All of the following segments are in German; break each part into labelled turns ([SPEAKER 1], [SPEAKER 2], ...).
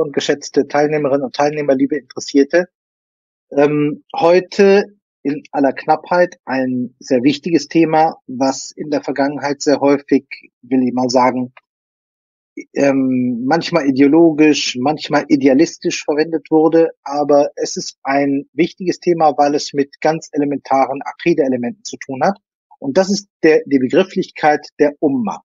[SPEAKER 1] und geschätzte Teilnehmerinnen und Teilnehmer, liebe Interessierte. Ähm, heute in aller Knappheit ein sehr wichtiges Thema, was in der Vergangenheit sehr häufig, will ich mal sagen, ähm, manchmal ideologisch, manchmal idealistisch verwendet wurde, aber es ist ein wichtiges Thema, weil es mit ganz elementaren Akide-Elementen zu tun hat. Und das ist der, die Begrifflichkeit der Umma.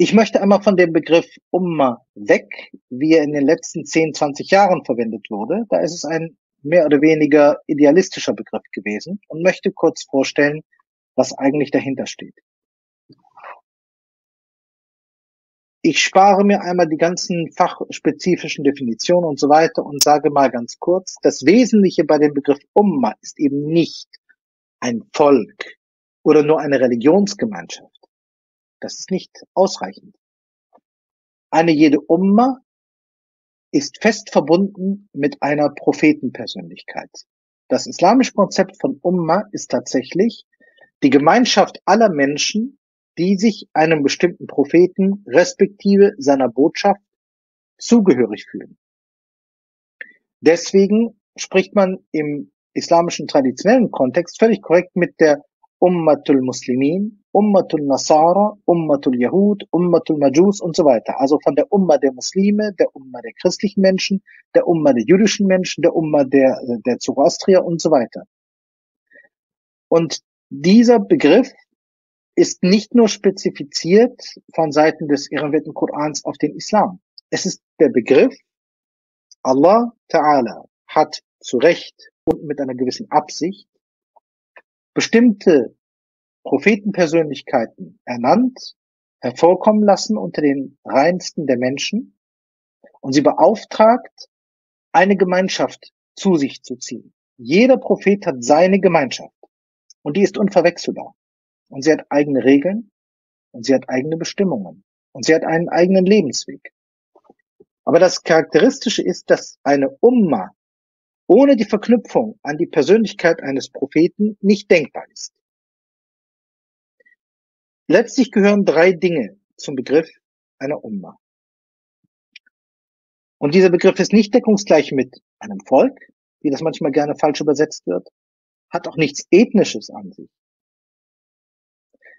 [SPEAKER 1] Ich möchte einmal von dem Begriff Umma weg, wie er in den letzten 10, 20 Jahren verwendet wurde. Da ist es ein mehr oder weniger idealistischer Begriff gewesen und möchte kurz vorstellen, was eigentlich dahinter steht. Ich spare mir einmal die ganzen fachspezifischen Definitionen und so weiter und sage mal ganz kurz, das Wesentliche bei dem Begriff Umma ist eben nicht ein Volk oder nur eine Religionsgemeinschaft. Das ist nicht ausreichend. Eine jede Umma ist fest verbunden mit einer Prophetenpersönlichkeit. Das islamische Konzept von Umma ist tatsächlich die Gemeinschaft aller Menschen, die sich einem bestimmten Propheten respektive seiner Botschaft zugehörig fühlen. Deswegen spricht man im islamischen traditionellen Kontext völlig korrekt mit der Ummatul Muslimin, Ummatul Nasara, Ummatul Yahud, Ummatul Majus und so weiter. Also von der Umma der Muslime, der Umma der christlichen Menschen, der Umma der jüdischen Menschen, der Umma der, der Zoroastrier und so weiter. Und dieser Begriff ist nicht nur spezifiziert von Seiten des ehrenwerten Korans auf den Islam. Es ist der Begriff, Allah Ta'ala hat zu Recht und mit einer gewissen Absicht bestimmte Prophetenpersönlichkeiten ernannt, hervorkommen lassen unter den reinsten der Menschen und sie beauftragt, eine Gemeinschaft zu sich zu ziehen. Jeder Prophet hat seine Gemeinschaft und die ist unverwechselbar. Und sie hat eigene Regeln und sie hat eigene Bestimmungen und sie hat einen eigenen Lebensweg. Aber das Charakteristische ist, dass eine Umma ohne die Verknüpfung an die Persönlichkeit eines Propheten nicht denkbar ist. Letztlich gehören drei Dinge zum Begriff einer Umma. Und dieser Begriff ist nicht deckungsgleich mit einem Volk, wie das manchmal gerne falsch übersetzt wird, hat auch nichts Ethnisches an sich.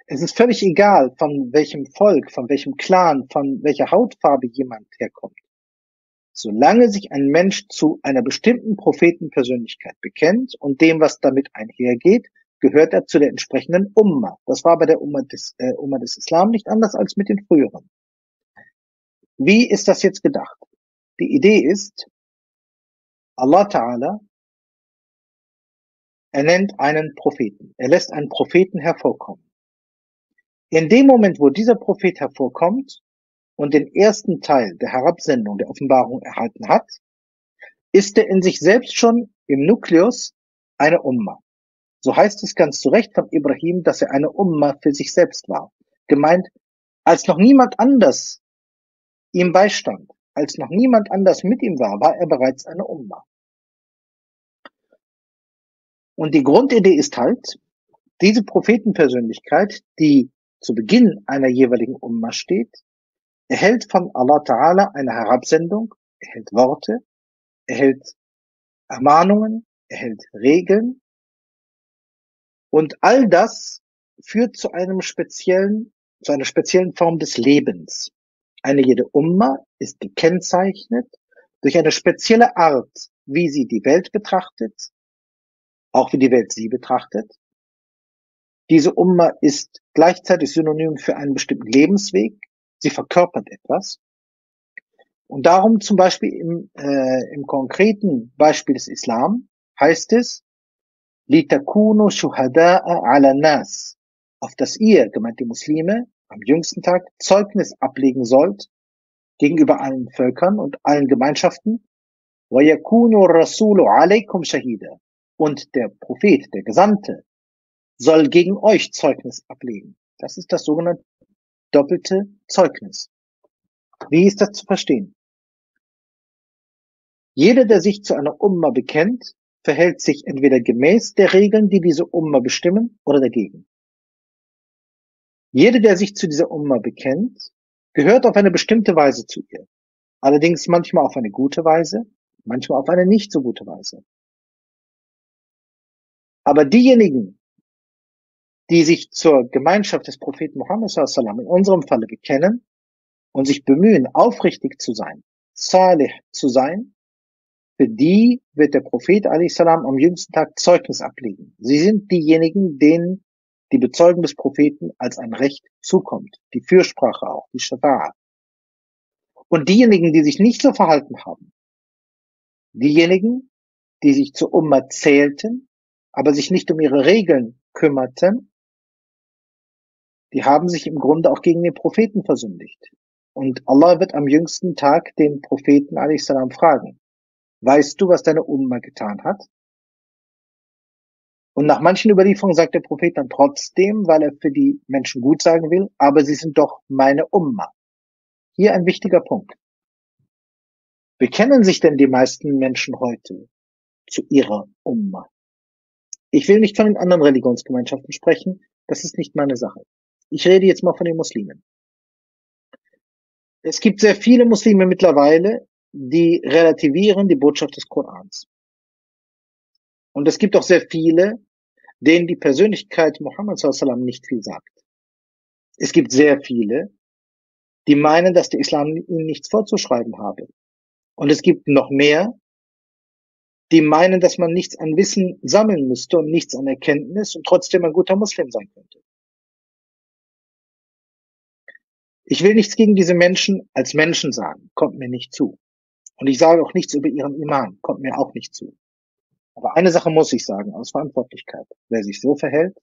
[SPEAKER 1] Es ist völlig egal, von welchem Volk, von welchem Clan, von welcher Hautfarbe jemand herkommt. Solange sich ein Mensch zu einer bestimmten Prophetenpersönlichkeit bekennt und dem, was damit einhergeht, gehört er zu der entsprechenden Umma. Das war bei der Umma des, äh, Umma des Islam nicht anders als mit den früheren. Wie ist das jetzt gedacht? Die Idee ist, Allah Ta'ala er nennt einen Propheten. Er lässt einen Propheten hervorkommen. In dem Moment, wo dieser Prophet hervorkommt, und den ersten Teil der Herabsendung der Offenbarung erhalten hat, ist er in sich selbst schon im Nukleus eine Umma. So heißt es ganz zu Recht von Ibrahim, dass er eine Umma für sich selbst war. Gemeint, als noch niemand anders ihm beistand, als noch niemand anders mit ihm war, war er bereits eine Umma. Und die Grundidee ist halt, diese Prophetenpersönlichkeit, die zu Beginn einer jeweiligen Umma steht, erhält von Allah Ta'ala eine Herabsendung, erhält Worte, erhält Ermahnungen, erhält Regeln. Und all das führt zu einem speziellen, zu einer speziellen Form des Lebens. Eine jede Umma ist gekennzeichnet durch eine spezielle Art, wie sie die Welt betrachtet, auch wie die Welt sie betrachtet. Diese Umma ist gleichzeitig synonym für einen bestimmten Lebensweg, sie verkörpert etwas. Und darum zum Beispiel im, äh, im konkreten Beispiel des Islam heißt es, litakunu shuhada'a ala nas, auf das ihr, gemeint die Muslime, am jüngsten Tag Zeugnis ablegen sollt gegenüber allen Völkern und allen Gemeinschaften, yakunu rasulu alaykum shahida, und der Prophet, der Gesandte, soll gegen euch Zeugnis ablegen. Das ist das sogenannte doppelte Zeugnis. Wie ist das zu verstehen? Jeder, der sich zu einer Umma bekennt, verhält sich entweder gemäß der Regeln, die diese Umma bestimmen, oder dagegen. Jeder, der sich zu dieser Umma bekennt, gehört auf eine bestimmte Weise zu ihr. Allerdings manchmal auf eine gute Weise, manchmal auf eine nicht so gute Weise. Aber diejenigen, die sich zur Gemeinschaft des Propheten Muhammad in unserem Falle bekennen und sich bemühen, aufrichtig zu sein, salih zu sein, für die wird der Prophet salam am jüngsten Tag Zeugnis ablegen. Sie sind diejenigen, denen die Bezeugung des Propheten als ein Recht zukommt, die Fürsprache auch, die Shafa'a. Und diejenigen, die sich nicht so verhalten haben, diejenigen, die sich zur Umma zählten, aber sich nicht um ihre Regeln kümmerten, die haben sich im Grunde auch gegen den Propheten versündigt. Und Allah wird am jüngsten Tag den Propheten salam fragen, weißt du, was deine Umma getan hat? Und nach manchen Überlieferungen sagt der Prophet dann trotzdem, weil er für die Menschen gut sagen will, aber sie sind doch meine Umma. Hier ein wichtiger Punkt. Bekennen sich denn die meisten Menschen heute zu ihrer Umma? Ich will nicht von den anderen Religionsgemeinschaften sprechen, das ist nicht meine Sache. Ich rede jetzt mal von den Muslimen. Es gibt sehr viele Muslime mittlerweile, die relativieren die Botschaft des Korans. Und es gibt auch sehr viele, denen die Persönlichkeit Mohammed nicht viel sagt. Es gibt sehr viele, die meinen, dass der Islam ihnen nichts vorzuschreiben habe. Und es gibt noch mehr, die meinen, dass man nichts an Wissen sammeln müsste und nichts an Erkenntnis und trotzdem ein guter Muslim sein könnte. Ich will nichts gegen diese Menschen als Menschen sagen, kommt mir nicht zu. Und ich sage auch nichts über ihren Iman, kommt mir auch nicht zu. Aber eine Sache muss ich sagen, aus Verantwortlichkeit. Wer sich so verhält,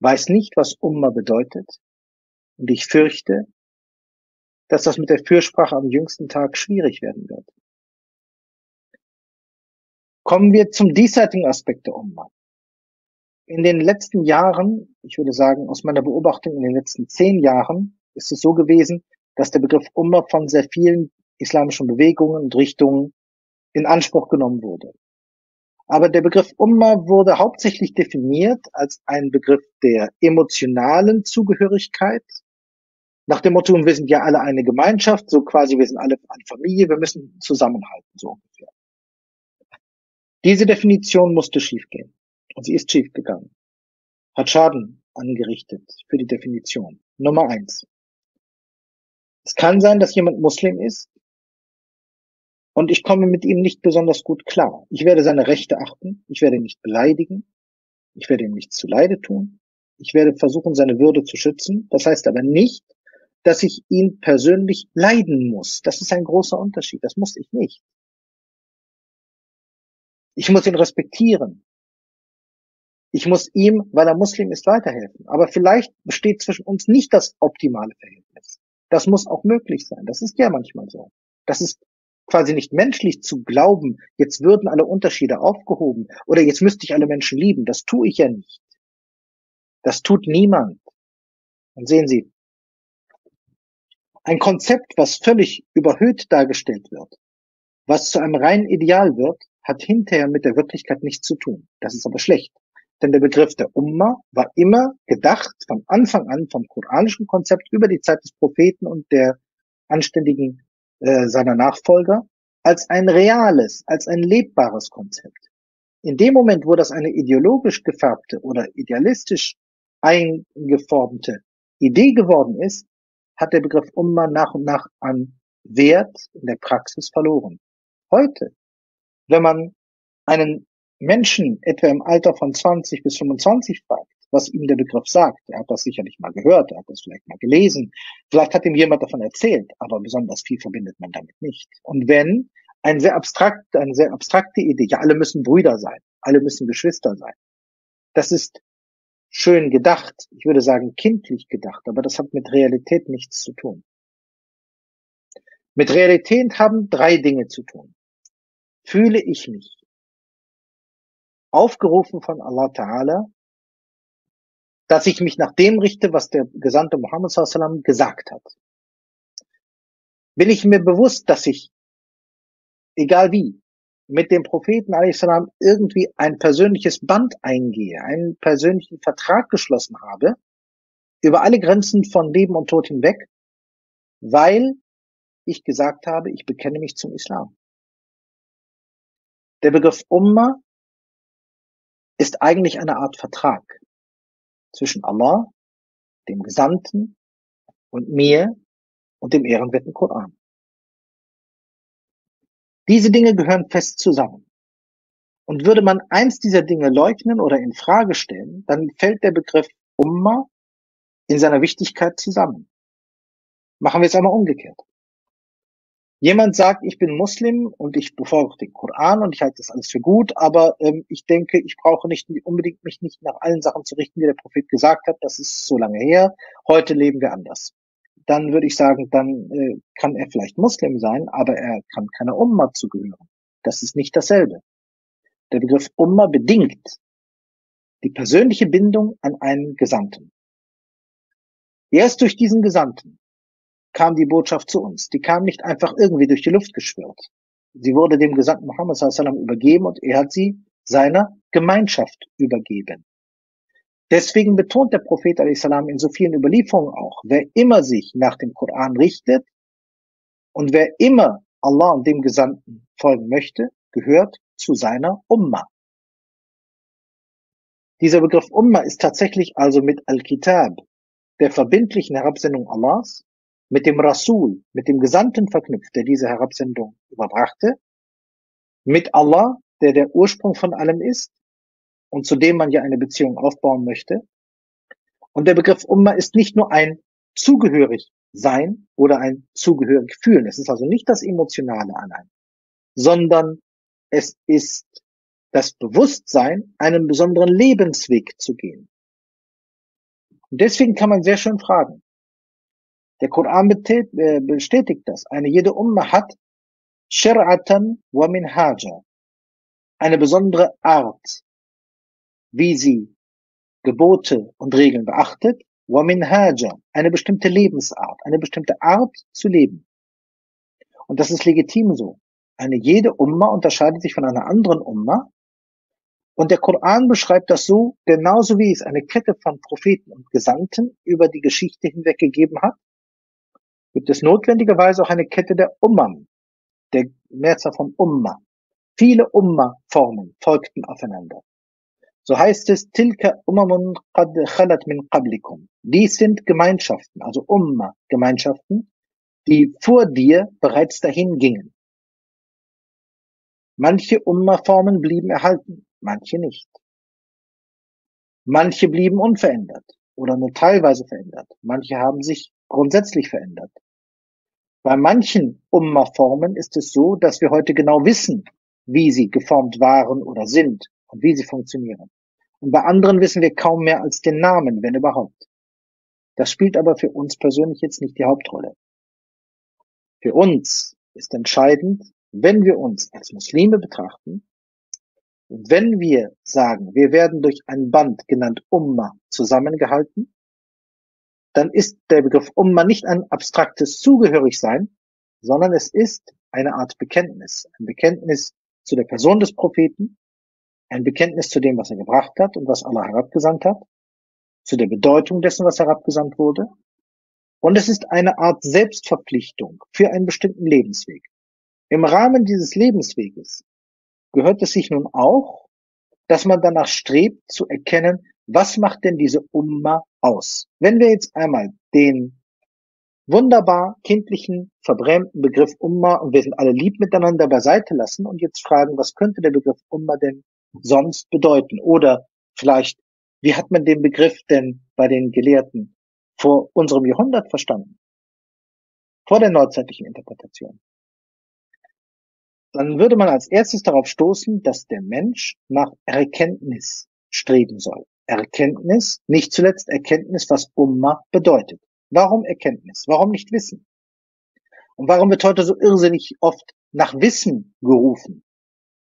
[SPEAKER 1] weiß nicht, was Umma bedeutet. Und ich fürchte, dass das mit der Fürsprache am jüngsten Tag schwierig werden wird. Kommen wir zum diesseitigen Aspekt der Umma. In den letzten Jahren, ich würde sagen, aus meiner Beobachtung in den letzten zehn Jahren, ist es so gewesen, dass der Begriff Umma von sehr vielen islamischen Bewegungen und Richtungen in Anspruch genommen wurde. Aber der Begriff Umma wurde hauptsächlich definiert als ein Begriff der emotionalen Zugehörigkeit. Nach dem Motto, wir sind ja alle eine Gemeinschaft, so quasi, wir sind alle eine Familie, wir müssen zusammenhalten, so ungefähr. Diese Definition musste schiefgehen. Und sie ist schiefgegangen. Hat Schaden angerichtet für die Definition. Nummer eins. Es kann sein, dass jemand Muslim ist und ich komme mit ihm nicht besonders gut klar. Ich werde seine Rechte achten, ich werde ihn nicht beleidigen, ich werde ihm nichts zuleide tun, ich werde versuchen, seine Würde zu schützen. Das heißt aber nicht, dass ich ihn persönlich leiden muss. Das ist ein großer Unterschied. Das muss ich nicht. Ich muss ihn respektieren. Ich muss ihm, weil er Muslim ist, weiterhelfen. Aber vielleicht besteht zwischen uns nicht das optimale Verhältnis. Das muss auch möglich sein. Das ist ja manchmal so. Das ist quasi nicht menschlich zu glauben, jetzt würden alle Unterschiede aufgehoben oder jetzt müsste ich alle Menschen lieben. Das tue ich ja nicht. Das tut niemand. Und sehen Sie, ein Konzept, was völlig überhöht dargestellt wird, was zu einem reinen Ideal wird, hat hinterher mit der Wirklichkeit nichts zu tun. Das ist aber schlecht. Denn der Begriff der Umma war immer gedacht von Anfang an vom koranischen Konzept über die Zeit des Propheten und der anständigen äh, seiner Nachfolger als ein reales, als ein lebbares Konzept. In dem Moment, wo das eine ideologisch gefärbte oder idealistisch eingeformte Idee geworden ist, hat der Begriff Umma nach und nach an Wert in der Praxis verloren. Heute, wenn man einen Menschen etwa im Alter von 20 bis 25 fragt, was ihm der Begriff sagt. Er hat das sicherlich mal gehört, er hat das vielleicht mal gelesen, vielleicht hat ihm jemand davon erzählt, aber besonders viel verbindet man damit nicht. Und wenn ein sehr abstrakt, eine sehr abstrakte Idee, ja, alle müssen Brüder sein, alle müssen Geschwister sein. Das ist schön gedacht, ich würde sagen kindlich gedacht, aber das hat mit Realität nichts zu tun. Mit Realität haben drei Dinge zu tun. Fühle ich mich aufgerufen von Allah Ta'ala, dass ich mich nach dem richte, was der Gesandte Muhammad sallam gesagt hat. Bin ich mir bewusst, dass ich, egal wie, mit dem Propheten salam irgendwie ein persönliches Band eingehe, einen persönlichen Vertrag geschlossen habe, über alle Grenzen von Leben und Tod hinweg, weil ich gesagt habe, ich bekenne mich zum Islam. Der Begriff Umma ist eigentlich eine Art Vertrag zwischen Allah, dem Gesandten und mir und dem ehrenwerten Koran. Diese Dinge gehören fest zusammen. Und würde man eins dieser Dinge leugnen oder in Frage stellen, dann fällt der Begriff Umma in seiner Wichtigkeit zusammen. Machen wir es einmal umgekehrt. Jemand sagt, ich bin Muslim und ich befolge den Koran und ich halte das alles für gut, aber ähm, ich denke, ich brauche nicht unbedingt mich nicht nach allen Sachen zu richten, die der Prophet gesagt hat. Das ist so lange her. Heute leben wir anders. Dann würde ich sagen, dann äh, kann er vielleicht Muslim sein, aber er kann keiner Umma zugehören. Das ist nicht dasselbe. Der Begriff Umma bedingt die persönliche Bindung an einen Gesandten. Erst durch diesen Gesandten kam die Botschaft zu uns. Die kam nicht einfach irgendwie durch die Luft geschwirrt. Sie wurde dem Gesandten Muhammad sallam übergeben und er hat sie seiner Gemeinschaft übergeben. Deswegen betont der Prophet salam in so vielen Überlieferungen auch, wer immer sich nach dem Koran richtet und wer immer Allah und dem Gesandten folgen möchte, gehört zu seiner Umma. Dieser Begriff Umma ist tatsächlich also mit Al-Kitab, der verbindlichen Herabsendung Allahs, mit dem Rasul, mit dem Gesandten verknüpft, der diese Herabsendung überbrachte, mit Allah, der der Ursprung von allem ist und zu dem man ja eine Beziehung aufbauen möchte. Und der Begriff Umma ist nicht nur ein zugehörig sein oder ein zugehörig fühlen. Es ist also nicht das Emotionale einem, sondern es ist das Bewusstsein, einen besonderen Lebensweg zu gehen. Und deswegen kann man sehr schön fragen, der Koran äh, bestätigt das. Eine jede Umma hat Shir'atan wa minhaja. Eine besondere Art, wie sie Gebote und Regeln beachtet. Wa minhaja. Eine bestimmte Lebensart, eine bestimmte Art zu leben. Und das ist legitim so. Eine jede Umma unterscheidet sich von einer anderen Umma. Und der Koran beschreibt das so, genauso wie es eine Kette von Propheten und Gesandten über die Geschichte hinweg gegeben hat, gibt es notwendigerweise auch eine Kette der Ummam, der Mehrzahl von Umma. Viele Umma-Formen folgten aufeinander. So heißt es, Tilka Ummamun qad khalat min qablikum. Dies sind Gemeinschaften, also Umma-Gemeinschaften, die vor dir bereits dahin gingen. Manche Umma-Formen blieben erhalten, manche nicht. Manche blieben unverändert oder nur teilweise verändert. Manche haben sich grundsätzlich verändert. Bei manchen Umma-Formen ist es so, dass wir heute genau wissen, wie sie geformt waren oder sind und wie sie funktionieren. Und bei anderen wissen wir kaum mehr als den Namen, wenn überhaupt. Das spielt aber für uns persönlich jetzt nicht die Hauptrolle. Für uns ist entscheidend, wenn wir uns als Muslime betrachten, wenn wir sagen, wir werden durch ein Band genannt Umma zusammengehalten, dann ist der Begriff Umma nicht ein abstraktes Zugehörigsein, sondern es ist eine Art Bekenntnis. Ein Bekenntnis zu der Person des Propheten, ein Bekenntnis zu dem, was er gebracht hat und was Allah herabgesandt hat, zu der Bedeutung dessen, was herabgesandt wurde. Und es ist eine Art Selbstverpflichtung für einen bestimmten Lebensweg. Im Rahmen dieses Lebensweges gehört es sich nun auch, dass man danach strebt zu erkennen, was macht denn diese Umma aus? Wenn wir jetzt einmal den wunderbar kindlichen, verbrämten Begriff Umma und wir sind alle lieb miteinander beiseite lassen und jetzt fragen, was könnte der Begriff Umma denn sonst bedeuten? Oder vielleicht, wie hat man den Begriff denn bei den Gelehrten vor unserem Jahrhundert verstanden? Vor der neuzeitlichen Interpretation. Dann würde man als erstes darauf stoßen, dass der Mensch nach Erkenntnis streben soll. Erkenntnis, nicht zuletzt Erkenntnis, was Umma bedeutet. Warum Erkenntnis? Warum nicht Wissen? Und warum wird heute so irrsinnig oft nach Wissen gerufen?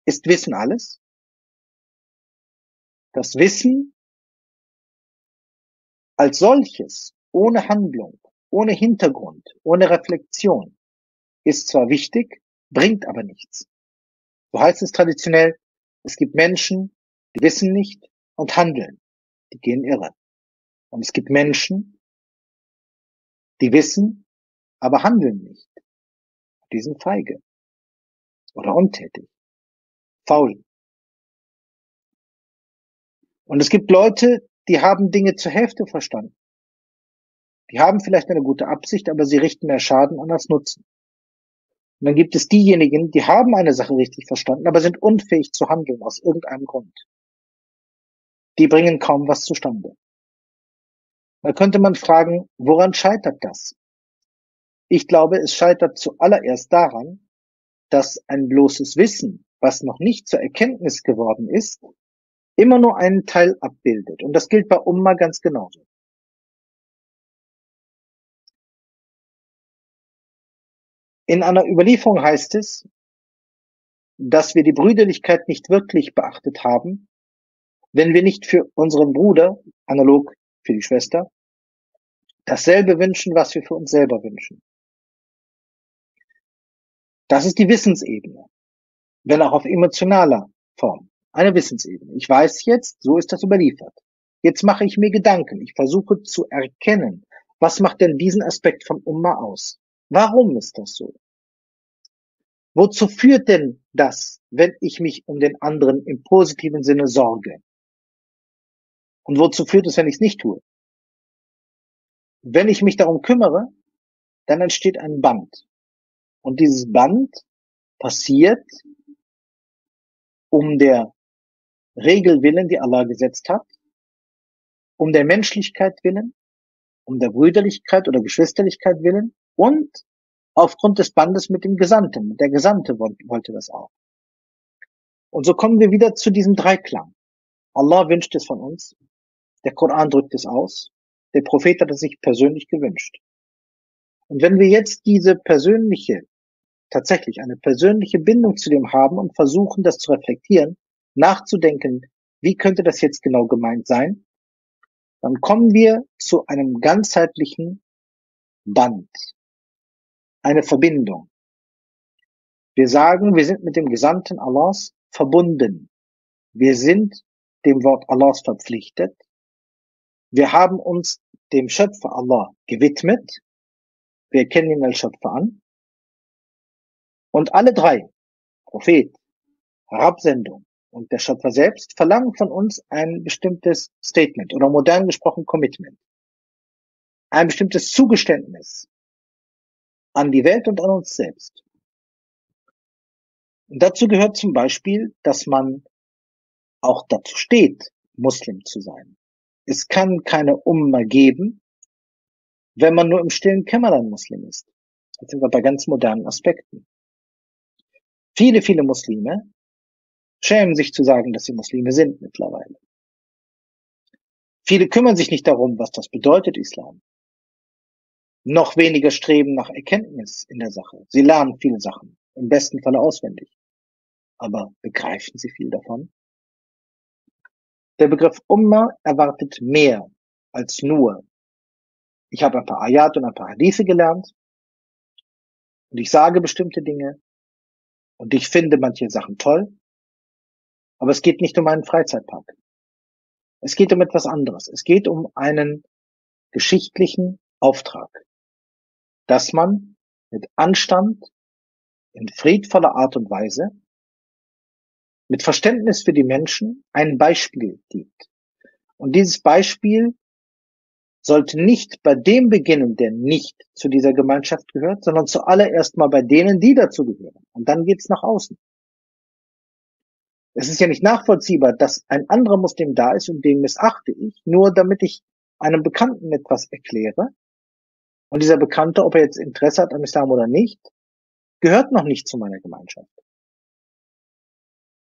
[SPEAKER 1] Ist Wissen alles? Das Wissen als solches, ohne Handlung, ohne Hintergrund, ohne Reflexion, ist zwar wichtig, bringt aber nichts. So heißt es traditionell, es gibt Menschen, die wissen nicht und handeln die gehen irre. Und es gibt Menschen, die wissen, aber handeln nicht. die sind feige oder untätig, faul. Und es gibt Leute, die haben Dinge zur Hälfte verstanden. Die haben vielleicht eine gute Absicht, aber sie richten mehr Schaden an als Nutzen. Und dann gibt es diejenigen, die haben eine Sache richtig verstanden, aber sind unfähig zu handeln aus irgendeinem Grund. Die bringen kaum was zustande. Da könnte man fragen, woran scheitert das? Ich glaube, es scheitert zuallererst daran, dass ein bloßes Wissen, was noch nicht zur Erkenntnis geworden ist, immer nur einen Teil abbildet. Und das gilt bei Umma ganz genauso. In einer Überlieferung heißt es, dass wir die Brüderlichkeit nicht wirklich beachtet haben, wenn wir nicht für unseren Bruder, analog für die Schwester, dasselbe wünschen, was wir für uns selber wünschen. Das ist die Wissensebene, wenn auch auf emotionaler Form. Eine Wissensebene. Ich weiß jetzt, so ist das überliefert. Jetzt mache ich mir Gedanken. Ich versuche zu erkennen, was macht denn diesen Aspekt von Umma aus? Warum ist das so? Wozu führt denn das, wenn ich mich um den anderen im positiven Sinne sorge? Und wozu führt es, wenn ich es nicht tue? Wenn ich mich darum kümmere, dann entsteht ein Band. Und dieses Band passiert um der Regel willen, die Allah gesetzt hat, um der Menschlichkeit willen, um der Brüderlichkeit oder Geschwisterlichkeit willen und aufgrund des Bandes mit dem Gesandten. Der Gesandte wollte das auch. Und so kommen wir wieder zu diesem Dreiklang. Allah wünscht es von uns, der Koran drückt es aus, der Prophet hat es sich persönlich gewünscht. Und wenn wir jetzt diese persönliche tatsächlich eine persönliche Bindung zu dem haben und versuchen, das zu reflektieren, nachzudenken, wie könnte das jetzt genau gemeint sein, dann kommen wir zu einem ganzheitlichen Band, eine Verbindung. Wir sagen, wir sind mit dem Gesandten Allahs verbunden. Wir sind dem Wort Allahs verpflichtet. Wir haben uns dem Schöpfer Allah gewidmet. Wir kennen ihn als Schöpfer an. Und alle drei, Prophet, Herabsendung und der Schöpfer selbst, verlangen von uns ein bestimmtes Statement oder modern gesprochen Commitment. Ein bestimmtes Zugeständnis an die Welt und an uns selbst. Und dazu gehört zum Beispiel, dass man auch dazu steht, Muslim zu sein. Es kann keine Umma geben, wenn man nur im stillen Kämmerlein Muslim ist. Jetzt sind wir bei ganz modernen Aspekten. Viele, viele Muslime schämen sich zu sagen, dass sie Muslime sind mittlerweile. Viele kümmern sich nicht darum, was das bedeutet, Islam. Noch weniger streben nach Erkenntnis in der Sache. Sie lernen viele Sachen, im besten Falle auswendig. Aber begreifen sie viel davon? Der Begriff Umma erwartet mehr als nur. Ich habe ein paar Ayat und ein paar Hadithe gelernt und ich sage bestimmte Dinge und ich finde manche Sachen toll, aber es geht nicht um einen Freizeitpark. Es geht um etwas anderes. Es geht um einen geschichtlichen Auftrag, dass man mit Anstand, in friedvoller Art und Weise, mit Verständnis für die Menschen ein Beispiel gibt. Und dieses Beispiel sollte nicht bei dem beginnen, der nicht zu dieser Gemeinschaft gehört, sondern zuallererst mal bei denen, die dazu gehören. Und dann geht's nach außen. Es ist ja nicht nachvollziehbar, dass ein anderer Muslim da ist und den missachte ich, nur damit ich einem Bekannten etwas erkläre. Und dieser Bekannte, ob er jetzt Interesse hat am Islam oder nicht, gehört noch nicht zu meiner Gemeinschaft.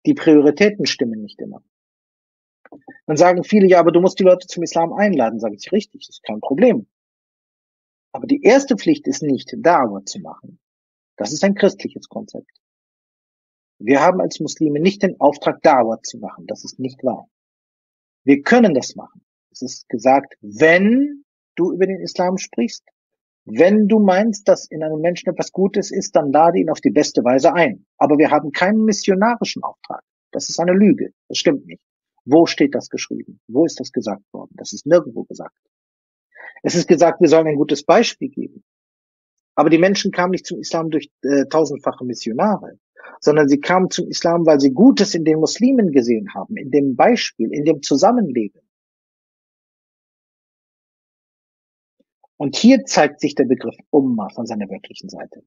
[SPEAKER 1] Die Prioritäten stimmen nicht immer. Dann sagen viele, ja, aber du musst die Leute zum Islam einladen. Sage ich, richtig, ist kein Problem. Aber die erste Pflicht ist nicht, Da'wah zu machen. Das ist ein christliches Konzept. Wir haben als Muslime nicht den Auftrag, Da'wah zu machen. Das ist nicht wahr. Wir können das machen. Es ist gesagt, wenn du über den Islam sprichst, wenn du meinst, dass in einem Menschen etwas Gutes ist, dann lade ihn auf die beste Weise ein. Aber wir haben keinen missionarischen Auftrag. Das ist eine Lüge. Das stimmt nicht. Wo steht das geschrieben? Wo ist das gesagt worden? Das ist nirgendwo gesagt. Es ist gesagt, wir sollen ein gutes Beispiel geben. Aber die Menschen kamen nicht zum Islam durch äh, tausendfache Missionare, sondern sie kamen zum Islam, weil sie Gutes in den Muslimen gesehen haben, in dem Beispiel, in dem Zusammenleben. Und hier zeigt sich der Begriff Umma von seiner wirklichen Seite.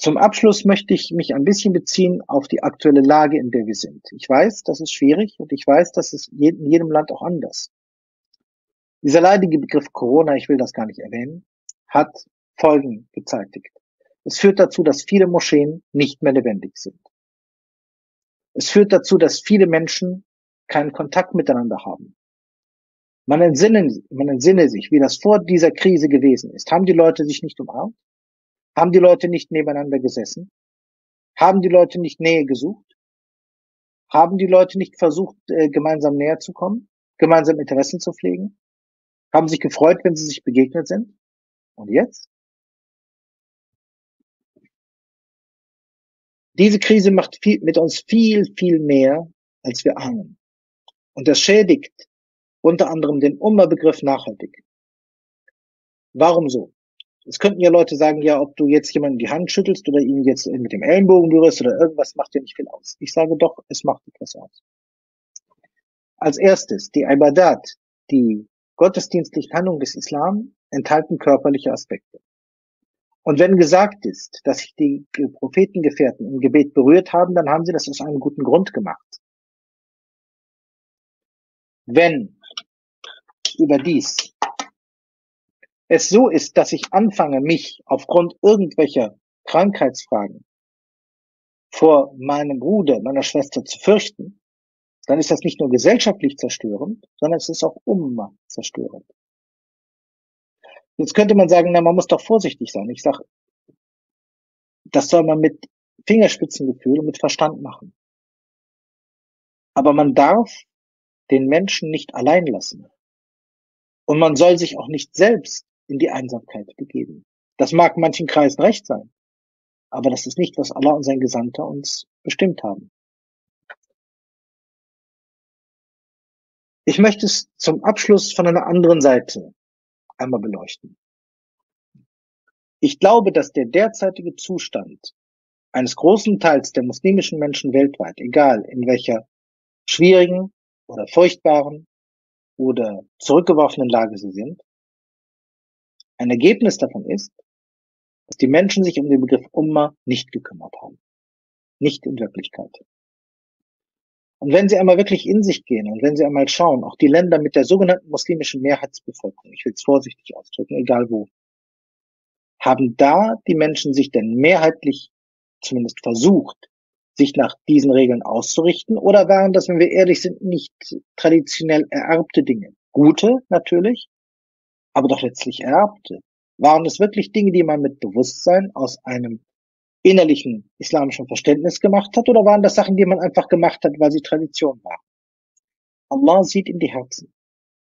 [SPEAKER 1] Zum Abschluss möchte ich mich ein bisschen beziehen auf die aktuelle Lage, in der wir sind. Ich weiß, das ist schwierig und ich weiß, das ist in jedem Land auch anders. Dieser leidige Begriff Corona, ich will das gar nicht erwähnen, hat Folgen gezeitigt. Es führt dazu, dass viele Moscheen nicht mehr lebendig sind. Es führt dazu, dass viele Menschen keinen Kontakt miteinander haben. Man entsinne, man entsinne sich, wie das vor dieser Krise gewesen ist. Haben die Leute sich nicht umarmt? Haben die Leute nicht nebeneinander gesessen? Haben die Leute nicht Nähe gesucht? Haben die Leute nicht versucht, äh, gemeinsam näher zu kommen? Gemeinsam Interessen zu pflegen? Haben sich gefreut, wenn sie sich begegnet sind? Und jetzt? Diese Krise macht viel, mit uns viel, viel mehr, als wir ahnen. Und das schädigt unter anderem den Umma-Begriff nachhaltig. Warum so? Es könnten ja Leute sagen, ja, ob du jetzt jemanden die Hand schüttelst oder ihn jetzt mit dem Ellenbogen berührst oder irgendwas, macht dir nicht viel aus. Ich sage doch, es macht etwas aus. Als erstes, die Ibadat, die gottesdienstlichen Handlungen des Islam, enthalten körperliche Aspekte. Und wenn gesagt ist, dass sich die Prophetengefährten im Gebet berührt haben, dann haben sie das aus einem guten Grund gemacht. Wenn überdies es so ist, dass ich anfange, mich aufgrund irgendwelcher Krankheitsfragen vor meinem Bruder, meiner Schwester zu fürchten, dann ist das nicht nur gesellschaftlich zerstörend, sondern es ist auch umma zerstörend. Jetzt könnte man sagen, na, man muss doch vorsichtig sein. Ich sage, das soll man mit Fingerspitzengefühl und mit Verstand machen. Aber man darf den Menschen nicht allein lassen. Und man soll sich auch nicht selbst in die Einsamkeit begeben. Das mag manchen Kreisen recht sein, aber das ist nicht, was Allah und sein Gesandter uns bestimmt haben. Ich möchte es zum Abschluss von einer anderen Seite einmal beleuchten. Ich glaube, dass der derzeitige Zustand eines großen Teils der muslimischen Menschen weltweit, egal in welcher schwierigen oder furchtbaren oder zurückgeworfenen Lage sie sind. Ein Ergebnis davon ist, dass die Menschen sich um den Begriff Umma nicht gekümmert haben. Nicht in Wirklichkeit. Und wenn Sie einmal wirklich in sich gehen und wenn Sie einmal schauen, auch die Länder mit der sogenannten muslimischen Mehrheitsbevölkerung, ich will es vorsichtig ausdrücken, egal wo, haben da die Menschen sich denn mehrheitlich zumindest versucht, sich nach diesen Regeln auszurichten? Oder waren das, wenn wir ehrlich sind, nicht traditionell ererbte Dinge? Gute natürlich, aber doch letztlich ererbte. Waren es wirklich Dinge, die man mit Bewusstsein aus einem innerlichen islamischen Verständnis gemacht hat? Oder waren das Sachen, die man einfach gemacht hat, weil sie Tradition waren? Allah sieht in die Herzen.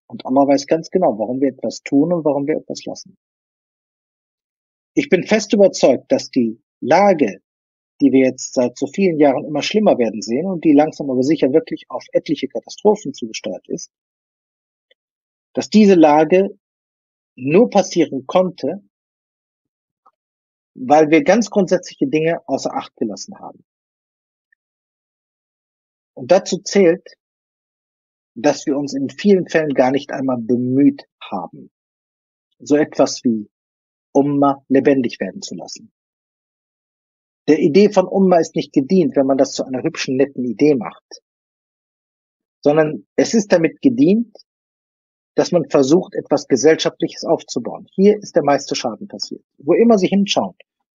[SPEAKER 1] Und Allah weiß ganz genau, warum wir etwas tun und warum wir etwas lassen. Ich bin fest überzeugt, dass die Lage die wir jetzt seit so vielen Jahren immer schlimmer werden sehen und die langsam aber sicher wirklich auf etliche Katastrophen zugesteuert ist, dass diese Lage nur passieren konnte, weil wir ganz grundsätzliche Dinge außer Acht gelassen haben. Und dazu zählt, dass wir uns in vielen Fällen gar nicht einmal bemüht haben, so etwas wie Umma lebendig werden zu lassen. Der Idee von Umma ist nicht gedient, wenn man das zu einer hübschen, netten Idee macht, sondern es ist damit gedient, dass man versucht, etwas Gesellschaftliches aufzubauen. Hier ist der meiste Schaden passiert. Wo immer Sie hinschauen,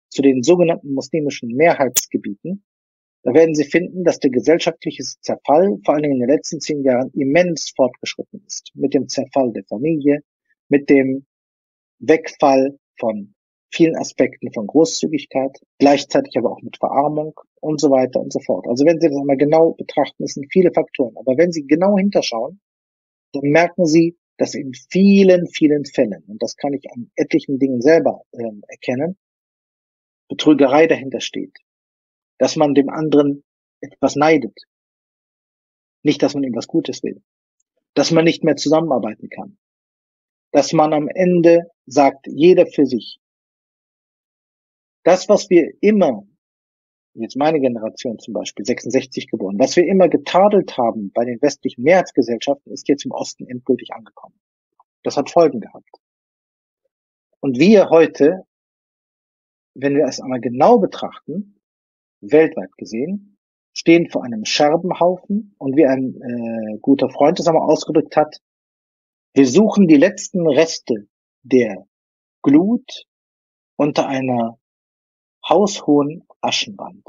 [SPEAKER 1] zu den sogenannten muslimischen Mehrheitsgebieten, da werden Sie finden, dass der gesellschaftliche Zerfall vor allen Dingen in den letzten zehn Jahren immens fortgeschritten ist. Mit dem Zerfall der Familie, mit dem Wegfall von vielen Aspekten von Großzügigkeit, gleichzeitig aber auch mit Verarmung und so weiter und so fort. Also wenn Sie das einmal genau betrachten, es sind viele Faktoren. Aber wenn Sie genau hinterschauen, dann merken Sie, dass in vielen, vielen Fällen, und das kann ich an etlichen Dingen selber äh, erkennen, Betrügerei dahinter steht. Dass man dem anderen etwas neidet. Nicht, dass man ihm was Gutes will. Dass man nicht mehr zusammenarbeiten kann. dass man am Ende sagt, jeder für sich. Das, was wir immer, jetzt meine Generation zum Beispiel, 66 geboren, was wir immer getadelt haben bei den westlichen Mehrheitsgesellschaften, ist jetzt im Osten endgültig angekommen. Das hat Folgen gehabt. Und wir heute, wenn wir es einmal genau betrachten, weltweit gesehen, stehen vor einem Scherbenhaufen und wie ein äh, guter Freund es einmal ausgedrückt hat, wir suchen die letzten Reste der Glut unter einer haushohen Aschenwand.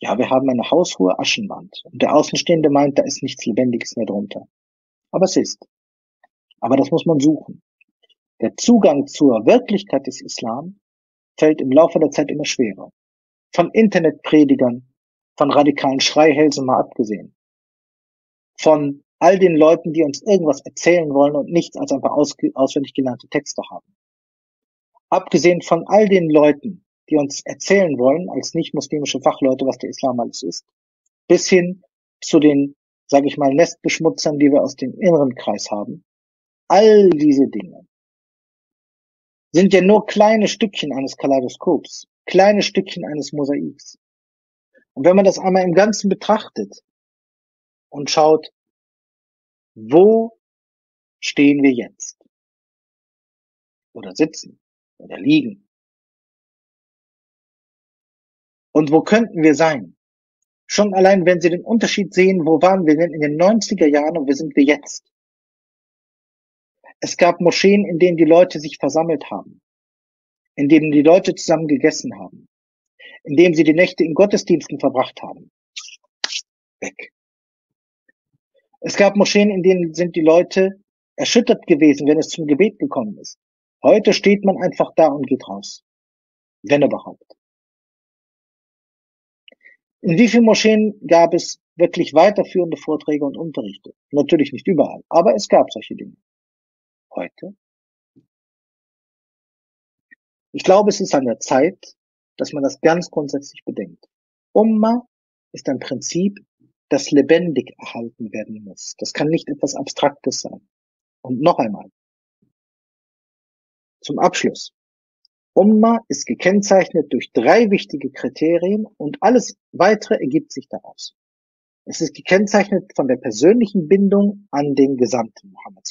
[SPEAKER 1] Ja, wir haben eine haushohe Aschenwand. Und der Außenstehende meint, da ist nichts Lebendiges mehr drunter. Aber es ist. Aber das muss man suchen. Der Zugang zur Wirklichkeit des Islam fällt im Laufe der Zeit immer schwerer. Von Internetpredigern, von radikalen Schreihälsen mal abgesehen. Von all den Leuten, die uns irgendwas erzählen wollen und nichts als ein paar aus auswendig gelernte Texte haben. Abgesehen von all den Leuten, die uns erzählen wollen, als nicht-muslimische Fachleute, was der Islam alles ist, bis hin zu den, sage ich mal, Nestbeschmutzern, die wir aus dem inneren Kreis haben. All diese Dinge sind ja nur kleine Stückchen eines Kaleidoskops, kleine Stückchen eines Mosaiks. Und wenn man das einmal im Ganzen betrachtet und schaut, wo stehen wir jetzt? Oder sitzen? Oder liegen? Und wo könnten wir sein? Schon allein, wenn Sie den Unterschied sehen, wo waren wir denn in den 90er Jahren und wo sind wir jetzt? Es gab Moscheen, in denen die Leute sich versammelt haben, in denen die Leute zusammen gegessen haben, in denen sie die Nächte in Gottesdiensten verbracht haben. Weg. Es gab Moscheen, in denen sind die Leute erschüttert gewesen, wenn es zum Gebet gekommen ist. Heute steht man einfach da und geht raus. Wenn überhaupt. In wie vielen Moscheen gab es wirklich weiterführende Vorträge und Unterrichte? Natürlich nicht überall, aber es gab solche Dinge. Heute? Ich glaube, es ist an der Zeit, dass man das ganz grundsätzlich bedenkt. Umma ist ein Prinzip, das lebendig erhalten werden muss. Das kann nicht etwas Abstraktes sein. Und noch einmal. Zum Abschluss. Umma ist gekennzeichnet durch drei wichtige Kriterien und alles weitere ergibt sich daraus. Es ist gekennzeichnet von der persönlichen Bindung an den Gesandten Muhammad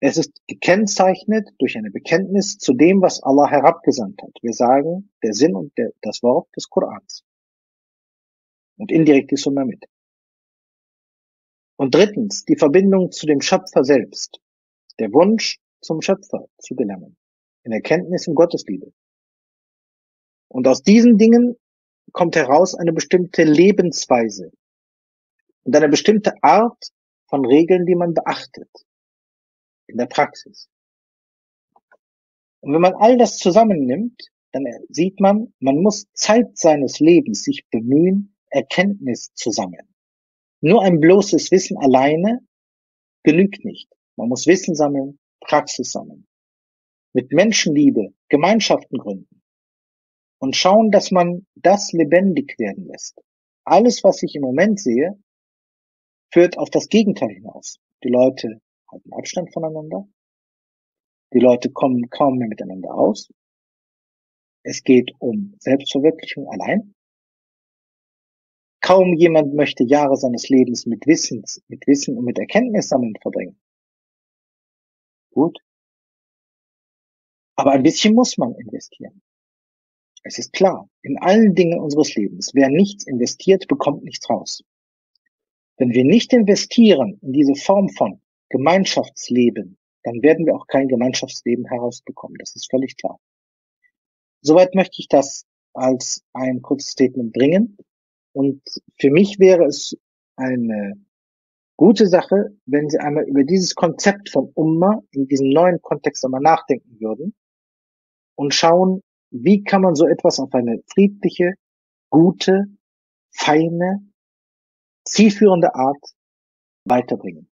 [SPEAKER 1] Es ist gekennzeichnet durch eine Bekenntnis zu dem, was Allah herabgesandt hat. Wir sagen der Sinn und der, das Wort des Korans und indirekt die Sunna mit. Und drittens, die Verbindung zu dem Schöpfer selbst. Der Wunsch, zum Schöpfer zu gelangen. In Erkenntnis und Gottesliebe. Und aus diesen Dingen kommt heraus eine bestimmte Lebensweise und eine bestimmte Art von Regeln, die man beachtet in der Praxis. Und wenn man all das zusammennimmt, dann sieht man, man muss Zeit seines Lebens sich bemühen, Erkenntnis zu sammeln. Nur ein bloßes Wissen alleine genügt nicht. Man muss Wissen sammeln, Praxis sammeln. Mit Menschenliebe Gemeinschaften gründen. Und schauen, dass man das lebendig werden lässt. Alles, was ich im Moment sehe, führt auf das Gegenteil hinaus. Die Leute halten Abstand voneinander. Die Leute kommen kaum mehr miteinander aus. Es geht um Selbstverwirklichung allein. Kaum jemand möchte Jahre seines Lebens mit Wissens, mit Wissen und mit Erkenntnis sammeln verbringen. Gut. Aber ein bisschen muss man investieren. Es ist klar, in allen Dingen unseres Lebens, wer nichts investiert, bekommt nichts raus. Wenn wir nicht investieren in diese Form von Gemeinschaftsleben, dann werden wir auch kein Gemeinschaftsleben herausbekommen. Das ist völlig klar. Soweit möchte ich das als ein kurzes Statement bringen. Und für mich wäre es eine gute Sache, wenn Sie einmal über dieses Konzept von Umma in diesem neuen Kontext einmal nachdenken würden und schauen, wie kann man so etwas auf eine friedliche, gute, feine, zielführende Art weiterbringen.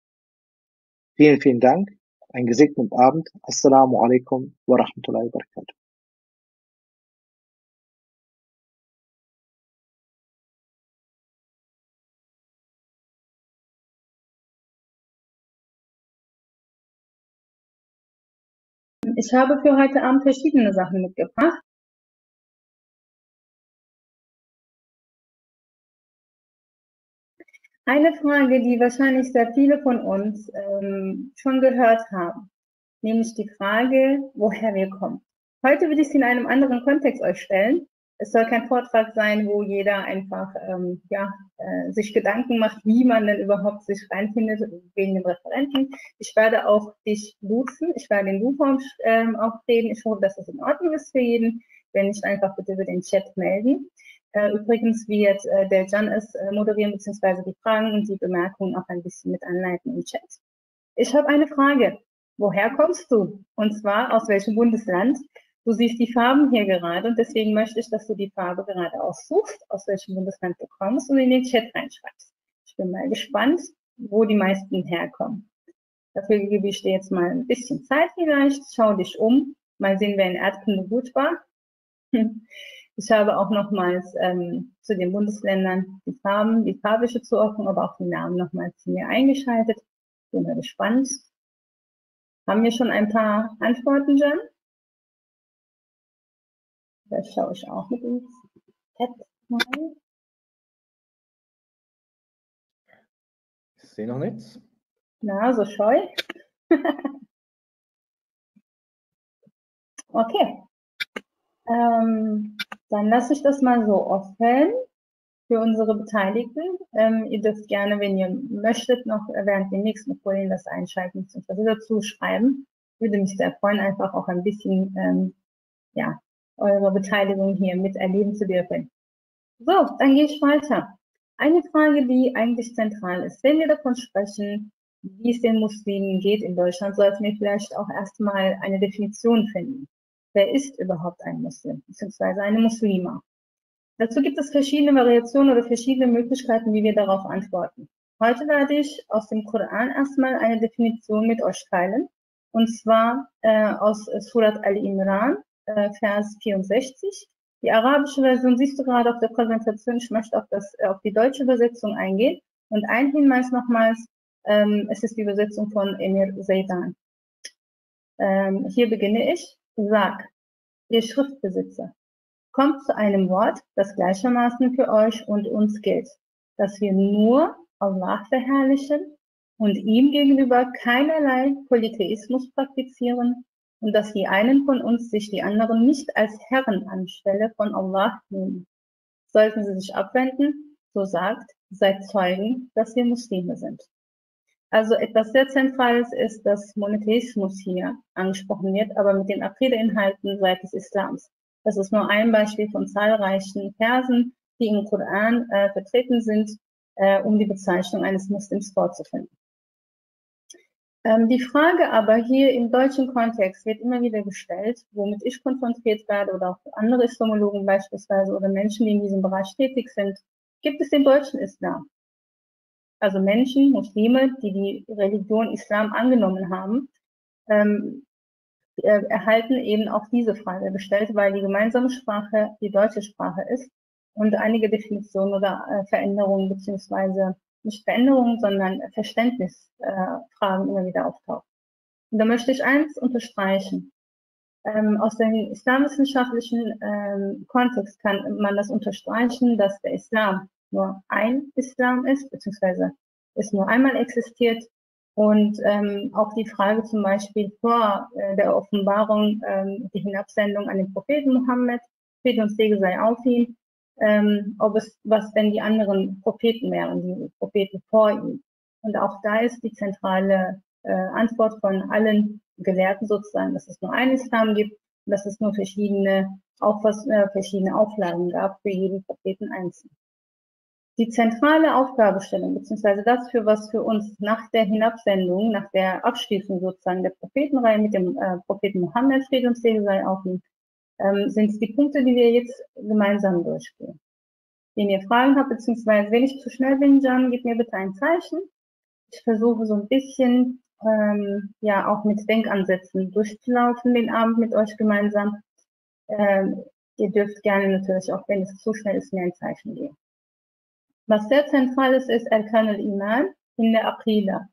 [SPEAKER 1] Vielen, vielen Dank. Einen gesegneten Abend. Assalamu alaikum wa rahmatullahi wa barakatuh.
[SPEAKER 2] Ich habe für heute Abend verschiedene Sachen mitgebracht. Eine Frage, die wahrscheinlich sehr viele von uns ähm, schon gehört haben, nämlich die Frage, woher wir kommen. Heute würde ich sie in einem anderen Kontext euch stellen. Es soll kein Vortrag sein, wo jeder einfach ähm, ja, äh, sich Gedanken macht, wie man denn überhaupt sich reinfindet wegen den Referenten. Ich werde auch dich duzen. Ich werde in Du-Form ähm, auch reden. Ich hoffe, dass das in Ordnung ist für jeden. Wenn nicht, einfach bitte über den Chat melden. Äh, übrigens wird äh, der Jan es äh, moderieren, beziehungsweise die Fragen und die Bemerkungen auch ein bisschen mit anleiten im Chat. Ich habe eine Frage. Woher kommst du? Und zwar aus welchem Bundesland? Du siehst die Farben hier gerade und deswegen möchte ich, dass du die Farbe gerade aussuchst, aus welchem Bundesland du kommst und in den Chat reinschreibst. Ich bin mal gespannt, wo die meisten herkommen. Dafür gebe ich dir jetzt mal ein bisschen Zeit vielleicht. Schau dich um. Mal sehen, wer in Erdkunde gut war. Ich habe auch nochmals ähm, zu den Bundesländern die Farben, die farbliche Zuordnung, aber auch die Namen nochmals mir eingeschaltet. Bin mal gespannt. Haben wir schon ein paar Antworten, Jan? Da schaue ich auch mit ins Chat mal.
[SPEAKER 3] Ich sehe noch nichts.
[SPEAKER 2] Na, so scheu. okay. Ähm, dann lasse ich das mal so offen für unsere Beteiligten. Ähm, ihr dürft gerne, wenn ihr möchtet, noch während den nächsten Folien das einschalten bzw. dazu schreiben. Würde mich sehr freuen, einfach auch ein bisschen ähm, ja, eure Beteiligung hier miterleben zu dürfen. So, dann gehe ich weiter. Eine Frage, die eigentlich zentral ist. Wenn wir davon sprechen, wie es den Muslimen geht in Deutschland, sollten wir vielleicht auch erstmal eine Definition finden wer ist überhaupt ein Muslim, beziehungsweise eine Muslima. Dazu gibt es verschiedene Variationen oder verschiedene Möglichkeiten, wie wir darauf antworten. Heute werde ich aus dem Koran erstmal eine Definition mit euch teilen, und zwar äh, aus Surat al-Imran, äh, Vers 64. Die arabische Version siehst du gerade auf der Präsentation. Ich möchte auf, das, äh, auf die deutsche Übersetzung eingehen. Und ein Hinweis nochmals, ähm, es ist die Übersetzung von Emir Zaydan. Ähm, hier beginne ich. Sag, ihr Schriftbesitzer, kommt zu einem Wort, das gleichermaßen für euch und uns gilt, dass wir nur Allah verherrlichen und ihm gegenüber keinerlei Polytheismus praktizieren und dass die einen von uns sich die anderen nicht als Herren anstelle von Allah nehmen. Sollten sie sich abwenden, so sagt, seid Zeugen, dass wir Muslime sind. Also etwas sehr Zentrales ist, dass Monotheismus hier angesprochen wird, aber mit den Akide-Inhalten seit des Islams. Das ist nur ein Beispiel von zahlreichen Versen, die im Koran äh, vertreten sind, äh, um die Bezeichnung eines Muslims vorzufinden. Ähm, die Frage aber hier im deutschen Kontext wird immer wieder gestellt, womit ich konfrontiert werde oder auch andere Islamologen beispielsweise oder Menschen, die in diesem Bereich tätig sind. Gibt es den deutschen Islam? also Menschen, Muslime, die die Religion Islam angenommen haben, ähm, äh, erhalten eben auch diese Frage gestellt, weil die gemeinsame Sprache die deutsche Sprache ist und einige Definitionen oder äh, Veränderungen beziehungsweise nicht Veränderungen, sondern Verständnisfragen äh, immer wieder auftauchen. Und da möchte ich eins unterstreichen. Ähm, aus dem islamwissenschaftlichen ähm, Kontext kann man das unterstreichen, dass der Islam nur ein Islam ist, beziehungsweise es nur einmal existiert. Und ähm, auch die Frage zum Beispiel vor äh, der Offenbarung, ähm, die Hinabsendung an den Propheten Mohammed, Friede und Segen sei auf ihn, ähm, ob es, was denn die anderen Propheten wären, die Propheten vor ihm. Und auch da ist die zentrale äh, Antwort von allen Gelehrten sozusagen, dass es nur einen Islam gibt dass es nur verschiedene, auch was, äh, verschiedene Auflagen gab für jeden Propheten einzeln. Die zentrale Aufgabestellung, beziehungsweise das, für was für uns nach der Hinabsendung, nach der Abschließung sozusagen der Prophetenreihe mit dem äh, Propheten Mohammed, Friede und Segen sei auf ihm, ähm, sind die Punkte, die wir jetzt gemeinsam durchgehen. Wenn ihr Fragen habt, beziehungsweise wenn ich zu schnell bin, Jan, gib mir bitte ein Zeichen. Ich versuche so ein bisschen, ähm, ja, auch mit Denkansätzen durchzulaufen, den Abend mit euch gemeinsam. Ähm, ihr dürft gerne natürlich, auch wenn es zu schnell ist, mir ein Zeichen geben. Was sehr zentral ist, ist Erkan al-Iman in der Aqida.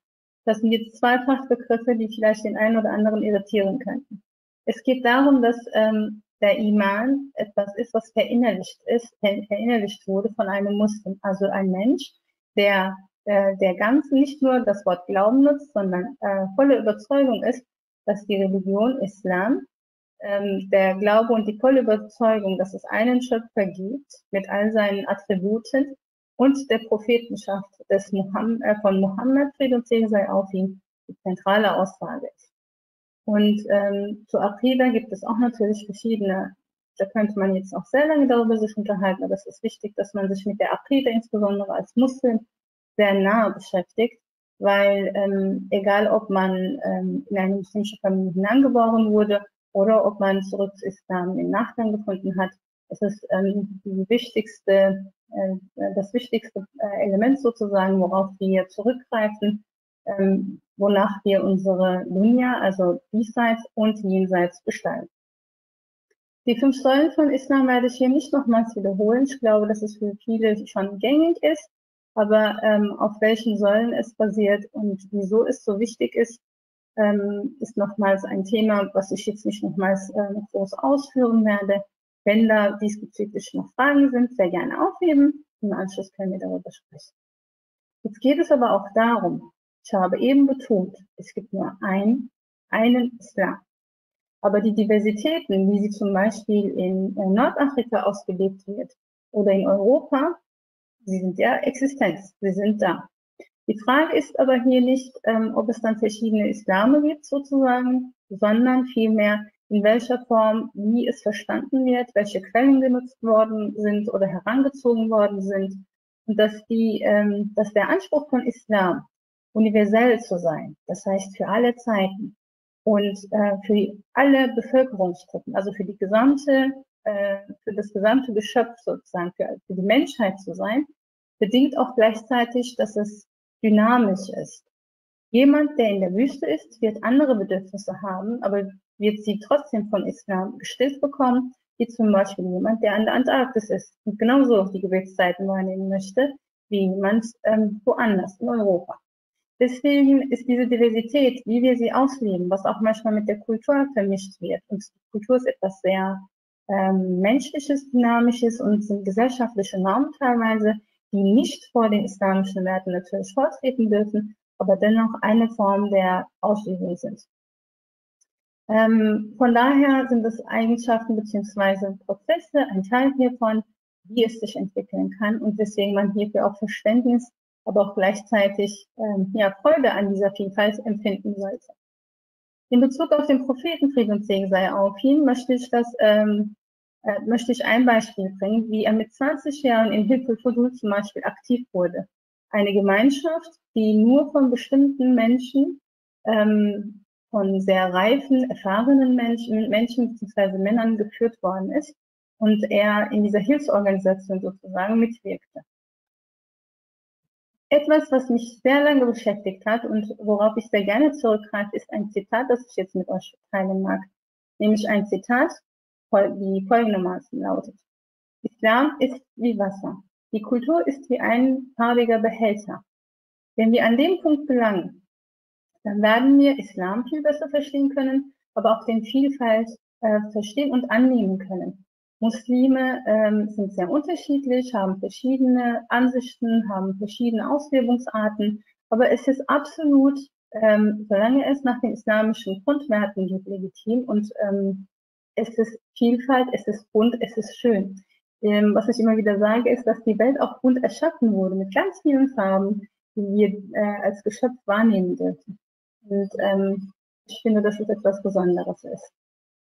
[SPEAKER 2] Das sind jetzt zwei Fachbegriffe, die vielleicht den einen oder anderen irritieren könnten. Es geht darum, dass ähm, der Iman etwas ist, was verinnerlicht ist, verinnerlicht wurde von einem Muslim, also ein Mensch, der äh, der ganz nicht nur das Wort Glauben nutzt, sondern äh, volle Überzeugung ist, dass die Religion Islam, ähm, der Glaube und die volle Überzeugung, dass es einen Schöpfer gibt mit all seinen Attributen und der Prophetenschaft des Muhammad, äh, von Muhammad, Friede und Segen sei auf ihn, die zentrale Aussage ist. Und ähm, zu Aqidah gibt es auch natürlich verschiedene, da könnte man jetzt auch sehr lange darüber sich unterhalten, aber es ist wichtig, dass man sich mit der Aqidah insbesondere als Muslim sehr nah beschäftigt, weil ähm, egal ob man ähm, in eine muslimische Familie hineingeboren wurde oder ob man zurück zu Islam im Nachgang gefunden hat, es ist ähm, die wichtigste, äh, das wichtigste äh, Element sozusagen, worauf wir zurückgreifen, ähm, wonach wir unsere Dunya, also diesseits und jenseits gestalten. Die fünf Säulen von Islam werde ich hier nicht nochmals wiederholen. Ich glaube, dass es für viele schon gängig ist. Aber ähm, auf welchen Säulen es basiert und wieso es so wichtig ist, ähm, ist nochmals ein Thema, was ich jetzt nicht nochmals äh, groß ausführen werde. Wenn da diesbezüglich noch Fragen sind, sehr gerne aufheben. Im Anschluss können wir darüber sprechen. Jetzt geht es aber auch darum, ich habe eben betont, es gibt nur ein, einen Islam. Aber die Diversitäten, wie sie zum Beispiel in Nordafrika ausgelebt wird oder in Europa, sie sind ja Existenz, sie sind da. Die Frage ist aber hier nicht, ähm, ob es dann verschiedene Islame gibt sozusagen, sondern vielmehr, in welcher Form, wie es verstanden wird, welche Quellen genutzt worden sind oder herangezogen worden sind und dass die, ähm, dass der Anspruch von Islam universell zu sein, das heißt für alle Zeiten und äh, für die, alle Bevölkerungsgruppen, also für die gesamte, äh, für das gesamte Geschöpf sozusagen, für, für die Menschheit zu sein, bedingt auch gleichzeitig, dass es dynamisch ist. Jemand, der in der Wüste ist, wird andere Bedürfnisse haben, aber wird sie trotzdem von Islam gestillt bekommen, wie zum Beispiel jemand, der an der Antarktis ist und genauso die Gebetszeiten wahrnehmen möchte, wie jemand ähm, woanders in Europa. Deswegen ist diese Diversität, wie wir sie ausleben, was auch manchmal mit der Kultur vermischt wird. Und Kultur ist etwas sehr ähm, menschliches, dynamisches und sind gesellschaftliche Normen teilweise, die nicht vor den islamischen Werten natürlich vortreten dürfen, aber dennoch eine Form der Ausübung sind. Ähm, von daher sind es Eigenschaften beziehungsweise Prozesse, ein Teil hiervon, wie es sich entwickeln kann und weswegen man hierfür auch Verständnis, aber auch gleichzeitig ähm, ja, Freude an dieser Vielfalt empfinden sollte. In Bezug auf den Propheten Frieden und Segen sei auf ihn möchte ich das ähm, äh, möchte ich ein Beispiel bringen, wie er mit 20 Jahren in Hilfe Fudul zum Beispiel aktiv wurde. Eine Gemeinschaft, die nur von bestimmten Menschen, ähm, von sehr reifen, erfahrenen Menschen, Menschen bzw. Männern geführt worden ist und er in dieser Hilfsorganisation sozusagen mitwirkte. Etwas, was mich sehr lange beschäftigt hat und worauf ich sehr gerne zurückgreife, ist ein Zitat, das ich jetzt mit euch teilen mag. Nämlich ein Zitat die folgendermaßen lautet. Islam ist wie Wasser. Die Kultur ist wie ein farbiger Behälter. Wenn wir an dem Punkt gelangen, dann werden wir Islam viel besser verstehen können, aber auch den Vielfalt äh, verstehen und annehmen können. Muslime ähm, sind sehr unterschiedlich, haben verschiedene Ansichten, haben verschiedene Auslegungsarten, aber es ist absolut, ähm, solange es nach den islamischen Grundwerten geht, legitim und ähm, es ist Vielfalt, es ist bunt, es ist schön. Ähm, was ich immer wieder sage, ist, dass die Welt auch bunt erschaffen wurde, mit ganz vielen Farben, die wir äh, als Geschöpf wahrnehmen dürfen. Und ähm, ich finde, dass es etwas Besonderes ist.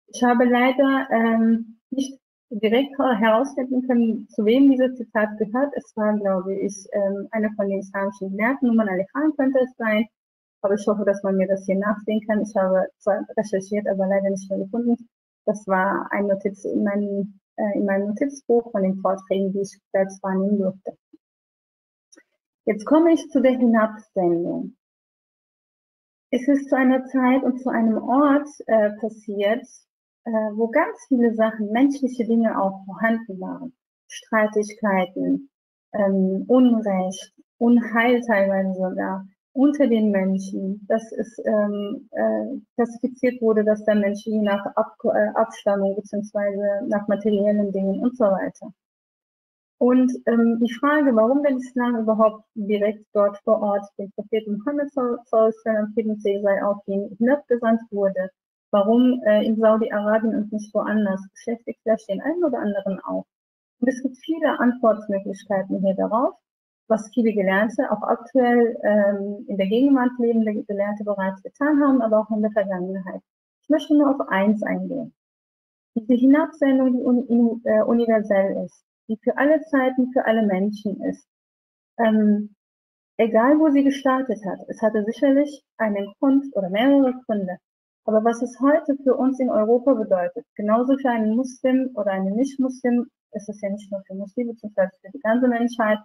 [SPEAKER 2] Ich habe leider ähm, nicht direkt herausfinden können, zu wem dieses Zitat gehört. Es war, glaube ich, ähm, einer von den islamischen Gelehrten, Numan Ali-Khan könnte es sein. Aber ich hoffe, dass man mir das hier nachsehen kann. Ich habe zwar recherchiert, aber leider nicht mehr gefunden. Das war ein Notiz in meinem, äh, in meinem Notizbuch von den Vorträgen, die ich selbst wahrnehmen durfte. Jetzt komme ich zu der Hinabsendung. Es ist zu einer Zeit und zu einem Ort äh, passiert, äh, wo ganz viele Sachen, menschliche Dinge auch vorhanden waren. Streitigkeiten, ähm, Unrecht, Unheil teilweise sogar, unter den Menschen, dass es ähm, äh, klassifiziert wurde, dass der Mensch je nach Ab äh, Abstammung beziehungsweise nach materiellen Dingen und so weiter. Und ähm, die Frage, warum der Islam überhaupt direkt dort vor Ort den Propheten Muhammad Frieden sei auf ihn hinabgesandt wurde, warum äh, in Saudi-Arabien und nicht woanders, beschäftigt vielleicht den einen oder anderen auch. Und es gibt viele Antwortmöglichkeiten hier darauf, was viele Gelernte, auch aktuell ähm, in der Gegenwart lebende Gelernte bereits getan haben, aber auch in der Vergangenheit. Ich möchte nur auf eins eingehen. Diese Hinabsendung, die uni äh, universell ist, die für alle Zeiten, für alle Menschen ist. Ähm, egal wo sie gestartet hat, es hatte sicherlich einen Grund oder mehrere Gründe. Aber was es heute für uns in Europa bedeutet, genauso für einen Muslim oder einen Nicht-Muslim, ist es ja nicht nur für Muslime, beziehungsweise für die ganze Menschheit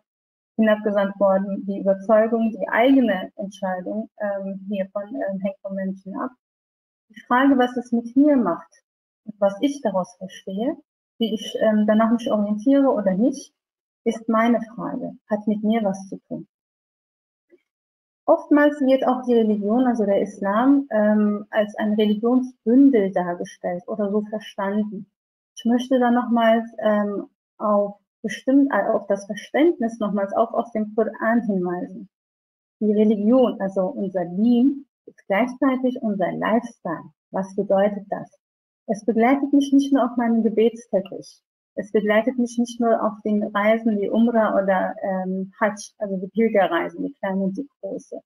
[SPEAKER 2] hinabgesandt worden. Die Überzeugung, die eigene Entscheidung ähm, hiervon ähm, hängt vom Menschen ab. Die Frage, was es mit mir macht was ich daraus verstehe, wie ich ähm, danach mich orientiere oder nicht, ist meine Frage, hat mit mir was zu tun. Oftmals wird auch die Religion, also der Islam, ähm, als ein Religionsbündel dargestellt oder so verstanden. Ich möchte da nochmals ähm, auf bestimmt äh, auf das Verständnis nochmals auch aus dem Koran hinweisen. Die Religion, also unser Dien, ist gleichzeitig unser Lifestyle. Was bedeutet das? Es begleitet mich nicht nur auf meinem Gebetsteppich. Es begleitet mich nicht nur auf den Reisen wie Umrah oder ähm, Hajj, also die Pilgerreisen, die kleinen und die große.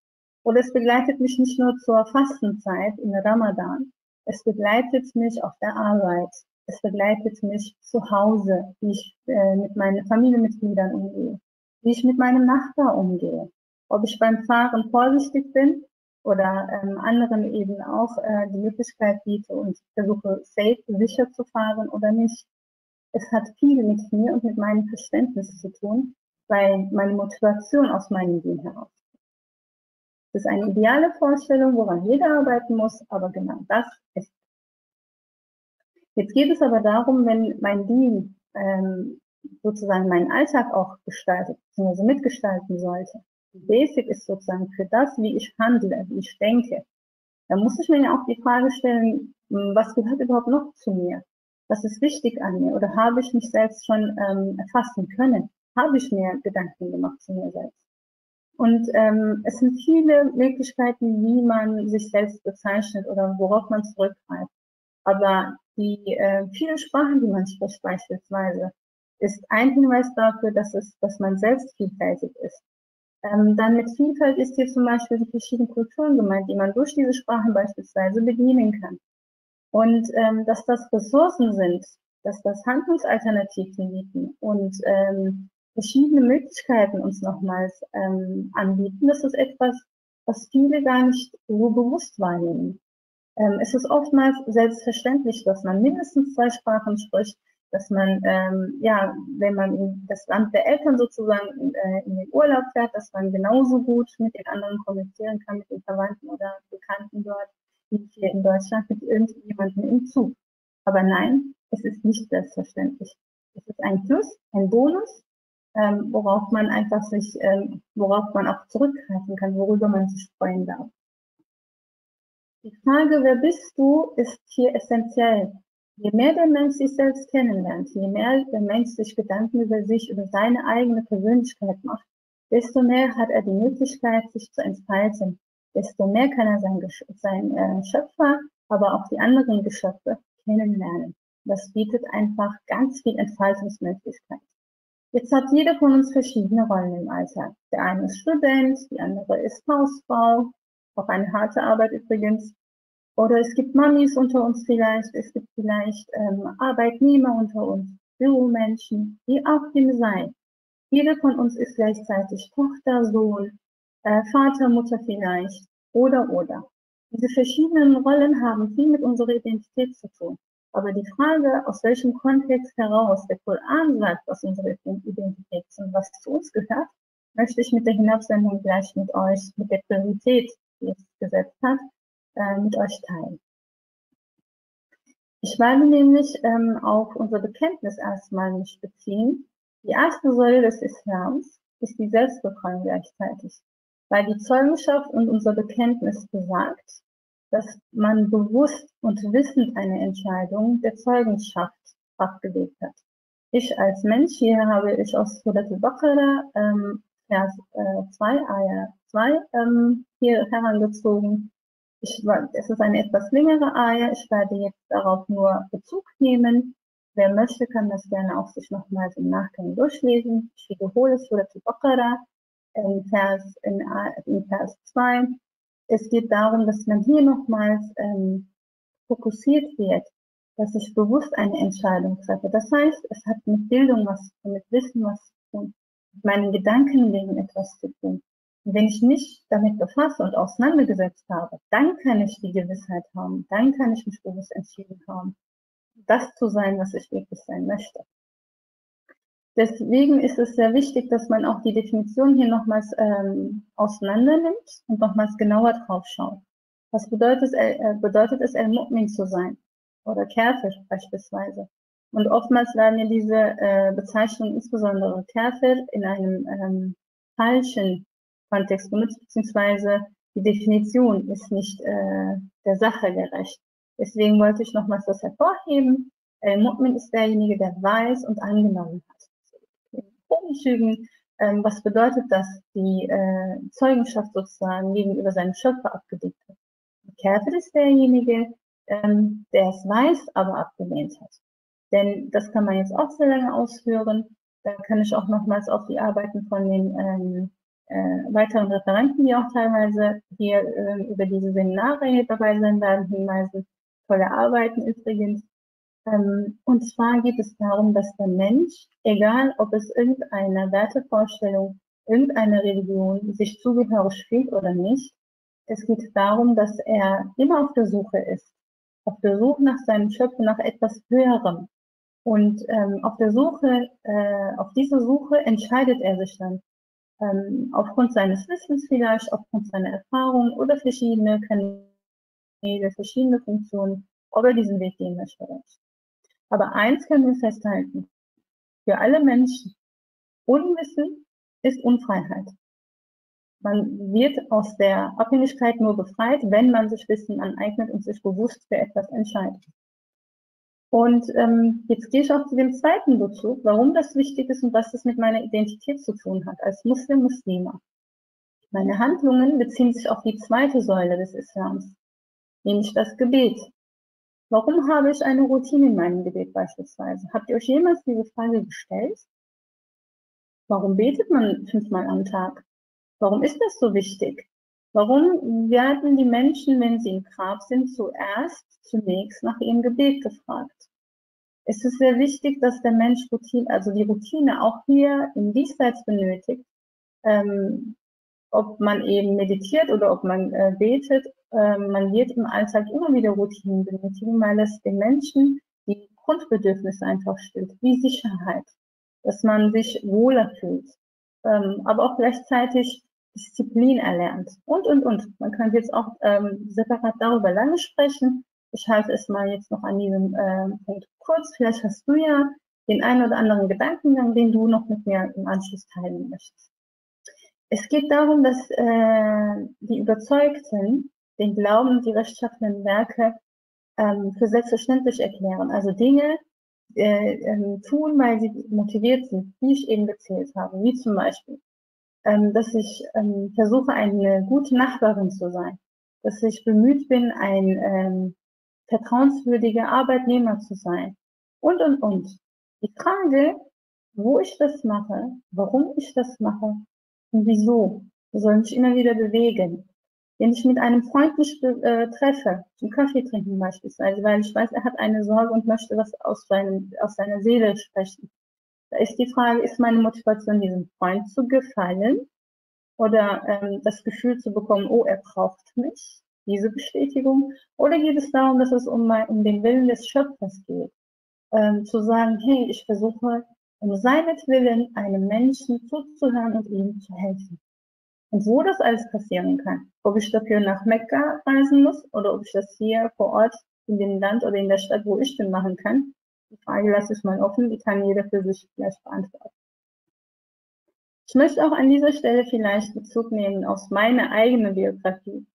[SPEAKER 2] Oder es begleitet mich nicht nur zur Fastenzeit in Ramadan. Es begleitet mich auf der Arbeit. Es begleitet mich zu Hause, wie ich äh, mit meinen Familienmitgliedern umgehe, wie ich mit meinem Nachbar umgehe. Ob ich beim Fahren vorsichtig bin oder ähm, anderen eben auch äh, die Möglichkeit biete und versuche safe, sicher zu fahren oder nicht. Es hat viel mit mir und mit meinem Verständnis zu tun, weil meine Motivation aus meinem Dien heraus. Das ist eine ideale Vorstellung, woran jeder arbeiten muss, aber genau das ist. Jetzt geht es aber darum, wenn mein Dien ähm, sozusagen meinen Alltag auch gestaltet, beziehungsweise mitgestalten sollte, Basic ist sozusagen für das, wie ich handle, wie ich denke. Da muss ich mir ja auch die Frage stellen, was gehört überhaupt noch zu mir? Was ist wichtig an mir? Oder habe ich mich selbst schon ähm, erfassen können? Habe ich mir Gedanken gemacht zu mir selbst? Und ähm, es sind viele Möglichkeiten, wie man sich selbst bezeichnet oder worauf man zurückgreift. Aber die äh, vielen Sprachen, die man spricht beispielsweise, ist ein Hinweis dafür, dass es, dass man selbst vielfältig ist. Ähm, dann mit Vielfalt ist hier zum Beispiel die verschiedenen Kulturen gemeint, die man durch diese Sprachen beispielsweise bedienen kann. Und ähm, dass das Ressourcen sind, dass das Handlungsalternativen bieten und ähm, verschiedene Möglichkeiten uns nochmals ähm, anbieten, das ist etwas, was viele gar nicht so bewusst wahrnehmen. Ähm, es ist oftmals selbstverständlich, dass man mindestens zwei Sprachen spricht, dass man, ähm, ja, wenn man in das Land der Eltern sozusagen äh, in den Urlaub fährt, dass man genauso gut mit den anderen kommunizieren kann, mit den Verwandten oder Bekannten dort, wie hier in Deutschland mit irgendjemandem im Zug. Aber nein, es ist nicht selbstverständlich. Es ist ein Plus, ein Bonus, ähm, worauf man einfach sich, ähm, worauf man auch zurückgreifen kann, worüber man sich freuen darf. Die Frage, wer bist du, ist hier essentiell. Je mehr der Mensch sich selbst kennenlernt, je mehr der Mensch sich Gedanken über sich, über seine eigene Persönlichkeit macht, desto mehr hat er die Möglichkeit, sich zu entfalten. Desto mehr kann er sein, sein äh, Schöpfer, aber auch die anderen Geschöpfe kennenlernen. Das bietet einfach ganz viel Entfaltungsmöglichkeit. Jetzt hat jeder von uns verschiedene Rollen im Alltag. Der eine ist Student, die andere ist Hausfrau, auch eine harte Arbeit übrigens. Oder es gibt Mamis unter uns vielleicht, es gibt vielleicht ähm, Arbeitnehmer unter uns, Büromenschen, wie auch dem sei. Jeder von uns ist gleichzeitig Tochter, Sohn, äh, Vater, Mutter vielleicht oder oder. Diese verschiedenen Rollen haben viel mit unserer Identität zu tun. Aber die Frage, aus welchem Kontext heraus der Koran sagt, was unsere Identität ist und was zu uns gehört, möchte ich mit der Hinabsendung gleich mit euch, mit der Priorität, die es gesetzt hat, äh, mit euch teilen. Ich werde nämlich ähm, auf unser Bekenntnis erstmal mich beziehen. Die erste Säule des Islams ist die Selbstbetreuung gleichzeitig. Weil die Zeugenschaft und unser Bekenntnis besagt, dass man bewusst und wissend eine Entscheidung der Zeugenschaft abgelegt hat. Ich als Mensch, hier habe ich aus Surat al-Baqarah, ähm, Vers 2, äh, Ayah 2, ähm, hier herangezogen. Ich, es ist eine etwas längere Ayah, ich werde jetzt darauf nur Bezug nehmen. Wer möchte, kann das gerne auch sich nochmals im Nachgang durchlesen. Ich wiederhole Surat al-Baqarah, in Vers, in, in Vers 2. Es geht darum, dass man hier nochmals ähm, fokussiert wird, dass ich bewusst eine Entscheidung treffe. Das heißt, es hat mit Bildung was, mit Wissen was zu tun, mit meinen Gedanken wegen etwas zu tun. Und wenn ich mich damit befasse und auseinandergesetzt habe, dann kann ich die Gewissheit haben, dann kann ich mich bewusst entschieden haben, das zu sein, was ich wirklich sein möchte. Deswegen ist es sehr wichtig, dass man auch die Definition hier nochmals ähm, auseinander nimmt und nochmals genauer drauf schaut. Was bedeutet, äh, bedeutet es, ein Mu'min zu sein? Oder Kafir beispielsweise. Und oftmals werden ja diese äh, Bezeichnungen, insbesondere Kafir, in einem ähm, falschen Kontext benutzt, beziehungsweise die Definition ist nicht äh, der Sache gerecht. Deswegen wollte ich nochmals das hervorheben. Äh, Mu'min ist derjenige, der weiß und angenommen hat. Grundzügen, ähm, was bedeutet das, die äh, Zeugenschaft sozusagen gegenüber seinem Schöpfer abgedeckt hat. Kafir ist derjenige, ähm, der es weiß, aber abgelehnt hat. Denn das kann man jetzt auch sehr lange ausführen. Da kann ich auch nochmals auf die Arbeiten von den ähm, äh, weiteren Referenten, die auch teilweise hier äh, über diese Seminare dabei sein werden, hinweisen. Tolle Arbeiten übrigens. Ähm, und zwar geht es darum, dass der Mensch, egal ob es irgendeine Wertevorstellung, irgendeine Religion sich zugehörig fühlt oder nicht, es geht darum, dass er immer auf der Suche ist, auf der Suche nach seinem Schöpfer, nach etwas Höherem. Und ähm, auf der Suche, äh, auf diese Suche entscheidet er sich dann ähm, aufgrund seines Wissens vielleicht, aufgrund seiner Erfahrung oder verschiedene Kanäle, verschiedene Funktionen, ob er diesen Weg gehen möchte oder nicht. Aber eins können wir festhalten. Für alle Menschen, Unwissen ist Unfreiheit. Man wird aus der Abhängigkeit nur befreit, wenn man sich Wissen aneignet und sich bewusst für etwas entscheidet. Und ähm, jetzt gehe ich auch zu dem zweiten Bezug, warum das wichtig ist und was es mit meiner Identität zu tun hat als Muslim, Muslima. Meine Handlungen beziehen sich auf die zweite Säule des Islams, nämlich das Gebet. Warum habe ich eine Routine in meinem Gebet beispielsweise? Habt ihr euch jemals diese Frage gestellt? Warum betet man fünfmal am Tag? Warum ist das so wichtig? Warum werden die Menschen, wenn sie im Grab sind, zuerst zunächst nach ihrem Gebet gefragt? Es ist sehr wichtig, dass der Mensch Routine, also die Routine auch hier im Diesseits benötigt. Ähm, ob man eben meditiert oder ob man äh, betet, äh, man wird im Alltag immer wieder Routinen benötigen, weil es den Menschen die Grundbedürfnisse einfach stillt, wie Sicherheit, dass man sich wohler fühlt, ähm, aber auch gleichzeitig Disziplin erlernt und, und, und. Man kann jetzt auch ähm, separat darüber lange sprechen. Ich halte es mal jetzt noch an diesem äh, Punkt kurz. Vielleicht hast du ja den einen oder anderen Gedankengang, den du noch mit mir im Anschluss teilen möchtest. Es geht darum, dass äh, die Überzeugten den Glauben die rechtschaffenen Werke ähm, für selbstverständlich erklären. Also Dinge äh, äh, tun, weil sie motiviert sind, wie ich eben gezählt habe. Wie zum Beispiel, ähm, dass ich ähm, versuche, eine gute Nachbarin zu sein. Dass ich bemüht bin, ein ähm, vertrauenswürdiger Arbeitnehmer zu sein. Und, und, und. Die Frage, wo ich das mache, warum ich das mache, und wieso? soll mich immer wieder bewegen. Wenn ich mit einem Freund mich äh, treffe, zum Kaffee trinken beispielsweise, weil ich weiß, er hat eine Sorge und möchte was aus, seinem, aus seiner Seele sprechen. Da ist die Frage, ist meine Motivation, diesem Freund zu gefallen oder ähm, das Gefühl zu bekommen, oh, er braucht mich, diese Bestätigung, oder geht es darum, dass es um, mein, um den Willen des Schöpfers geht, ähm, zu sagen, hey, ich versuche um seinetwillen einem Menschen zuzuhören und ihm zu helfen. Und wo das alles passieren kann, ob ich dafür nach Mekka reisen muss oder ob ich das hier vor Ort in dem Land oder in der Stadt, wo ich bin, machen kann, die Frage lasse ich mal offen, die kann jeder für sich gleich beantworten. Ich möchte auch an dieser Stelle vielleicht Bezug nehmen auf meine eigene Biografie.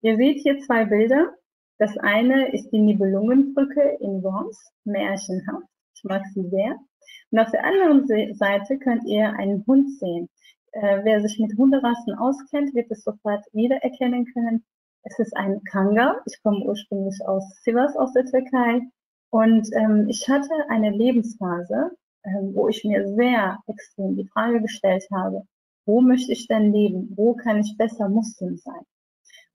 [SPEAKER 2] Ihr seht hier zwei Bilder. Das eine ist die Nibelungenbrücke in Worms, märchenhaft. Ich mag sie sehr. Und auf der anderen Seite könnt ihr einen Hund sehen. Äh, wer sich mit Hunderassen auskennt, wird es sofort wiedererkennen können. Es ist ein Kanga. Ich komme ursprünglich aus Sivas aus der Türkei. Und ähm, ich hatte eine Lebensphase, ähm, wo ich mir sehr extrem die Frage gestellt habe, wo möchte ich denn leben? Wo kann ich besser Muslim sein?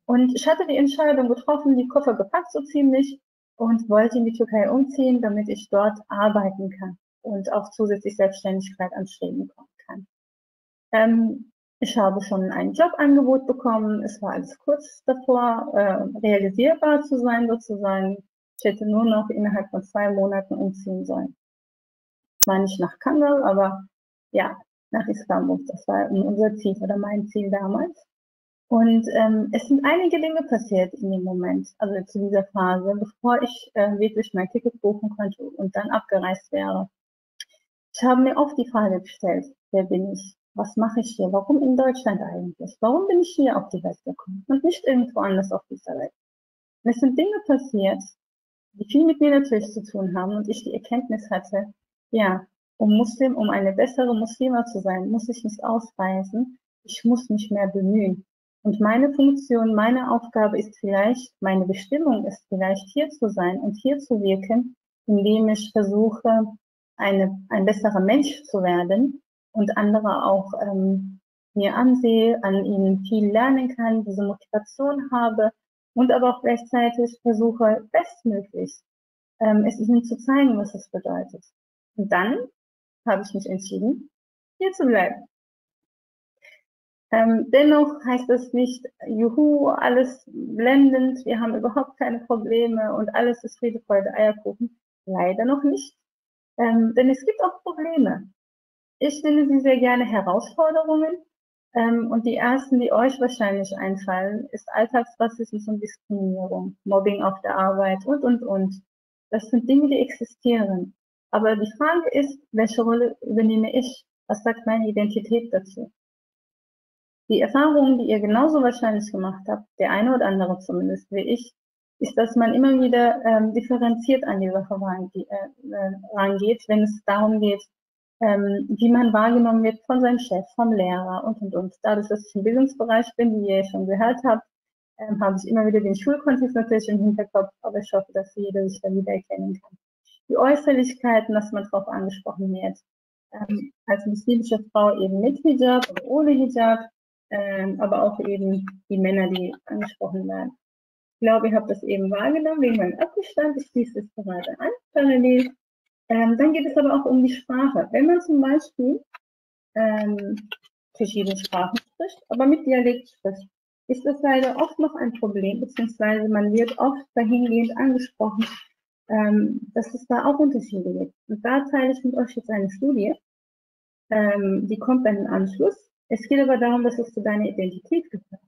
[SPEAKER 2] Und ich hatte die Entscheidung getroffen, die Koffer gepackt so ziemlich und wollte in die Türkei umziehen, damit ich dort arbeiten kann und auch zusätzlich Selbstständigkeit anstreben kann. Ähm, ich habe schon ein Jobangebot bekommen. Es war alles kurz davor, äh, realisierbar zu sein sozusagen. Ich hätte nur noch innerhalb von zwei Monaten umziehen sollen. Zwar nicht nach Kangal, aber ja, nach Istanbul. Das war unser Ziel oder mein Ziel damals. Und ähm, es sind einige Dinge passiert in dem Moment, also zu dieser Phase, bevor ich äh, wirklich mein Ticket buchen konnte und dann abgereist wäre. Ich habe mir oft die Frage gestellt, wer bin ich? Was mache ich hier? Warum in Deutschland eigentlich? Warum bin ich hier auf die Welt gekommen und nicht irgendwo anders auf dieser Welt? Und es sind Dinge passiert, die viel mit mir natürlich zu tun haben und ich die Erkenntnis hatte, ja, um Muslim, um eine bessere Muslima zu sein, muss ich nicht ausreisen, ich muss mich mehr bemühen. Und meine Funktion, meine Aufgabe ist vielleicht, meine Bestimmung ist vielleicht hier zu sein und hier zu wirken, indem ich versuche, eine, ein besserer Mensch zu werden und andere auch ähm, mir ansehe, an ihnen viel lernen kann, diese Motivation habe und aber auch gleichzeitig versuche, bestmöglich ähm, es ihnen zu zeigen, was es bedeutet. Und dann habe ich mich entschieden, hier zu bleiben. Ähm, dennoch heißt es nicht, juhu, alles blendend, wir haben überhaupt keine Probleme und alles ist Friede, Freude, Eierkuchen. Leider noch nicht. Ähm, denn es gibt auch Probleme. Ich nenne sie sehr gerne Herausforderungen. Ähm, und die ersten, die euch wahrscheinlich einfallen, ist Alltagsrassismus und Diskriminierung, Mobbing auf der Arbeit und, und, und. Das sind Dinge, die existieren. Aber die Frage ist, welche Rolle übernehme ich? Was sagt meine Identität dazu? Die Erfahrungen, die ihr genauso wahrscheinlich gemacht habt, der eine oder andere zumindest wie ich, ist, dass man immer wieder ähm, differenziert an die Sache rangeht, äh, rangeht, wenn es darum geht, ähm, wie man wahrgenommen wird von seinem Chef, vom Lehrer und und und. Dadurch, dass ich im Bildungsbereich bin, wie ihr schon gehört habt, ähm, habe ich immer wieder den Schulkontext natürlich im Hinterkopf, aber ich hoffe, dass jeder sich da wiedererkennen kann. Die Äußerlichkeiten, dass man darauf angesprochen wird. Ähm, als muslimische Frau eben mit Hijab oder ohne Hijab, ähm, aber auch eben die Männer, die angesprochen werden. Ich glaube, ihr habt das eben wahrgenommen wegen meinem Abgestand. Ich schließe es gerade an, parallel. Ähm, dann geht es aber auch um die Sprache. Wenn man zum Beispiel ähm, verschiedene Sprachen spricht, aber mit Dialekt spricht, ist das leider oft noch ein Problem, beziehungsweise man wird oft dahingehend angesprochen, ähm, dass es da auch Unterschiede gibt. Und da teile ich mit euch jetzt eine Studie, ähm, die kommt an den Anschluss. Es geht aber darum, dass es zu deiner Identität gehört.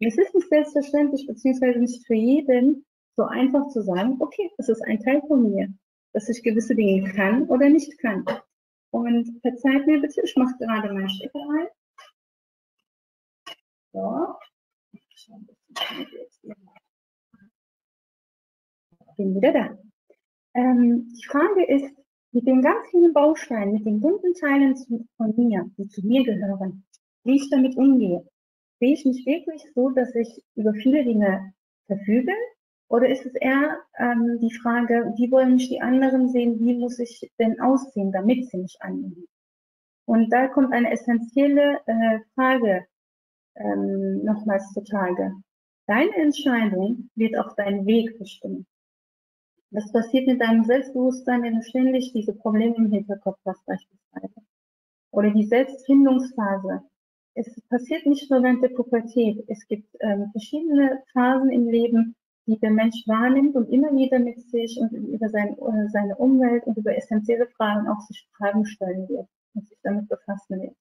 [SPEAKER 2] Und es ist nicht selbstverständlich, beziehungsweise nicht für jeden so einfach zu sagen, okay, das ist ein Teil von mir, dass ich gewisse Dinge kann oder nicht kann. Und verzeiht mir bitte, ich mache gerade meinen Stecker rein. So. Bin wieder da. Ähm, die Frage ist, mit den ganz vielen Bausteinen, mit den bunten Teilen von mir, die zu mir gehören, wie ich damit umgehe. Sehe ich mich wirklich so, dass ich über viele Dinge verfüge? Oder ist es eher ähm, die Frage, wie wollen mich die anderen sehen, wie muss ich denn aussehen, damit sie mich annehmen? Und da kommt eine essentielle äh, Frage ähm, nochmals zutage. Deine Entscheidung wird auch deinen Weg bestimmen. Was passiert mit deinem Selbstbewusstsein, wenn du ständig diese Probleme im Hinterkopf hast beispielsweise? Oder die Selbstfindungsphase. Es passiert nicht nur während der Pubertät. Es gibt ähm, verschiedene Phasen im Leben, die der Mensch wahrnimmt und immer wieder mit sich und über sein, äh, seine Umwelt und über essentielle Fragen auch sich Fragen stellen wird und sich damit befassen wird.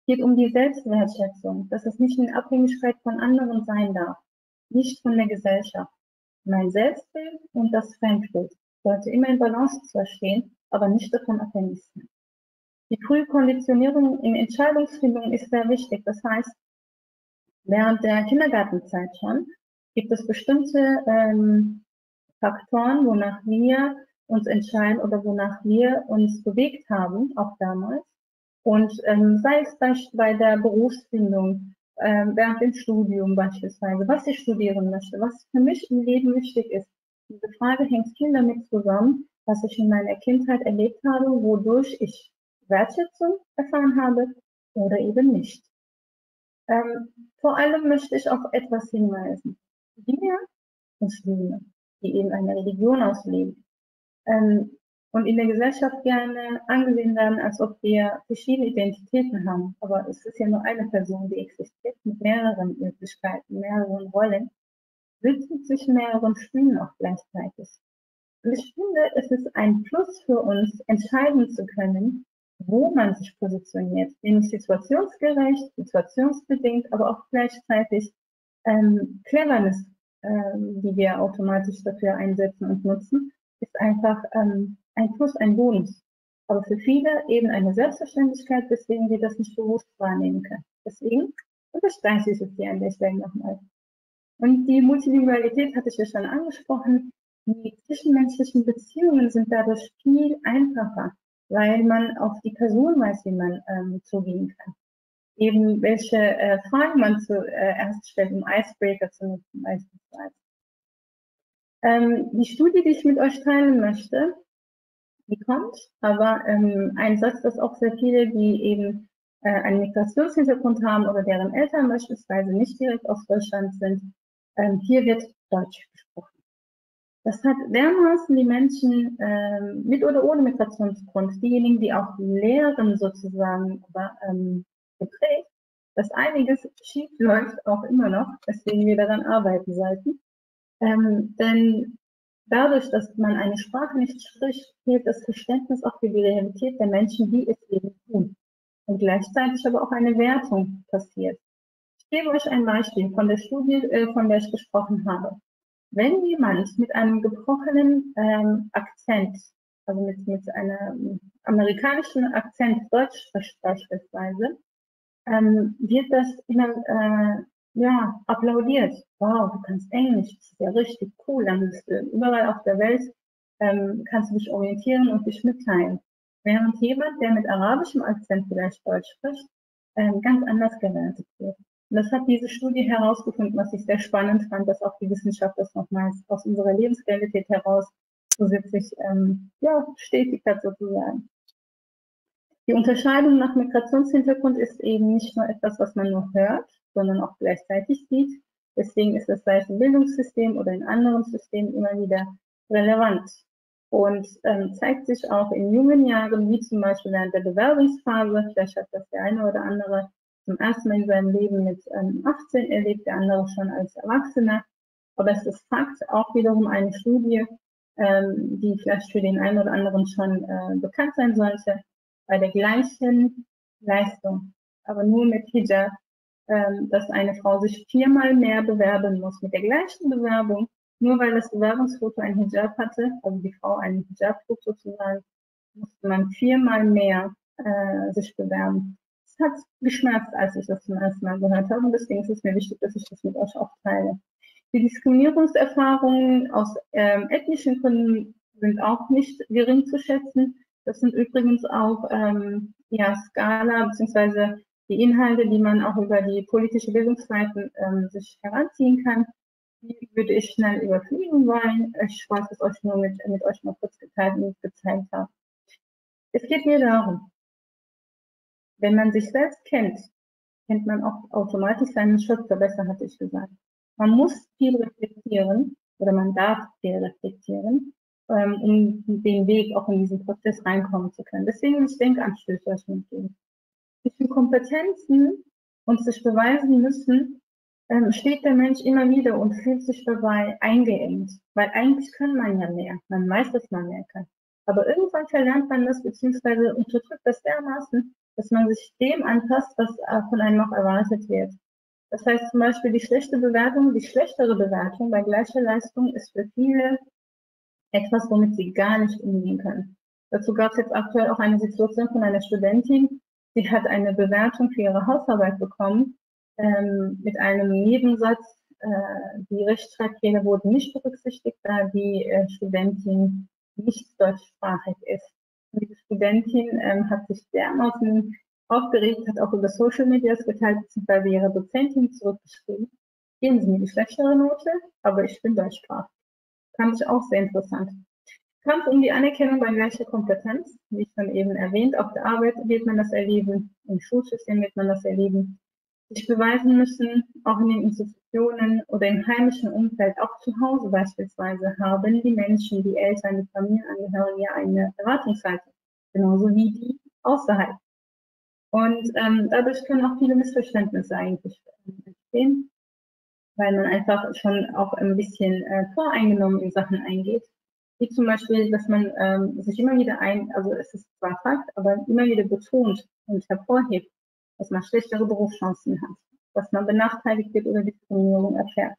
[SPEAKER 2] Es geht um die Selbstwertschätzung, dass es nicht in Abhängigkeit von anderen sein darf, nicht von der Gesellschaft. Mein Selbstbild und das Fremdbild sollte immer in Balance zwar stehen, aber nicht davon abhängig sein. Die Frühkonditionierung in Entscheidungsfindung ist sehr wichtig. Das heißt, während der Kindergartenzeit schon gibt es bestimmte ähm, Faktoren, wonach wir uns entscheiden oder wonach wir uns bewegt haben, auch damals. Und ähm, sei es bei, der Berufsfindung, ähm, während dem Studium beispielsweise, was ich studieren möchte, was für mich im Leben wichtig ist. Diese Frage hängt viel damit zusammen, was ich in meiner Kindheit erlebt habe, wodurch ich Wertschätzung erfahren habe oder eben nicht. Ähm, vor allem möchte ich auf etwas hinweisen. Wir Muslime, die eben eine Religion ausleben, ähm, und in der Gesellschaft gerne angesehen werden, als ob wir verschiedene Identitäten haben. Aber es ist ja nur eine Person, die existiert, mit mehreren Möglichkeiten, mehreren Rollen, sitzen sich mehreren Stühlen auch gleichzeitig. Und ich finde, es ist ein Plus für uns, entscheiden zu können, wo man sich positioniert, nämlich situationsgerecht, situationsbedingt, aber auch gleichzeitig ähm, Cleverness, ähm, die wir automatisch dafür einsetzen und nutzen, ist einfach ähm, ein Plus, ein Bonus. Aber für viele eben eine Selbstverständlichkeit, weswegen wir das nicht bewusst wahrnehmen können. Deswegen unterstreiche ich es hier an der Stelle nochmal. Und die Multilingualität hatte ich ja schon angesprochen. Die zwischenmenschlichen Beziehungen sind dadurch viel einfacher, weil man auf die Person weiß, wie man ähm, zugehen kann. Eben welche äh, Fragen man zuerst äh, stellt, um Icebreaker zu nutzen beispielsweise. Ähm, die Studie, die ich mit euch teilen möchte, die kommt, aber ähm, ein Satz, dass auch sehr viele, die eben äh, einen Migrationshintergrund haben oder deren Eltern beispielsweise nicht direkt aus Deutschland sind, ähm, hier wird Deutsch gesprochen. Das hat dermaßen die Menschen ähm, mit oder ohne Migrationsgrund, diejenigen, die auch lehren sozusagen, aber, ähm, geprägt, dass einiges schief läuft, auch immer noch, weswegen wir daran arbeiten sollten. Ähm, denn dadurch, dass man eine Sprache nicht spricht, fehlt das Verständnis auch für die Realität der Menschen, die es eben tun. Und gleichzeitig aber auch eine Wertung passiert. Ich gebe euch ein Beispiel von der Studie, äh, von der ich gesprochen habe. Wenn jemand mit einem gebrochenen ähm, Akzent, also mit, mit einem amerikanischen Akzent Deutsch spricht beispielsweise, ähm, wird das immer äh, ja, applaudiert. Wow, du kannst Englisch, das ist ja richtig cool. Dann bist du überall auf der Welt, ähm, kannst du dich orientieren und dich mitteilen. Während jemand, der mit arabischem Akzent vielleicht Deutsch spricht, ähm, ganz anders gewertet wird. Und das hat diese Studie herausgefunden, was ich sehr spannend fand, dass auch die Wissenschaft das nochmals aus unserer Lebensrealität heraus zusätzlich ähm, ja, bestätigt hat sozusagen. Die Unterscheidung nach Migrationshintergrund ist eben nicht nur etwas, was man nur hört, sondern auch gleichzeitig sieht. Deswegen ist das sei es im Bildungssystem oder in anderen Systemen immer wieder relevant und ähm, zeigt sich auch in jungen Jahren, wie zum Beispiel während der Bewerbungsphase. Vielleicht hat das der eine oder andere zum ersten Mal in seinem Leben mit ähm, 18 erlebt, der andere schon als Erwachsener. Aber es ist Fakt, auch wiederum eine Studie, ähm, die vielleicht für den einen oder anderen schon äh, bekannt sein sollte, bei der gleichen Leistung, aber nur mit Hijab ähm, dass eine Frau sich viermal mehr bewerben muss mit der gleichen Bewerbung, nur weil das Bewerbungsfoto ein Hijab hatte, also die Frau einen Hijab trug sozusagen, musste man viermal mehr äh, sich bewerben. Es hat geschmerzt, als ich das zum ersten Mal gehört habe und deswegen ist es mir wichtig, dass ich das mit euch auch teile. Die Diskriminierungserfahrungen aus ähm, ethnischen Gründen sind auch nicht gering zu schätzen. Das sind übrigens auch ähm, ja, Skala bzw die Inhalte, die man auch über die politische Bildungsseiten ähm, sich heranziehen kann, die würde ich schnell überfliegen wollen. Ich wollte es euch nur mit, mit euch mal kurz geteilt und gezeigt haben. Es geht mir darum, wenn man sich selbst kennt, kennt man auch automatisch seinen Schöpfer, besser hatte ich gesagt. Man muss viel reflektieren oder man darf viel reflektieren, ähm, um den Weg auch in diesen Prozess reinkommen zu können. Deswegen ich denke Anstöße euch mitgeben zwischen Kompetenzen und sich beweisen müssen, ähm, steht der Mensch immer wieder und fühlt sich dabei eingeengt. Weil eigentlich kann man ja mehr. Man weiß, dass man mehr kann. Aber irgendwann verlernt man das, beziehungsweise unterdrückt das dermaßen, dass man sich dem anpasst, was äh, von einem noch erwartet wird. Das heißt zum Beispiel die schlechte Bewertung, die schlechtere Bewertung bei gleicher Leistung ist für viele etwas, womit sie gar nicht umgehen können. Dazu gab es jetzt aktuell auch eine Situation von einer Studentin, sie hat eine Bewertung für ihre Hausarbeit bekommen ähm, mit einem Nebensatz, äh, die Rechtschreibfehler wurden nicht berücksichtigt, da die äh, Studentin nicht deutschsprachig ist. Und diese Studentin ähm, hat sich dermaßen aufgeregt, hat auch über Social Media geteilt, beziehungsweise ihre Dozentin zurückgeschrieben. Geben Sie mir die schlechtere Note, aber ich bin deutschsprachig. Fand ich auch sehr interessant. Kampf um die Anerkennung bei gleicher Kompetenz, wie ich schon eben erwähnt, auf der Arbeit wird man das erleben, im Schulsystem wird man das erleben, sich beweisen müssen, auch in den Institutionen oder im heimischen Umfeld, auch zu Hause beispielsweise, haben die Menschen, die Eltern, die Familienangehörigen ja eine Erwartungshaltung, genauso wie die außerhalb. Und ähm, dadurch können auch viele Missverständnisse eigentlich entstehen, weil man einfach schon auch ein bisschen äh, voreingenommen in Sachen eingeht. Wie zum Beispiel, dass man ähm, sich immer wieder ein, also es ist zwar Fakt, aber immer wieder betont und hervorhebt, dass man schlechtere Berufschancen hat, dass man benachteiligt wird oder Diskriminierung erfährt.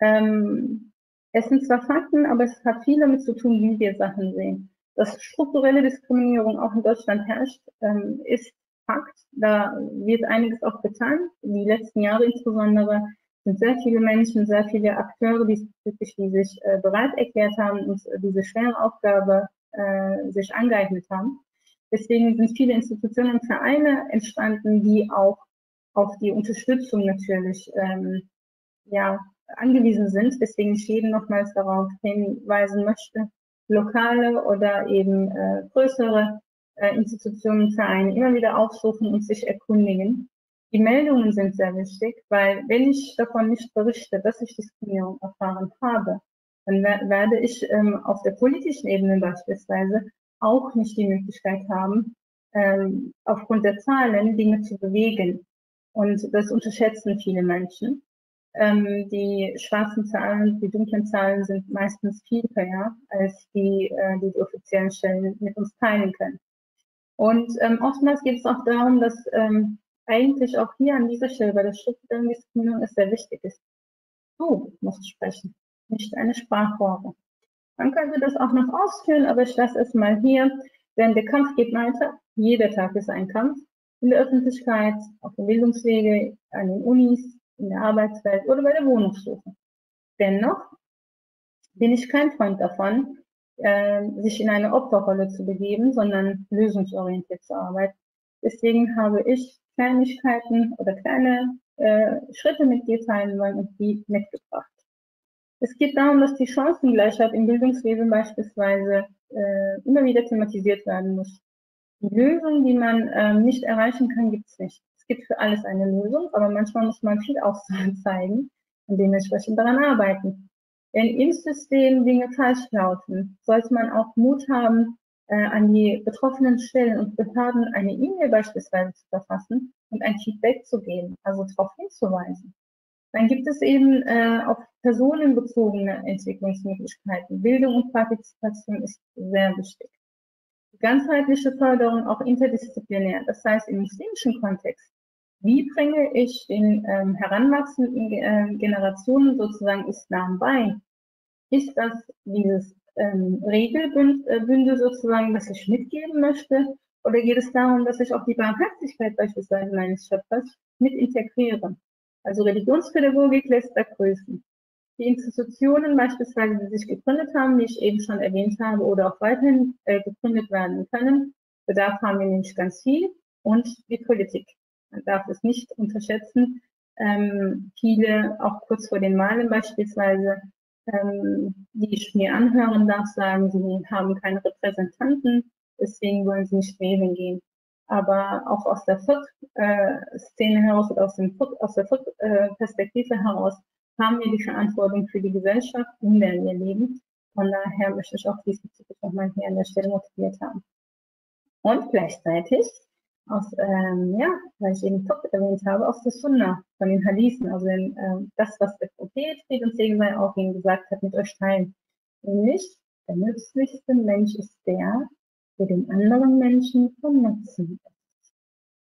[SPEAKER 2] Ähm, es sind zwar Fakten, aber es hat viel damit zu tun, wie wir Sachen sehen. Dass strukturelle Diskriminierung auch in Deutschland herrscht, ähm, ist Fakt. Da wird einiges auch getan. Die letzten Jahre insbesondere sind sehr viele Menschen, sehr viele Akteure, die, sich äh, bereit erklärt haben und diese schwere Aufgabe äh, sich angeeignet haben. Deswegen sind viele Institutionen und Vereine entstanden, die auch auf die Unterstützung natürlich ähm, ja, angewiesen sind. Deswegen ich jeden nochmals darauf hinweisen möchte, lokale oder eben äh, größere äh, Institutionen, Vereine immer wieder aufsuchen und sich erkundigen. Die Meldungen sind sehr wichtig, weil wenn ich davon nicht berichte, dass ich Diskriminierung erfahren habe, dann werde ich ähm, auf der politischen Ebene beispielsweise auch nicht die Möglichkeit haben, ähm, aufgrund der Zahlen Dinge zu bewegen. Und das unterschätzen viele Menschen. Ähm, die schwarzen Zahlen, die dunklen Zahlen sind meistens viel höher als die, äh, die, die offiziellen Stellen mit uns teilen können. Und ähm, oftmals geht es auch darum, dass ähm, eigentlich auch hier an dieser Stelle bei der strukturellen Diskriminierung es sehr wichtig ist. Du musst sprechen, nicht eine Sprachrohre. Man könnte das auch noch ausführen, aber ich lasse es mal hier, denn der Kampf geht weiter. Jeder Tag ist ein Kampf in der Öffentlichkeit, auf dem Bildungswege, an den Unis, in der Arbeitswelt oder bei der Wohnungssuche. Dennoch bin ich kein Freund davon, äh, sich in eine Opferrolle zu begeben, sondern lösungsorientiert zu arbeiten. Deswegen habe ich Kleinigkeiten oder kleine äh, Schritte mit dir teilen wollen und die mitgebracht. Es geht darum, dass die Chancengleichheit im Bildungswesen beispielsweise äh, immer wieder thematisiert werden muss. Die Lösung, die man ähm, nicht erreichen kann, gibt es nicht. Es gibt für alles eine Lösung, aber manchmal muss man viel aufzeigen und dementsprechend daran arbeiten. Wenn im System Dinge falsch laufen, sollte man auch Mut haben, an die betroffenen Stellen und Behörden eine E-Mail beispielsweise zu verfassen und ein Feedback zu geben, also darauf hinzuweisen. Dann gibt es eben äh, auf personenbezogene Entwicklungsmöglichkeiten. Bildung und Partizipation ist sehr wichtig. Ganzheitliche Förderung auch interdisziplinär, das heißt im muslimischen Kontext. Wie bringe ich den ähm, heranwachsenden äh, Generationen sozusagen Islam bei? Ist das dieses ähm, Regelbünde sozusagen, das ich mitgeben möchte? Oder geht es darum, dass ich auch die Barmherzigkeit beispielsweise meines Schöpfers mit integriere? Also Religionspädagogik lässt da grüßen. Die Institutionen beispielsweise, die sich gegründet haben, die ich eben schon erwähnt habe, oder auch weiterhin äh, gegründet werden können, bedarf haben wir nämlich ganz viel. Und die Politik. Man darf es nicht unterschätzen. Ähm, viele, auch kurz vor den Wahlen beispielsweise, ähm, die ich mir anhören darf, sagen, sie haben keine Repräsentanten, deswegen wollen sie nicht wählen gehen aber auch aus der Foot-Szene heraus oder aus, dem Foot, aus der Foot-Perspektive heraus haben wir die Verantwortung für die Gesellschaft, in der wir leben. Von daher möchte ich auch diesbezüglich nochmal hier an der Stelle motiviert haben. Und gleichzeitig aus, ähm, ja, weil ich eben Top erwähnt habe, aus der Sunna, von den Hadithen, also den, ähm, das, was der Prophet, Fried und Segen sei, auch Ihnen gesagt hat, mit euch teilen. Nämlich, der nützlichste Mensch ist der, für den anderen Menschen von Nutzen ist.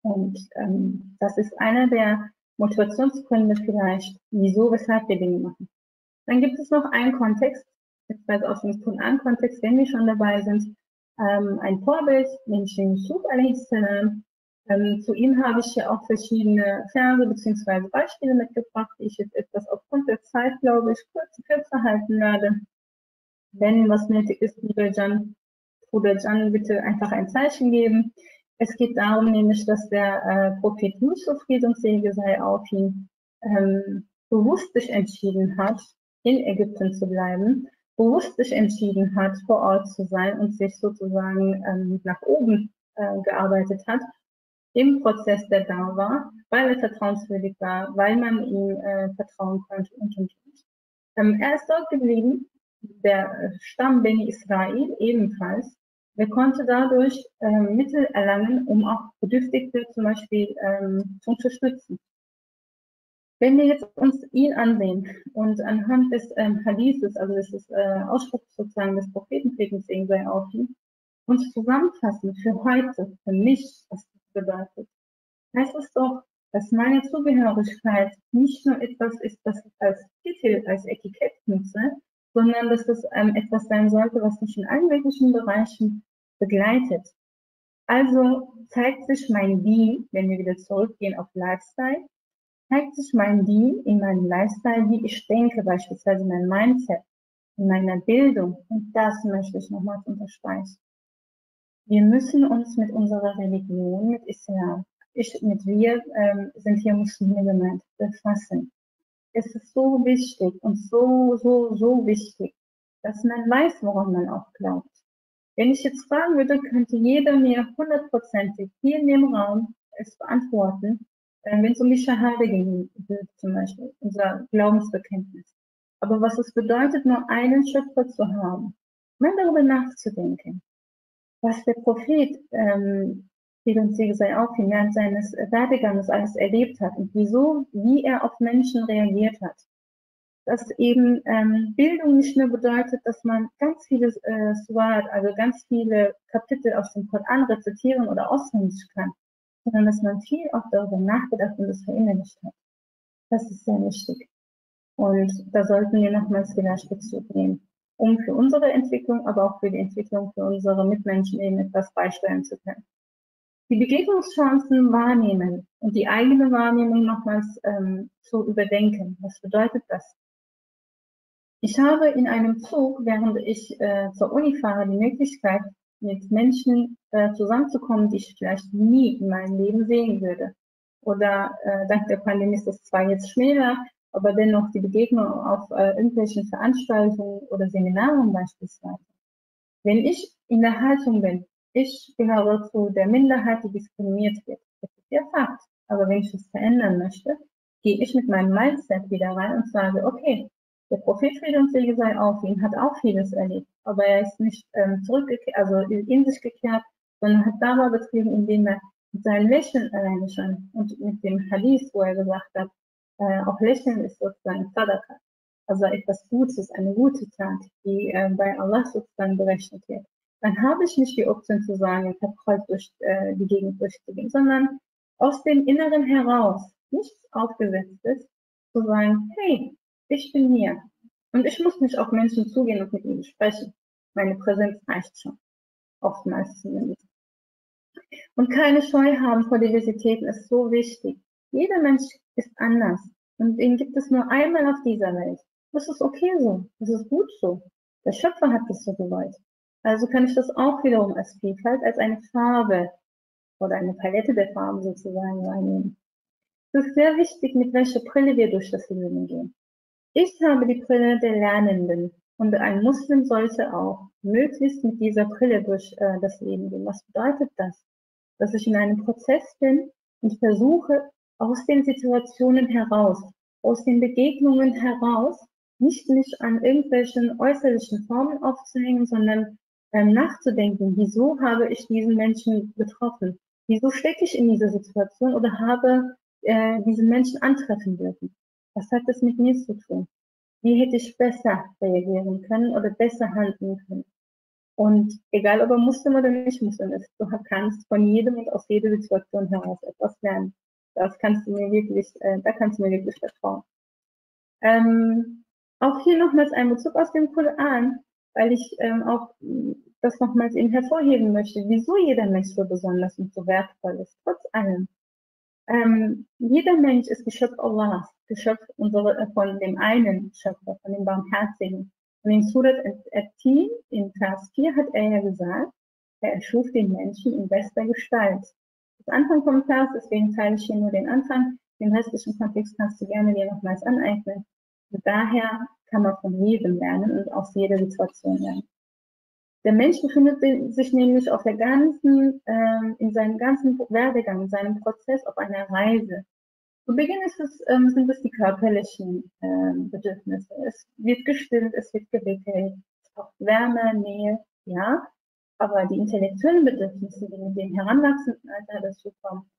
[SPEAKER 2] Und ähm, das ist einer der Motivationsgründe vielleicht, wieso, weshalb wir Dinge machen. Dann gibt es noch einen Kontext, beziehungsweise aus dem Quran-Kontext, wenn wir schon dabei sind, ähm, ein Vorbild, nämlich den Yusuf a.s. Ähm, zu ihm habe ich ja auch verschiedene Verse bzw. Beispiele mitgebracht, die ich jetzt etwas aufgrund der Zeit, glaube ich, kurz kürzer halten werde. Wenn was nötig ist, lieber Jan, Bruder Jan, bitte einfach ein Zeichen geben. Es geht darum nämlich, dass der äh, Prophet Yusuf, Friedensselige sei auf ihn, ähm, bewusst sich entschieden hat, in Ägypten zu bleiben, bewusst sich entschieden hat, vor Ort zu sein und sich sozusagen ähm, nach oben äh, gearbeitet hat im Prozess, der da war, weil er vertrauenswürdig war, weil man ihm äh, vertrauen konnte und und und. Ähm, er ist dort geblieben, der Stamm Beni Israel ebenfalls. Er konnte dadurch ähm, Mittel erlangen, um auch Bedürftigte zum Beispiel ähm, zu unterstützen. Wenn wir jetzt uns ihn ansehen und anhand des ähm, Hadithes, also des äh, Ausspruchs sozusagen des Propheten, Frieden sei auf ihn, uns zusammenfassen für heute, für mich, was das bedeutet, heißt es doch, dass meine Zugehörigkeit nicht nur etwas ist, das ich als Titel, als Etikett nutze, sondern dass es ähm, etwas sein sollte, was mich in allen möglichen Bereichen begleitet. Also zeigt sich mein Dien, wenn wir wieder zurückgehen auf Lifestyle, zeigt sich mein Dien in meinem Lifestyle, wie ich denke, beispielsweise mein Mindset, in meiner Bildung. Und das möchte ich nochmals unterstreichen. Wir müssen uns mit unserer Religion, mit Islam, ich, mit wir ähm, sind hier Muslime gemeint, befassen. Es ist so wichtig und so, so, so wichtig, dass man weiß, woran man auch glaubt. Wenn ich jetzt fragen würde, könnte jeder mir hundertprozentig hier in dem Raum es beantworten, wenn es um die Shahada ging, zum Beispiel, unser Glaubensbekenntnis. Aber was es bedeutet, nur einen Schöpfer zu haben, mal darüber nachzudenken, was der Prophet, ähm, und Siege sei auf während seines Werdegangs alles erlebt hat und wieso, wie er auf Menschen reagiert hat. Dass eben ähm, Bildung nicht nur bedeutet, dass man ganz viele äh, Surat, also ganz viele Kapitel aus dem Koran rezitieren oder auswendig kann, sondern dass man viel auch darüber nachgedacht und es verinnerlicht hat. Das ist sehr wichtig. Und da sollten wir nochmals vielleicht Bezug nehmen, um für unsere Entwicklung, aber auch für die Entwicklung für unsere Mitmenschen eben etwas beisteuern zu können. Die Begegnungschancen wahrnehmen und die eigene Wahrnehmung nochmals ähm, zu überdenken. Was bedeutet das? Ich habe in einem Zug, während ich äh, zur Uni fahre, die Möglichkeit, mit Menschen äh, zusammenzukommen, die ich vielleicht nie in meinem Leben sehen würde. Oder äh, dank der Pandemie ist das zwar jetzt schneller, aber dennoch die Begegnung auf äh, irgendwelchen Veranstaltungen oder Seminaren beispielsweise. Wenn ich in der Haltung bin, ich gehöre zu der Minderheit, die diskriminiert wird, das ist ja Fakt. Aber wenn ich es verändern möchte, gehe ich mit meinem Mindset wieder rein und sage, okay, der Prophet Friede und Segen sei auf ihn, hat auch vieles erlebt, aber er ist nicht ähm, zurückgekehrt, also in sich gekehrt, sondern hat Dauer betrieben, indem er mit seinem Lächeln alleine schon und mit dem Hadith, wo er gesagt hat, äh, auch Lächeln ist sozusagen Sadaka, also etwas Gutes, eine gute Tat, die äh, bei Allah sozusagen berechnet wird. Dann habe ich nicht die Option zu sagen, ich habe Kreuz durch äh, die Gegend durchzugehen, sondern aus dem Inneren heraus, nichts Aufgesetztes, zu sagen, hey, ich bin hier. Und ich muss nicht auf Menschen zugehen und mit ihnen sprechen. Meine Präsenz reicht schon. Oftmals zumindest. Und keine Scheu haben vor Diversitäten ist so wichtig. Jeder Mensch ist anders. Und den gibt es nur einmal auf dieser Welt. Das ist okay so. Das ist gut so. Der Schöpfer hat das so gewollt. Also kann ich das auch wiederum als Vielfalt, als eine Farbe oder eine Palette der Farben sozusagen wahrnehmen. Es ist sehr wichtig, mit welcher Brille wir durch das Leben gehen. Ich habe die Brille der Lernenden und ein Muslim sollte auch möglichst mit dieser Brille durch äh, das Leben gehen. Was bedeutet das? Dass ich in einem Prozess bin und versuche, aus den Situationen heraus, aus den Begegnungen heraus, nicht mich an irgendwelchen äußerlichen Formen aufzuhängen, sondern ähm, nachzudenken, wieso habe ich diesen Menschen getroffen? Wieso stecke ich in dieser Situation oder habe äh, diesen Menschen antreffen dürfen? Was hat das mit mir zu tun? Wie hätte ich besser reagieren können oder besser handeln können? Und egal, ob er Muslim oder nicht Muslim ist, du kannst von jedem und aus jeder Situation heraus etwas lernen. Das kannst du mir wirklich, äh, da kannst du mir wirklich vertrauen. Ähm, auch hier nochmals ein Bezug aus dem Koran. weil ich ähm, auch das nochmals eben hervorheben möchte, wieso jeder Mensch so besonders und so wertvoll ist, trotz allem. Ähm, jeder Mensch ist Geschöpf Allahs, Geschöpf unsere, äh, von dem einen Schöpfer, von dem Barmherzigen. Und in Surat At-Tin, in Vers 4, hat er ja gesagt, er erschuf den Menschen in bester Gestalt. Das Anfang vom Vers, deswegen teile ich hier nur den Anfang. Den restlichen Kontext kannst du gerne dir nochmals aneignen. Und daher kann man von jedem lernen und aus jeder Situation lernen. Der Mensch befindet sich nämlich auf der ganzen, ähm, in seinem ganzen Werdegang, in seinem Prozess auf einer Reise. Zu Beginn es, ähm, sind es die körperlichen ähm, Bedürfnisse. Es wird gestillt, es wird gewickelt, es braucht Wärme, Nähe, ja. Aber die intellektuellen Bedürfnisse, die mit dem heranwachsenden Alter dazu kommen,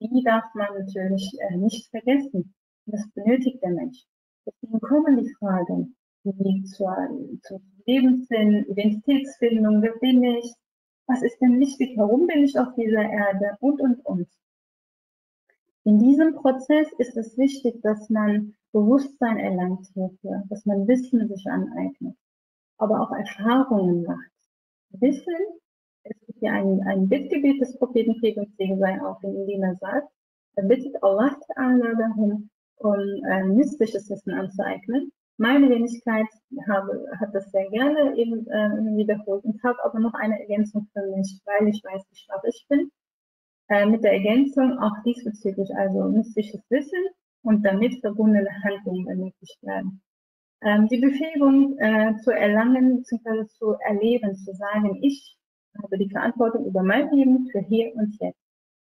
[SPEAKER 2] die darf man natürlich äh, nicht vergessen. Das benötigt der Mensch. Deswegen kommen die Fragen, wie zur, zur Lebenssinn, Identitätsfindung, wer bin ich, was ist denn wichtig, warum bin ich auf dieser Erde und, und, und. In diesem Prozess ist es wichtig, dass man Bewusstsein erlangt hierfür, dass man Wissen sich aneignet, aber auch Erfahrungen macht. Wissen, es gibt hier ein, ein Bittgebet des Propheten Krieg und Segen sei auf, in dem er sagt, er bittet Allah Ta'ala darum, um äh, nützliches Wissen anzueignen. Meine Wenigkeit habe, hat das sehr gerne eben äh, wiederholt und habe aber noch eine Ergänzung für mich, weil ich weiß, wie schwach ich bin. Äh, mit der Ergänzung auch diesbezüglich, also nützliches Wissen und damit verbundene Handlungen ermöglicht werden. Ähm, die Befähigung äh, zu erlangen bzw. zu erleben, zu sagen, ich habe die Verantwortung über mein Leben für hier und jetzt.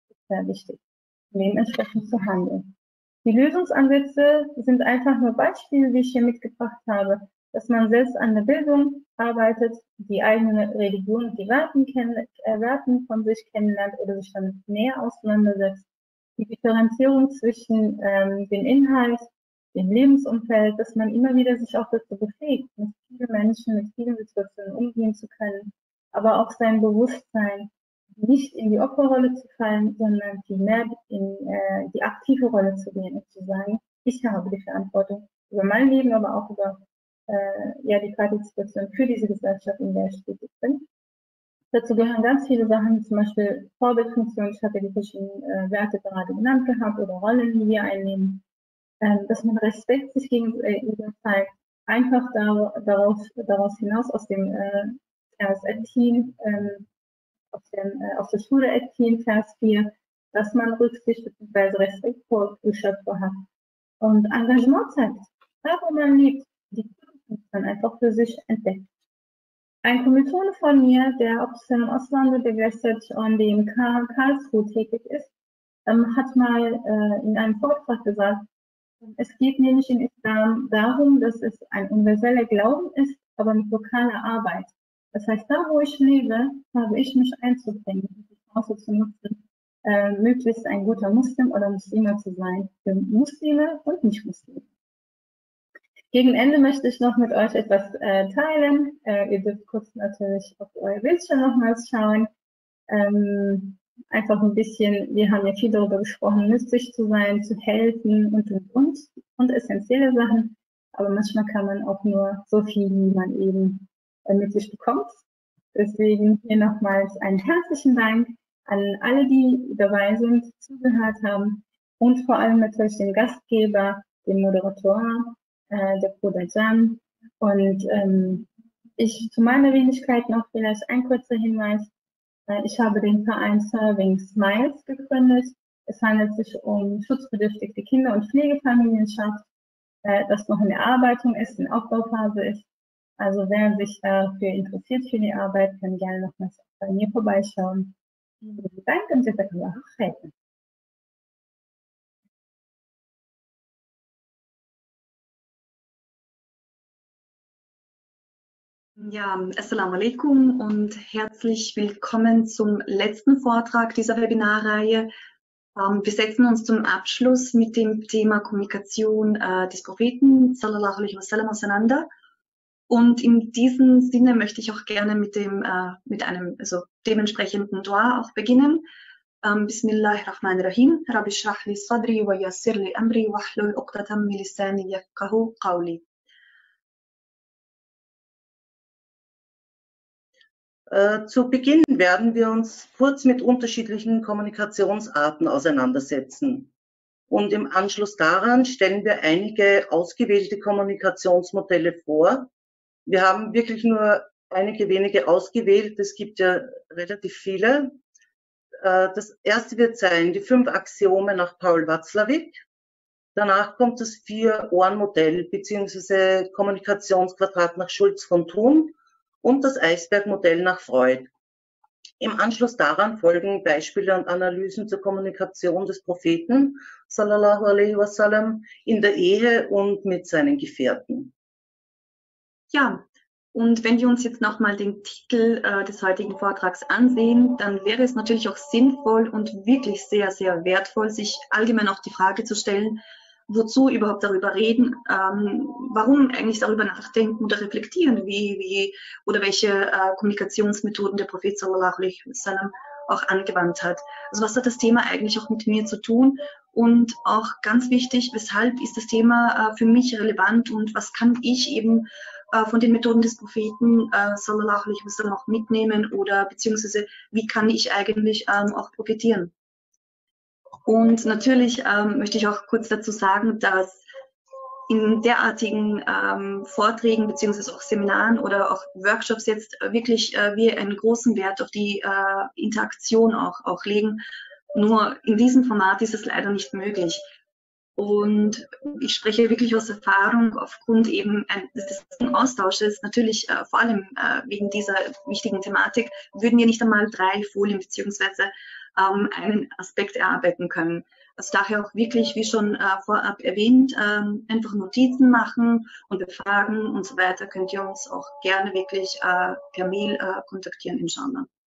[SPEAKER 2] Ist sehr wichtig, dementsprechend zu handeln. Die Lösungsansätze sind einfach nur Beispiele, die ich hier mitgebracht habe, dass man selbst an der Bildung arbeitet, die eigene Religion und die Werten, kennen, äh, Werten von sich kennenlernt oder sich damit näher auseinandersetzt. Die Differenzierung zwischen ähm, dem Inhalt, dem Lebensumfeld, dass man immer wieder sich auch dazu befähigt, mit vielen Menschen, mit vielen Situationen umgehen zu können, aber auch sein Bewusstsein nicht in die Opferrolle zu fallen, sondern vielmehr in äh, die aktive Rolle zu gehen und zu sagen, ich habe die Verantwortung über mein Leben, aber auch über äh, ja, die Partizipation für diese Gesellschaft, in der ich tätig bin. Dazu gehören ganz viele Sachen, zum Beispiel Vorbildfunktion. Ich hatte die verschiedenen äh, Werte gerade genannt gehabt oder Rollen, die wir einnehmen. Ähm, dass man Respekt sich gegenüber zeigt. Einfach da, darauf, daraus hinaus aus dem äh, RSL-Team, ähm, aus, dem, äh, aus der Schule Team, Vers 4, dass man Rücksicht bzw. Respekt vor Geschöpfe hat und Engagement zeigt. Da, wo man liebt, die man einfach für sich entdeckt. Ein Kommilitone von mir, der aus dem Ausland, der gleichzeitig an dem Karlsruhe tätig ist, ähm, hat mal äh, in einem Vortrag gesagt, es geht nämlich in Islam darum, dass es ein universeller Glauben ist, aber mit lokaler Arbeit. Das heißt, da wo ich lebe, habe ich mich einzubringen, die Chance zu nutzen, äh, möglichst ein guter Muslim oder Muslima zu sein, für Muslime und Nicht-Muslime. Gegen Ende möchte ich noch mit euch etwas äh, teilen. Äh, ihr dürft kurz natürlich auf euer Bildschirm nochmals schauen. Ähm, einfach ein bisschen, wir haben ja viel darüber gesprochen, nützlich zu sein, zu helfen und, und, und, und essentielle Sachen. Aber manchmal kann man auch nur so viel, wie man eben ermöglicht bekommt. Deswegen hier nochmals einen herzlichen Dank an alle, die dabei sind, zugehört haben und vor allem natürlich den Gastgeber, den Moderator, äh, der Bruder Jan. Und ähm, ich zu meiner Wenigkeit noch vielleicht ein kurzer Hinweis. Äh, ich habe den Verein Serving Smiles gegründet. Es handelt sich um schutzbedürftige Kinder- und Pflegefamilienschaft, äh, das noch in Erarbeitung ist, in Aufbauphase ist. Also wer sich dafür interessiert für die Arbeit, kann gerne nochmals bei mir vorbeischauen. Vielen Dank und Jazakallah khairan.
[SPEAKER 4] Ja, Assalamu alaikum und herzlich willkommen zum letzten Vortrag dieser Webinarreihe. Ähm, wir setzen uns zum Abschluss mit dem Thema Kommunikation äh, des Propheten sallallahu alaihi wasallam auseinander. Und in diesem Sinne möchte ich auch gerne mit dem äh, mit einem also dementsprechenden Dua auch beginnen. Ähm, Bismillahirrahmanirrahim. Rabbi shrah li sadri wa yassir li amri wahlul uqdatam min lisani yafqahu qawli.
[SPEAKER 5] Äh, zu Beginn werden wir uns kurz mit unterschiedlichen Kommunikationsarten auseinandersetzen. Und im Anschluss daran stellen wir einige ausgewählte Kommunikationsmodelle vor. Wir haben wirklich nur einige wenige ausgewählt. Es gibt ja relativ viele. Äh, das erste wird sein, die fünf Axiome nach Paul Watzlawick. Danach kommt das Vier-Ohren-Modell bzw. Kommunikationsquadrat nach Schulz von Thun und das Eisbergmodell nach Freud. Im Anschluss daran folgen Beispiele und Analysen zur Kommunikation des Propheten sallallahu alaihi wasallam in der Ehe und mit seinen Gefährten.
[SPEAKER 4] Ja, und wenn wir uns jetzt nochmal den Titel äh, des heutigen Vortrags ansehen, dann wäre es natürlich auch sinnvoll und wirklich sehr, sehr wertvoll, sich allgemein auch die Frage zu stellen, wozu überhaupt darüber reden, ähm, warum eigentlich darüber nachdenken oder reflektieren, wie, wie oder welche äh, Kommunikationsmethoden der Prophet sallallahu alaihi wasallam auch angewandt hat. Also was hat das Thema eigentlich auch mit mir zu tun? Und auch ganz wichtig, weshalb ist das Thema äh, für mich relevant und was kann ich eben äh, von den Methoden des Propheten äh, sallallahu alaihi wasallam auch mitnehmen oder beziehungsweise wie kann ich eigentlich ähm, auch profitieren? Und natürlich ähm, möchte ich auch kurz dazu sagen, dass in derartigen ähm, Vorträgen beziehungsweise auch Seminaren oder auch Workshops jetzt wirklich äh, wir einen großen Wert auf die äh, Interaktion auch, auch legen. Nur in diesem Format ist es leider nicht möglich. Und ich spreche wirklich aus Erfahrung aufgrund eben des Austausches, natürlich äh, vor allem äh, wegen dieser wichtigen Thematik, würden wir nicht einmal drei Folien beziehungsweise ähm, einen Aspekt erarbeiten können. Also daher auch wirklich, wie schon äh, vorab erwähnt, ähm, einfach Notizen machen und befragen und so weiter, könnt ihr uns auch gerne wirklich äh, per Mail äh, kontaktieren, inshallah.
[SPEAKER 5] Äh,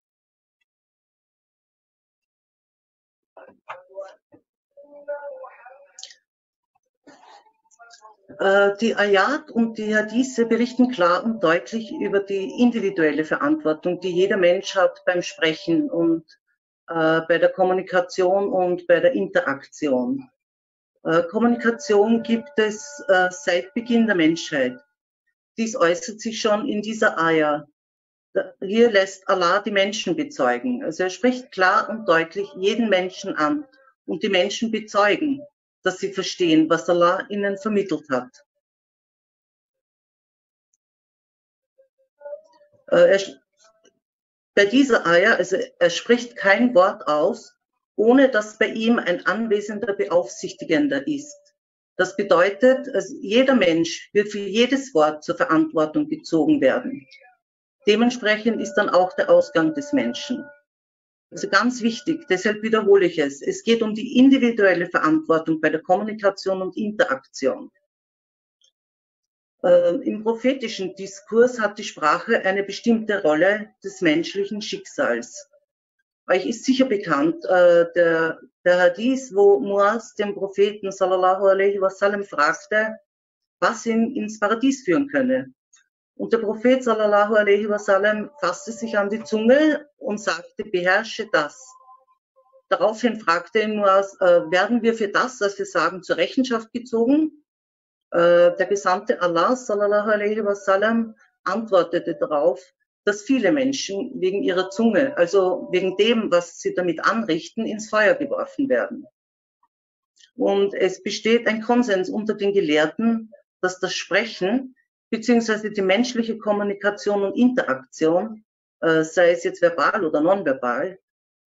[SPEAKER 5] die Ayat und die Hadithe berichten klar und deutlich über die individuelle Verantwortung, die jeder Mensch hat beim Sprechen und äh, bei der Kommunikation und bei der Interaktion. Äh, Kommunikation gibt es äh, seit Beginn der Menschheit. Dies äußert sich schon in dieser Ayah. Hier lässt Allah die Menschen bezeugen. Also er spricht klar und deutlich jeden Menschen an und die Menschen bezeugen, dass sie verstehen, was Allah ihnen vermittelt hat. Er bei dieser Eier, also er spricht kein Wort aus, ohne dass bei ihm ein anwesender Beaufsichtigender ist. Das bedeutet, also jeder Mensch wird für jedes Wort zur Verantwortung gezogen werden. Dementsprechend ist dann auch der Ausgang des Menschen. Also ganz wichtig, deshalb wiederhole ich es. Es geht um die individuelle Verantwortung bei der Kommunikation und Interaktion. Ähm, Im prophetischen Diskurs hat die Sprache eine bestimmte Rolle des menschlichen Schicksals. Euch ist sicher bekannt, äh, der, der Hadith, wo Muaz den Propheten sallallahu alaihi wasallam fragte, was ihn ins Paradies führen könne. Und der Prophet sallallahu alaihi wasallam fasste sich an die Zunge und sagte, beherrsche das. Daraufhin fragte ihn Muaz, äh, werden wir für das, was wir sagen, zur Rechenschaft gezogen? Äh, der Gesandte Allah sallallahu alaihi wasallam antwortete darauf, dass viele Menschen wegen ihrer Zunge, also wegen dem, was sie damit anrichten, ins Feuer geworfen werden. Und es besteht ein Konsens unter den Gelehrten, dass das Sprechen beziehungsweise die menschliche Kommunikation und Interaktion, äh, sei es jetzt verbal oder nonverbal,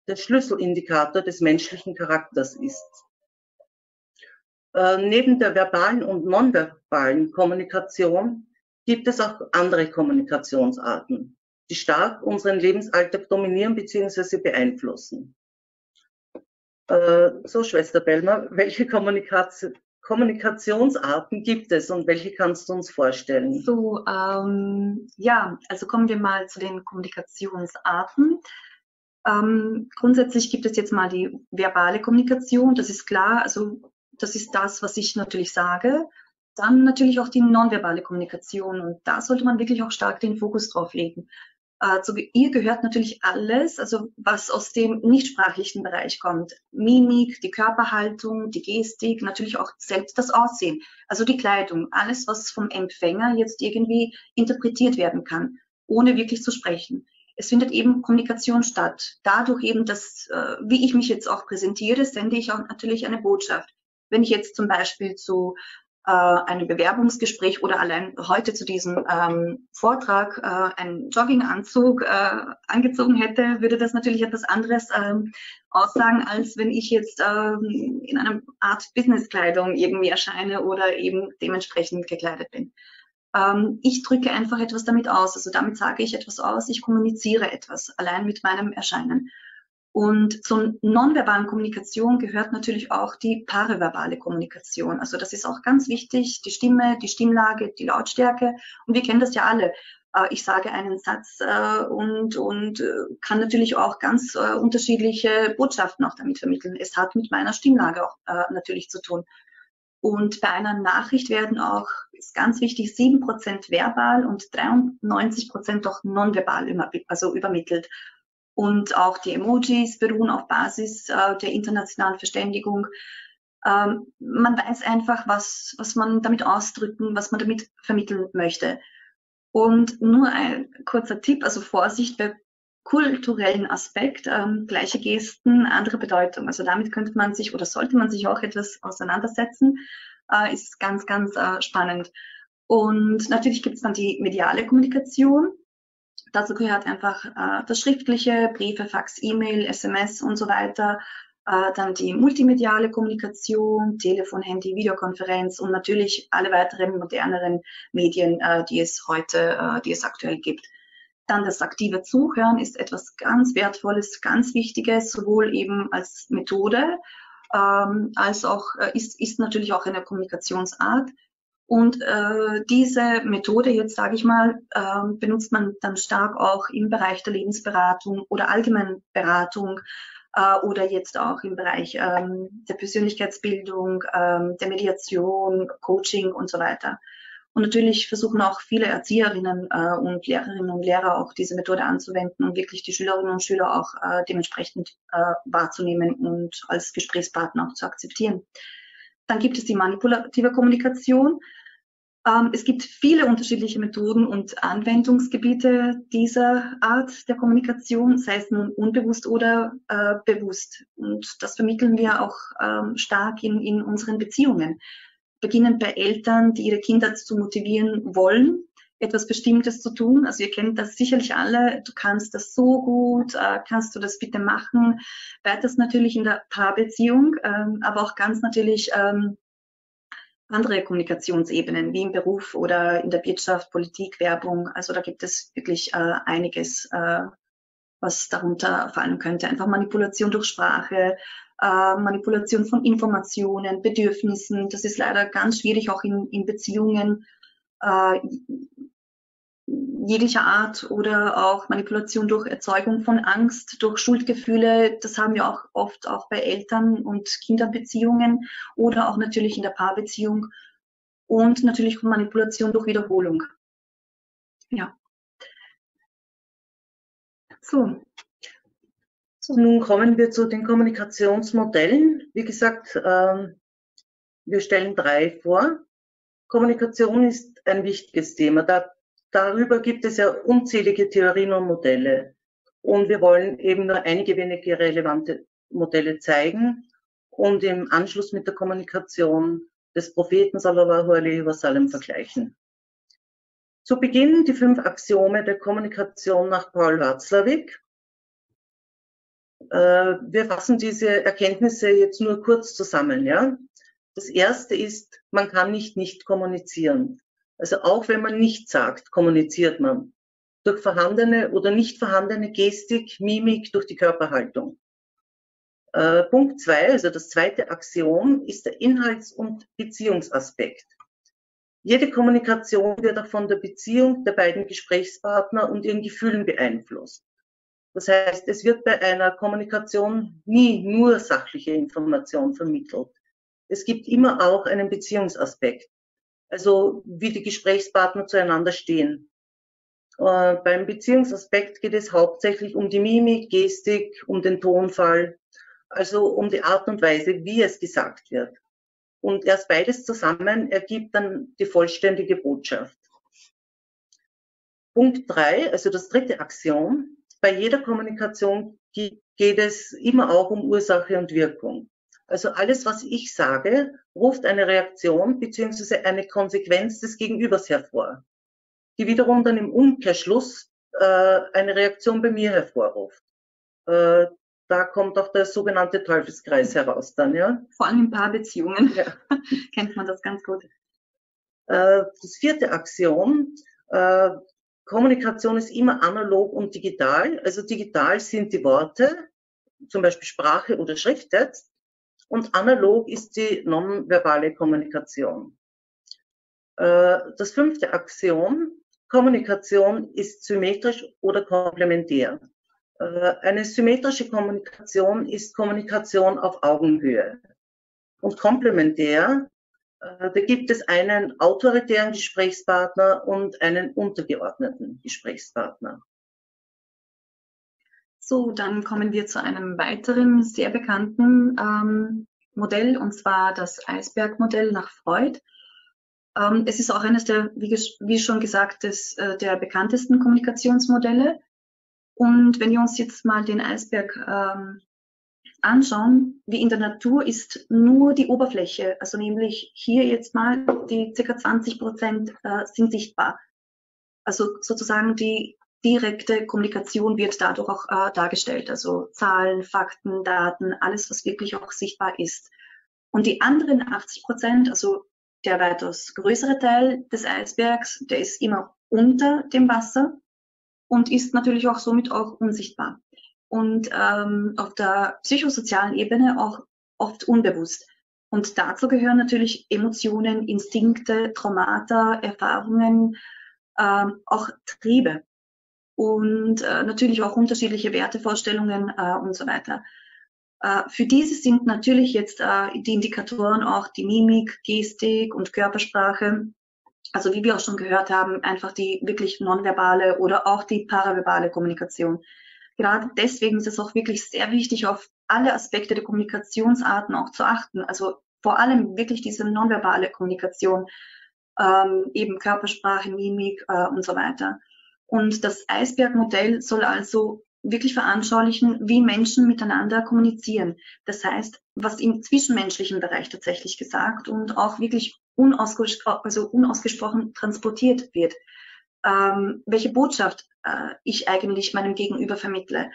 [SPEAKER 5] der Schlüsselindikator des menschlichen Charakters ist. Äh, neben der verbalen und nonverbalen Kommunikation gibt es auch andere Kommunikationsarten, die stark unseren Lebensalltag dominieren bzw. beeinflussen. Äh, so, Schwester Bellmer, welche Kommunikation, Kommunikationsarten gibt es und welche kannst du uns vorstellen?
[SPEAKER 4] So, ähm, ja, also kommen wir mal zu den Kommunikationsarten. Ähm, grundsätzlich gibt es jetzt mal die verbale Kommunikation, das ist klar. Also das ist das, was ich natürlich sage. Dann natürlich auch die nonverbale Kommunikation und da sollte man wirklich auch stark den Fokus drauf legen. Äh, zu ihr gehört natürlich alles, also was aus dem nichtsprachlichen Bereich kommt. Mimik, die Körperhaltung, die Gestik, natürlich auch selbst das Aussehen, also die Kleidung, alles, was vom Empfänger jetzt irgendwie interpretiert werden kann, ohne wirklich zu sprechen. es findet eben Kommunikation statt. Dadurch eben, dass, äh, wie ich mich jetzt auch präsentiere, sende ich auch natürlich eine Botschaft. Wenn ich jetzt zum Beispiel zu äh, einem Bewerbungsgespräch oder allein heute zu diesem ähm, Vortrag äh, einen Jogginganzug äh, angezogen hätte, würde das natürlich etwas anderes ähm, aussagen, als wenn ich jetzt ähm, in einer Art Businesskleidung irgendwie erscheine oder eben dementsprechend gekleidet bin. Ähm, ich drücke einfach etwas damit aus. Also damit sage ich etwas aus, ich kommuniziere etwas allein mit meinem Erscheinen. Und zur nonverbalen Kommunikation gehört natürlich auch die paraverbale Kommunikation. Also das ist auch ganz wichtig, die Stimme, die Stimmlage, die Lautstärke. Und wir kennen das ja alle. Äh, ich sage einen Satz äh, und, und äh, kann natürlich auch ganz unterschiedliche Botschaften auch damit vermitteln. Es hat mit meiner Stimmlage auch natürlich zu tun. Und bei einer Nachricht werden auch, ist ganz wichtig, sieben Prozent verbal und 93 Prozent auch nonverbal also übermittelt. Und auch die Emojis beruhen auf Basis äh, der internationalen Verständigung. Ähm, man weiß einfach, was, was man damit ausdrücken, was man damit vermitteln möchte. Und nur ein kurzer Tipp, also Vorsicht bei kulturellen Aspekt, ähm, gleiche Gesten, andere Bedeutung. Also damit könnte man sich oder sollte man sich auch etwas auseinandersetzen. Äh, ist ganz, ganz äh, spannend. Und natürlich gibt es dann die mediale Kommunikation. Dazu gehört einfach äh, das schriftliche, Briefe, Fax, E-Mail, SMS und so weiter. Äh, dann die multimediale Kommunikation, Telefon, Handy, Videokonferenz und natürlich alle weiteren moderneren Medien, äh, die es heute, äh, die es aktuell gibt. Dann das aktive Zuhören ist etwas ganz Wertvolles, ganz Wichtiges, sowohl eben als Methode, ähm, als auch äh, ist, ist natürlich auch eine Kommunikationsart. Und äh, diese Methode jetzt, sage ich mal, äh, benutzt man dann stark auch im Bereich der Lebensberatung oder allgemeinen Beratung äh, oder jetzt auch im Bereich ähm, der Persönlichkeitsbildung, ähm, der Mediation, Coaching und so weiter. Und natürlich versuchen auch viele Erzieherinnen äh, und Lehrerinnen und Lehrer auch diese Methode anzuwenden und wirklich die Schülerinnen und Schüler auch äh, dementsprechend äh, wahrzunehmen und als Gesprächspartner auch zu akzeptieren. Dann gibt es die manipulative Kommunikation. Ähm, es gibt viele unterschiedliche Methoden und Anwendungsgebiete dieser Art der Kommunikation, sei es nun unbewusst oder äh, bewusst. Und das vermitteln wir auch ähm, stark in, in unseren Beziehungen beginnen bei Eltern, die ihre Kinder zu motivieren wollen, etwas Bestimmtes zu tun. Also ihr kennt das sicherlich alle, du kannst das so gut, äh, kannst du das bitte machen. Weiters natürlich in der Paarbeziehung, ähm, aber auch ganz natürlich ähm, andere Kommunikationsebenen, wie im Beruf oder in der Wirtschaft, Politik, Werbung. Also da gibt es wirklich äh, einiges, äh, was darunter fallen könnte. Einfach Manipulation durch Sprache, äh, Manipulation von Informationen, Bedürfnissen. Das ist leider ganz schwierig, auch in, in Beziehungen äh, jeglicher Art oder auch Manipulation durch Erzeugung von Angst, durch Schuldgefühle. Das haben wir auch oft auch bei Eltern- und Kinderbeziehungen oder auch natürlich in der Paarbeziehung und natürlich Manipulation durch Wiederholung. Ja.
[SPEAKER 5] So, so, nun kommen wir zu den Kommunikationsmodellen. Wie gesagt, ähm, wir stellen drei vor. Kommunikation ist ein wichtiges Thema. Da, darüber gibt es ja unzählige Theorien und Modelle. Und wir wollen eben nur einige wenige relevante Modelle zeigen und im Anschluss mit der Kommunikation des Propheten sallallahu alaihi wasallam vergleichen. Zu Beginn die fünf Axiome der Kommunikation nach Paul Watzlawick. Äh, wir fassen diese Erkenntnisse jetzt nur kurz zusammen. Ja? Das erste ist, man kann nicht nicht kommunizieren. Also auch wenn man nichts sagt, kommuniziert man. Durch vorhandene oder nicht vorhandene Gestik, Mimik, durch die Körperhaltung. Äh, Punkt zwei, also das zweite Axiom, ist der Inhalts- und Beziehungsaspekt. Jede Kommunikation wird auch von der Beziehung der beiden Gesprächspartner und ihren Gefühlen beeinflusst. Das heißt, es wird bei einer Kommunikation nie nur sachliche Information vermittelt. Es gibt immer auch einen Beziehungsaspekt, also wie die Gesprächspartner zueinander stehen. Äh, beim Beziehungsaspekt geht es hauptsächlich um die Mimik, Gestik, um den Tonfall, also um die Art und Weise, wie es gesagt wird. Und erst beides zusammen ergibt dann die vollständige Botschaft. Punkt drei, also das dritte Axiom, bei jeder Kommunikation geht es immer auch um Ursache und Wirkung. Also alles, was ich sage, ruft eine Reaktion beziehungsweise eine Konsequenz des Gegenübers hervor, die wiederum dann im Umkehrschluss äh, eine Reaktion bei mir hervorruft. Äh, da kommt auch der sogenannte Teufelskreis heraus dann, ja.
[SPEAKER 4] Vor allem in Paarbeziehungen ja. kennt man das ganz gut.
[SPEAKER 5] Äh, das vierte Axiom, äh, Kommunikation ist immer analog und digital. Also digital sind die Worte, zum Beispiel Sprache oder Schrifttext, und analog ist die nonverbale Kommunikation. Äh, das fünfte Axiom, Kommunikation ist symmetrisch oder komplementär. Äh, eine symmetrische Kommunikation ist Kommunikation auf Augenhöhe. Und komplementär, äh, da gibt es einen autoritären Gesprächspartner und einen untergeordneten Gesprächspartner.
[SPEAKER 4] So, dann kommen wir zu einem weiteren sehr bekannten ähm, Modell, und zwar das Eisbergmodell nach Freud. Ähm, es ist auch eines der, wie, wie schon gesagt, des, äh, der bekanntesten Kommunikationsmodelle. Und wenn wir uns jetzt mal den Eisberg ähm, anschauen, wie in der Natur ist nur die Oberfläche, also nämlich hier jetzt mal die ca. 20 Prozent äh, sind sichtbar. Also sozusagen die direkte Kommunikation wird dadurch auch äh, dargestellt, also Zahlen, Fakten, Daten, alles, was wirklich auch sichtbar ist. Und die anderen 80 Prozent, also der weitaus größere Teil des Eisbergs, der ist immer unter dem Wasser und ist natürlich auch somit auch unsichtbar. Und ähm, auf der psychosozialen Ebene auch oft unbewusst. Und dazu gehören natürlich Emotionen, Instinkte, Traumata, Erfahrungen, ähm, auch Triebe und äh, natürlich auch unterschiedliche Wertevorstellungen äh, und so weiter. Äh, für diese sind natürlich jetzt äh, die Indikatoren auch die Mimik, Gestik und Körpersprache also wie wir auch schon gehört haben, einfach die wirklich nonverbale oder auch die paraverbale Kommunikation. Gerade deswegen ist es auch wirklich sehr wichtig, auf alle Aspekte der Kommunikationsarten auch zu achten. Also vor allem wirklich diese nonverbale Kommunikation, ähm, eben Körpersprache, Mimik äh, und so weiter. Und das Eisbergmodell soll also wirklich veranschaulichen, wie Menschen miteinander kommunizieren. Das heißt, was im zwischenmenschlichen Bereich tatsächlich gesagt und auch wirklich unausgespro also unausgesprochen transportiert wird. Ähm, welche Botschaft äh, ich eigentlich meinem Gegenüber vermittle.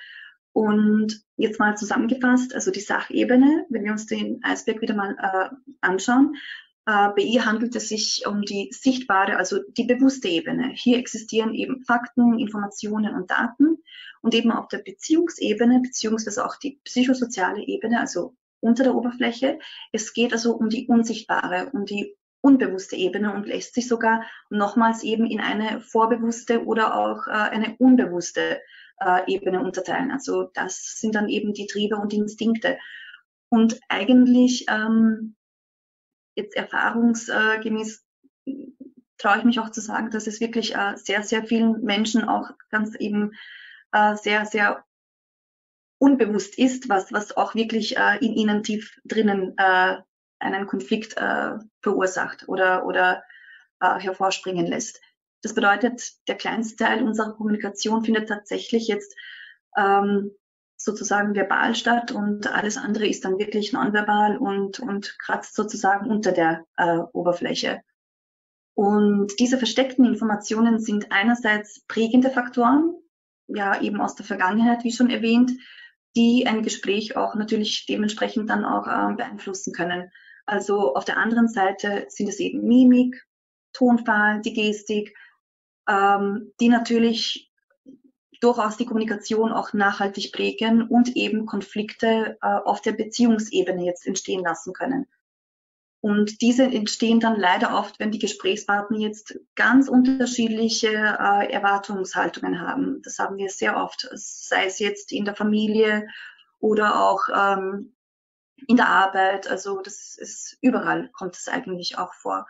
[SPEAKER 4] Und jetzt mal zusammengefasst, also die Sachebene, wenn wir uns den Eisberg wieder mal äh, anschauen, äh, bei ihr handelt es sich um die sichtbare, also die bewusste Ebene. Hier existieren eben Fakten, Informationen und Daten und eben auf der Beziehungsebene beziehungsweise auch die psychosoziale Ebene, also unter der Oberfläche. Es geht also um die unsichtbare, um die unbewusste Ebene und lässt sich sogar nochmals eben in eine vorbewusste oder auch äh, eine unbewusste äh, Ebene unterteilen. Also das sind dann eben die Triebe und Instinkte. Und eigentlich ähm, jetzt erfahrungsgemäß traue ich mich auch zu sagen, dass es wirklich äh, sehr, sehr vielen Menschen auch ganz eben äh, sehr, sehr unbewusst ist, was, was auch wirklich äh, in ihnen tief drinnen äh, einen Konflikt äh, verursacht oder, oder äh, hervorspringen lässt. Das bedeutet, der kleinste Teil unserer Kommunikation findet tatsächlich jetzt ähm, sozusagen verbal statt und alles andere ist dann wirklich nonverbal und, und kratzt sozusagen unter der äh, Oberfläche. Und diese versteckten Informationen sind einerseits prägende Faktoren, ja eben aus der Vergangenheit, wie schon erwähnt, die ein Gespräch auch natürlich dementsprechend dann auch äh, beeinflussen können. Also auf der anderen Seite sind es eben Mimik, Tonfall, die Gestik, ähm, die natürlich durchaus die Kommunikation auch nachhaltig prägen und eben Konflikte äh, auf der Beziehungsebene jetzt entstehen lassen können. Und diese entstehen dann leider oft, wenn die Gesprächspartner jetzt ganz unterschiedliche äh, Erwartungshaltungen haben. Das haben wir sehr oft, sei es jetzt in der Familie oder auch ähm, in der Arbeit. Also das ist überall kommt es eigentlich auch vor.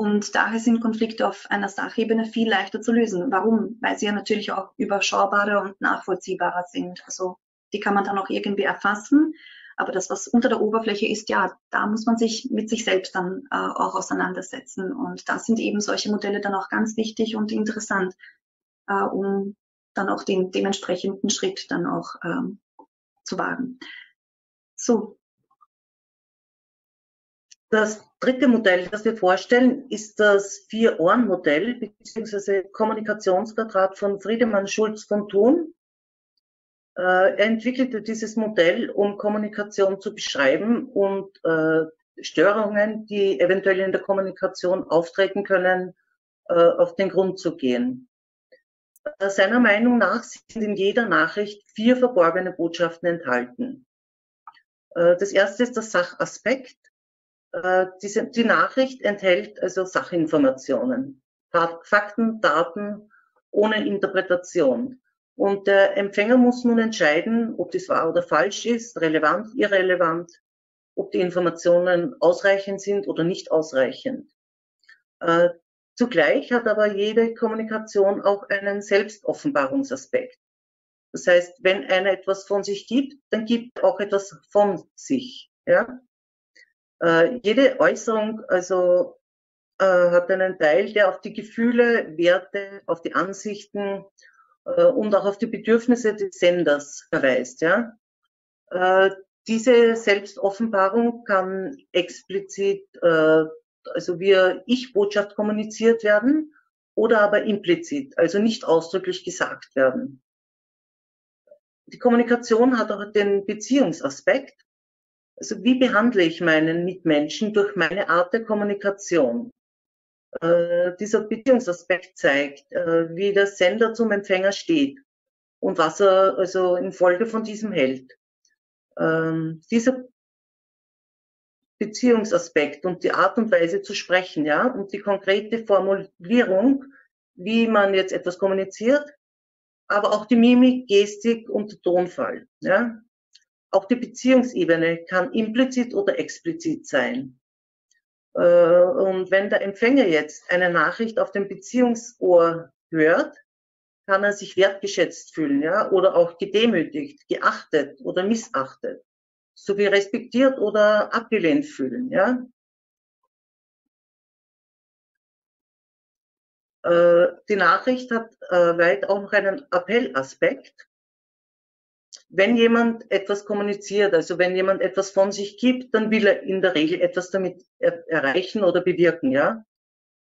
[SPEAKER 4] Und daher sind Konflikte auf einer Sachebene viel leichter zu lösen. Warum? Weil sie ja natürlich auch überschaubarer und nachvollziehbarer sind. Also die kann man dann auch irgendwie erfassen. Aber das, was unter der Oberfläche ist, ja, da muss man sich mit sich selbst dann äh, auch auseinandersetzen. Und da sind eben solche Modelle dann auch ganz wichtig und interessant, äh, um dann auch den dementsprechenden Schritt dann auch ähm, zu wagen. So.
[SPEAKER 5] Das dritte Modell, das wir vorstellen, ist das Vier-Ohren-Modell bzw. Kommunikationsquadrat von Friedemann Schulz von Thun. Äh, er entwickelte dieses Modell, um Kommunikation zu beschreiben und äh, Störungen, die eventuell in der Kommunikation auftreten können, äh, auf den Grund zu gehen. Seiner Meinung nach sind in jeder Nachricht vier verborgene Botschaften enthalten. Das erste ist der Sachaspekt. Diese, die Nachricht enthält also Sachinformationen, Fakten, Daten ohne Interpretation. Und der Empfänger muss nun entscheiden, ob das wahr oder falsch ist, relevant, irrelevant, ob die Informationen ausreichend sind oder nicht ausreichend. Zugleich hat aber jede Kommunikation auch einen Selbstoffenbarungsaspekt. Das heißt, wenn einer etwas von sich gibt, dann gibt er auch etwas von sich. Ja? Äh, jede Äußerung also äh, hat einen Teil, der auf die Gefühle, Werte, auf die Ansichten äh, und auch auf die Bedürfnisse des Senders verweist. Ja? Äh, diese Selbstoffenbarung kann explizit äh, also via Ich-Botschaft kommuniziert werden oder aber implizit, also nicht ausdrücklich gesagt werden. Die Kommunikation hat auch den Beziehungsaspekt. Also wie behandle ich meinen Mitmenschen durch meine Art der Kommunikation? Äh, dieser Beziehungsaspekt zeigt, äh, wie der Sender zum Empfänger steht und was er also in Folge von diesem hält. Ähm, dieser Beziehungsaspekt und die Art und Weise zu sprechen, ja, und die konkrete Formulierung, wie man jetzt etwas kommuniziert, aber auch die Mimik, Gestik und Tonfall, ja. Auch die Beziehungsebene kann implizit oder explizit sein. Äh, und wenn der Empfänger jetzt eine Nachricht auf dem Beziehungsohr hört, kann er sich wertgeschätzt fühlen, ja, oder auch gedemütigt, geachtet oder missachtet sowie respektiert oder abgelehnt fühlen. Ja? Äh, die Nachricht hat äh, weit auch noch einen Appellaspekt. Wenn jemand etwas kommuniziert, also wenn jemand etwas von sich gibt, dann will er in der Regel etwas damit er erreichen oder bewirken, ja.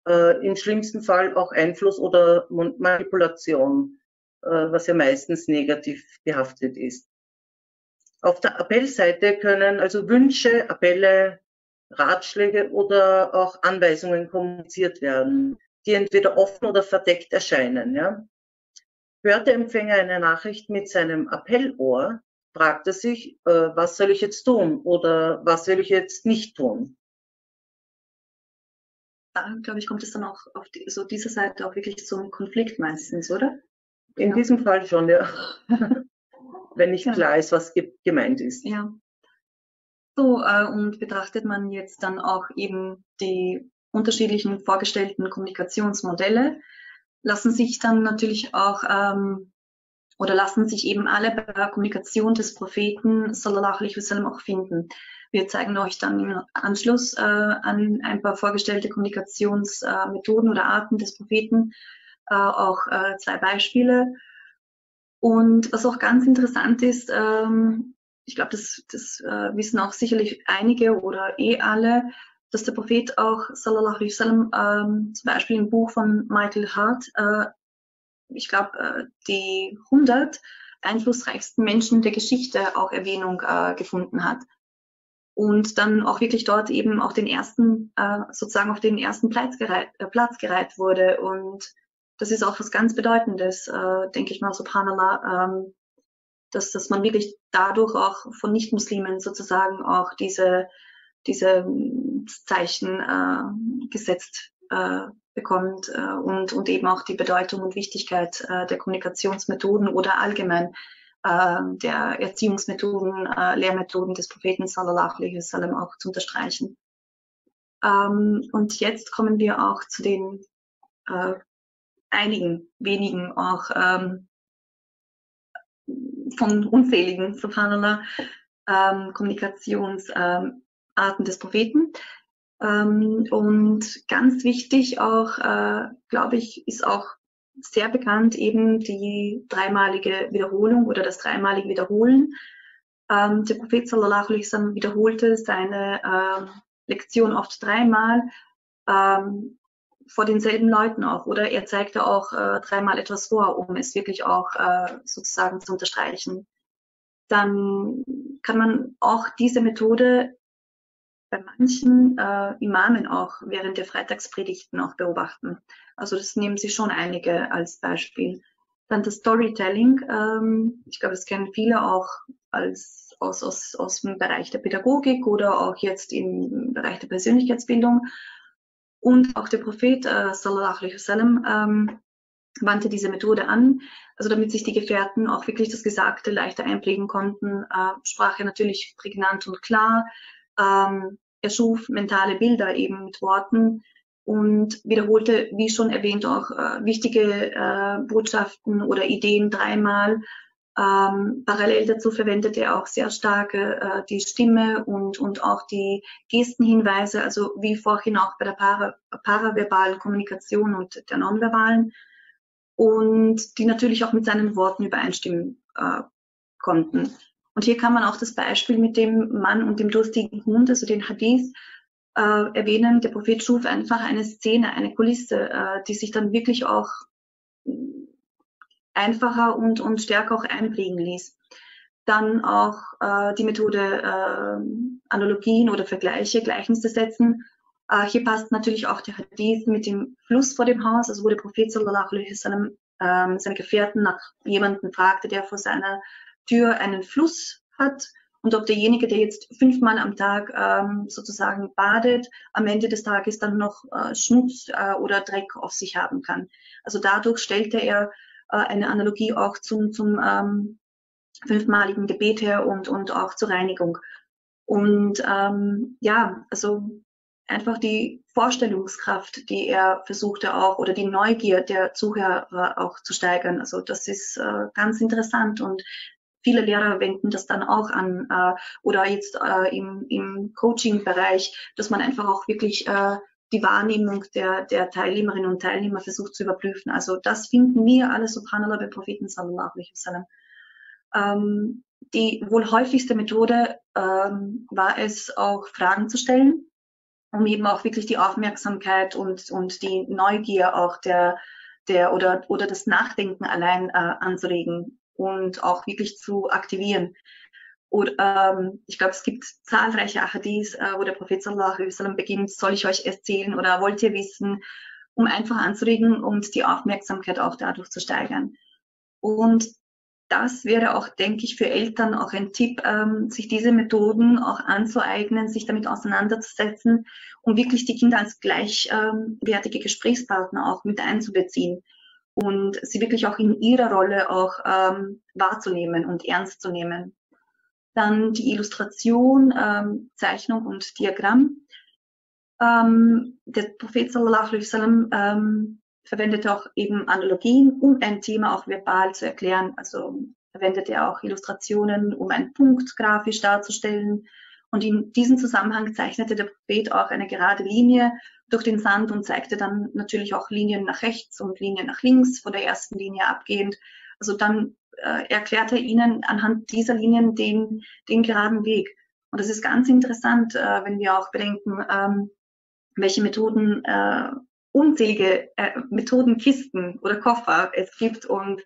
[SPEAKER 5] Äh, Im schlimmsten Fall auch Einfluss oder Manipulation, äh, was ja meistens negativ behaftet ist. Auf der Appellseite können also Wünsche, Appelle, Ratschläge oder auch Anweisungen kommuniziert werden, die entweder offen oder verdeckt erscheinen. Ja. Hört der Empfänger eine Nachricht mit seinem Appellohr, fragt er sich, äh, was soll ich jetzt tun oder was will ich jetzt nicht tun?
[SPEAKER 4] Da, glaube ich, kommt es dann auch auf die, so dieser Seite auch wirklich zum Konflikt meistens, oder?
[SPEAKER 5] In ja. diesem Fall schon, ja. wenn nicht ja. klar ist, was ge gemeint ist.
[SPEAKER 4] Ja. So, äh, und betrachtet man jetzt dann auch eben die unterschiedlichen vorgestellten Kommunikationsmodelle, lassen sich dann natürlich auch ähm, oder lassen sich eben alle bei der Kommunikation des Propheten sallallahu alaihi wasallam auch finden. Wir zeigen euch dann im Anschluss äh, an ein paar vorgestellte Kommunikationsmethoden äh, oder Arten des Propheten äh, auch äh, zwei Beispiele und was auch ganz interessant ist, ähm, ich glaube, das, das äh, wissen auch sicherlich einige oder eh alle, dass der Prophet auch, sallallahu alaihi wasallam, ähm, zum Beispiel im Buch von Michael Hart, äh, ich glaube, äh, die 100 einflussreichsten Menschen der Geschichte auch Erwähnung äh, gefunden hat. Und dann auch wirklich dort eben auch den ersten, äh, sozusagen auf den ersten Platz gereiht, äh, Platz gereiht wurde. Und das ist auch was ganz Bedeutendes, äh, denke ich mal, subhanallah, ähm, dass, dass man wirklich dadurch auch von Nichtmuslimen sozusagen auch diese, diese Zeichen äh, gesetzt äh, bekommt äh, und, und eben auch die Bedeutung und Wichtigkeit äh, der Kommunikationsmethoden oder allgemein äh, der Erziehungsmethoden, äh, Lehrmethoden des Propheten sallallahu alaihi wasallam auch zu unterstreichen. Ähm, und jetzt kommen wir auch zu den äh, einigen wenigen auch ähm, von unzähligen, subhanallah, ähm, Kommunikationsarten ähm, des Propheten. Ähm, und ganz wichtig auch, äh, glaube ich, ist auch sehr bekannt eben die dreimalige Wiederholung oder das dreimalige Wiederholen. Ähm, der Prophet sallallahu alaihi wasallam wiederholte seine ähm, Lektion oft dreimal ähm, vor denselben Leuten auch oder er zeigte auch äh, dreimal etwas vor, um es wirklich auch äh, sozusagen zu unterstreichen. Dann kann man auch diese Methode bei manchen äh, Imamen auch während der Freitagspredigten auch beobachten. Also das nehmen sie schon einige als Beispiel. Dann das Storytelling. Ähm, ich glaube, das kennen viele auch als aus, aus, aus dem Bereich der Pädagogik oder auch jetzt im Bereich der Persönlichkeitsbildung. Und auch der Prophet äh, sallallahu alaihi wasallam ähm, wandte diese Methode an, also damit sich die Gefährten auch wirklich das Gesagte leichter einprägen konnten, äh, sprach natürlich prägnant und klar, ähm, er schuf mentale Bilder eben mit Worten und wiederholte, wie schon erwähnt, auch äh, wichtige äh, Botschaften oder Ideen dreimal. Ähm, parallel dazu verwendete er auch sehr stark äh, die Stimme und, und auch die Gestenhinweise, also wie vorhin auch bei der para, paraverbalen Kommunikation und der nonverbalen und die natürlich auch mit seinen Worten übereinstimmen äh, konnten. Und hier kann man auch das Beispiel mit dem Mann und dem durstigen Hund, also den Hadith, äh, erwähnen. Der Prophet schuf einfach eine Szene, eine Kulisse, äh, die sich dann wirklich auch einfacher und, und stärker auch einprägen ließ. Dann auch äh, die Methode äh, Analogien oder Vergleiche, Gleichnisse setzen. Äh, hier passt natürlich auch der Hadith mit dem Fluss vor dem Haus, also wo der Prophet sallallahu alaihi wasallam äh, seine Gefährten nach jemanden fragte, der vor seiner Tür einen Fluss hat und ob derjenige, der jetzt fünfmal am Tag ähm, sozusagen badet, am Ende des Tages dann noch äh, Schmutz äh, oder Dreck auf sich haben kann. Also dadurch stellte er äh, eine Analogie auch zum, zum ähm, fünfmaligen Gebet her und, und auch zur Reinigung. Und ähm, ja, also einfach die Vorstellungskraft, die er versuchte auch, oder die Neugier der Zuhörer auch zu steigern. Also das ist äh, ganz interessant und viele Lehrer wenden das dann auch an äh, oder jetzt äh, im, im Coaching-Bereich, dass man einfach auch wirklich äh, die Wahrnehmung der, der Teilnehmerinnen und Teilnehmer versucht zu überprüfen. Also das finden wir alle, subhanallah, bei Propheten sallallahu alaihi wasallam. Ähm, die wohl häufigste Methode ähm, war es, auch Fragen zu stellen, um eben auch wirklich die Aufmerksamkeit und, und die Neugier auch der, der oder, oder das Nachdenken allein äh, anzuregen und auch wirklich zu aktivieren. Und ähm, ich glaube, es gibt zahlreiche Ahadis, äh, wo der Prophet sallallahu alaihi wasallam beginnt, soll ich euch erzählen oder wollt ihr wissen, um einfach anzuregen und die Aufmerksamkeit auch dadurch zu steigern. Und das wäre auch, denke ich, für Eltern auch ein Tipp, ähm, sich diese Methoden auch anzueignen, sich damit auseinanderzusetzen, um wirklich die Kinder als gleichwertige ähm, Gesprächspartner auch mit einzubeziehen und sie wirklich auch in ihrer Rolle auch ähm, wahrzunehmen und ernst zu nehmen. Dann die Illustration, ähm, Zeichnung und Diagramm. Ähm, der Prophet sallallahu alaihi wasallam ähm, verwendet auch eben Analogien, um ein Thema auch verbal zu erklären. Also verwendet er auch Illustrationen, um einen Punkt grafisch darzustellen. Und in diesem Zusammenhang zeichnete der Prophet auch eine gerade Linie durch den Sand und zeigte dann natürlich auch Linien nach rechts und Linien nach links, von der ersten Linie abgehend. Also dann äh, erklärt er ihnen anhand dieser Linien den, den geraden Weg. Und das ist ganz interessant, äh, wenn wir auch bedenken, ähm, welche Methoden äh, unzählige äh, Methodenkisten oder Koffer es gibt und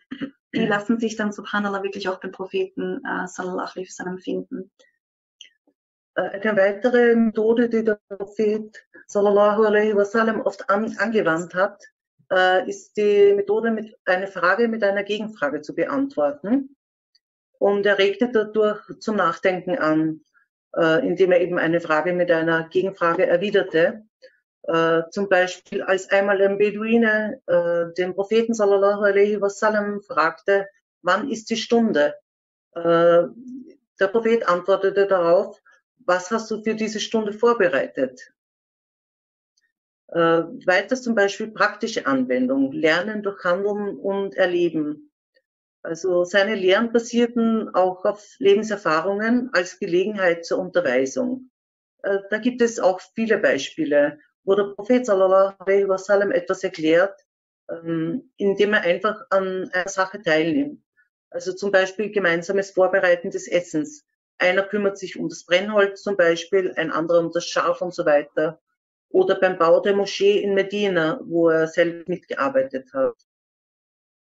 [SPEAKER 4] die lassen sich dann subhanallah wirklich auch beim Propheten äh, sallallahu alaihi wasallam finden.
[SPEAKER 5] Äh, eine weitere Methode, die der Prophet sallallahu alaihi wasallam oft an, angewandt hat, äh, ist die Methode, mit eine Frage mit einer Gegenfrage zu beantworten. Und er regte dadurch zum Nachdenken an, äh, indem er eben eine Frage mit einer Gegenfrage erwiderte. Äh, zum Beispiel, als einmal ein Beduine äh, den Propheten sallallahu alaihi wasallam fragte, wann ist die Stunde? Äh, der Prophet antwortete darauf, was hast du für diese Stunde vorbereitet? Äh, weiter zum Beispiel praktische Anwendung, Lernen durch Handeln und Erleben. Also seine Lehren basierten auch auf Lebenserfahrungen als Gelegenheit zur Unterweisung. Äh, da gibt es auch viele Beispiele wo der Prophet sallallahu alaihi wasallam etwas erklärt ähm, indem er einfach an einer Sache teilnimmt. Also zum Beispiel gemeinsames Vorbereiten des Essens. Einer kümmert sich um das Brennholz zum Beispiel, ein anderer um das Schaf und so weiter. Oder beim Bau der Moschee in Medina, wo er selbst mitgearbeitet hat.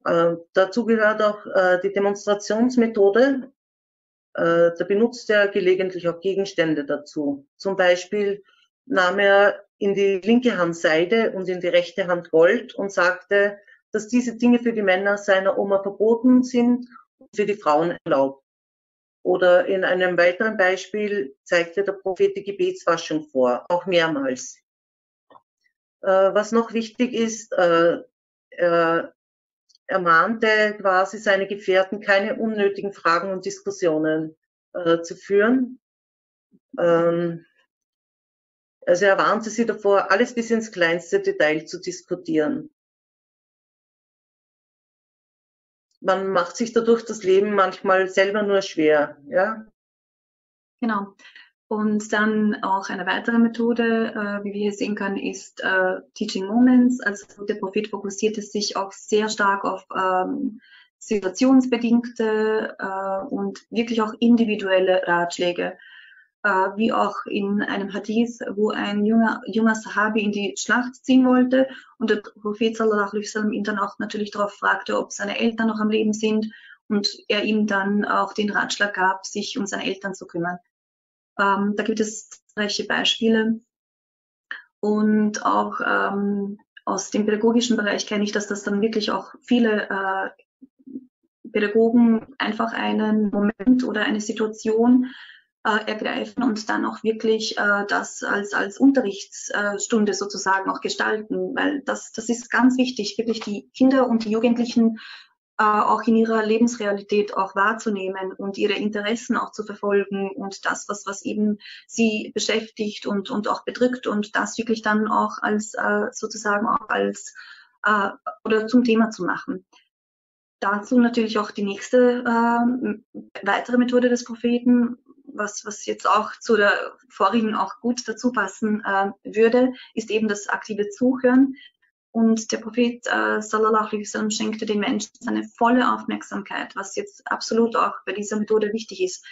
[SPEAKER 5] Äh, dazu gehört auch äh, die Demonstrationsmethode. Äh, da benutzt er gelegentlich auch Gegenstände dazu. Zum Beispiel nahm er in die linke Hand Seide und in die rechte Hand Gold und sagte, dass diese Dinge für die Männer seiner Oma verboten sind und für die Frauen erlaubt. Oder in einem weiteren Beispiel zeigte der Prophet die Gebetswaschung vor, auch mehrmals. Äh, was noch wichtig ist, äh, er ermahnte quasi seine Gefährten, keine unnötigen Fragen und Diskussionen äh, zu führen. Ähm, also er warnte sie davor, alles bis ins kleinste Detail zu diskutieren. Man macht sich dadurch das Leben manchmal selber nur schwer, ja.
[SPEAKER 4] Genau. Und dann auch eine weitere Methode, äh, wie wir hier sehen können, ist äh, Teaching Moments. Also der Prophet fokussierte sich auch sehr stark auf ähm, situationsbedingte äh, und wirklich auch individuelle Ratschläge wie auch in einem Hadith, wo ein junger, junger Sahabi in die Schlacht ziehen wollte und der Prophet sallallahu alaihi ihn dann auch natürlich darauf fragte, ob seine Eltern noch am Leben sind und er ihm dann auch den Ratschlag gab, sich um seine Eltern zu kümmern. Ähm, da gibt es zahlreiche Beispiele und auch ähm, aus dem pädagogischen Bereich kenne ich, dass das dann wirklich auch viele äh, Pädagogen einfach einen Moment oder eine Situation äh, ergreifen und dann auch wirklich äh, das als, als Unterrichtsstunde sozusagen auch gestalten, weil das, das ist ganz wichtig, wirklich die Kinder und die Jugendlichen äh, auch in ihrer Lebensrealität auch wahrzunehmen und ihre Interessen auch zu verfolgen und das, was, was eben sie beschäftigt und, und auch bedrückt und das wirklich dann auch als äh, sozusagen auch als äh, oder zum Thema zu machen. Dazu natürlich auch die nächste äh, weitere Methode des Propheten, was, was jetzt auch zu der vorigen auch gut dazu passen äh, würde, ist eben das aktive Zuhören. Und der Prophet äh, sallallahu alaihi wasallam schenkte den Menschen seine volle Aufmerksamkeit, was jetzt absolut auch bei dieser Methode wichtig ist,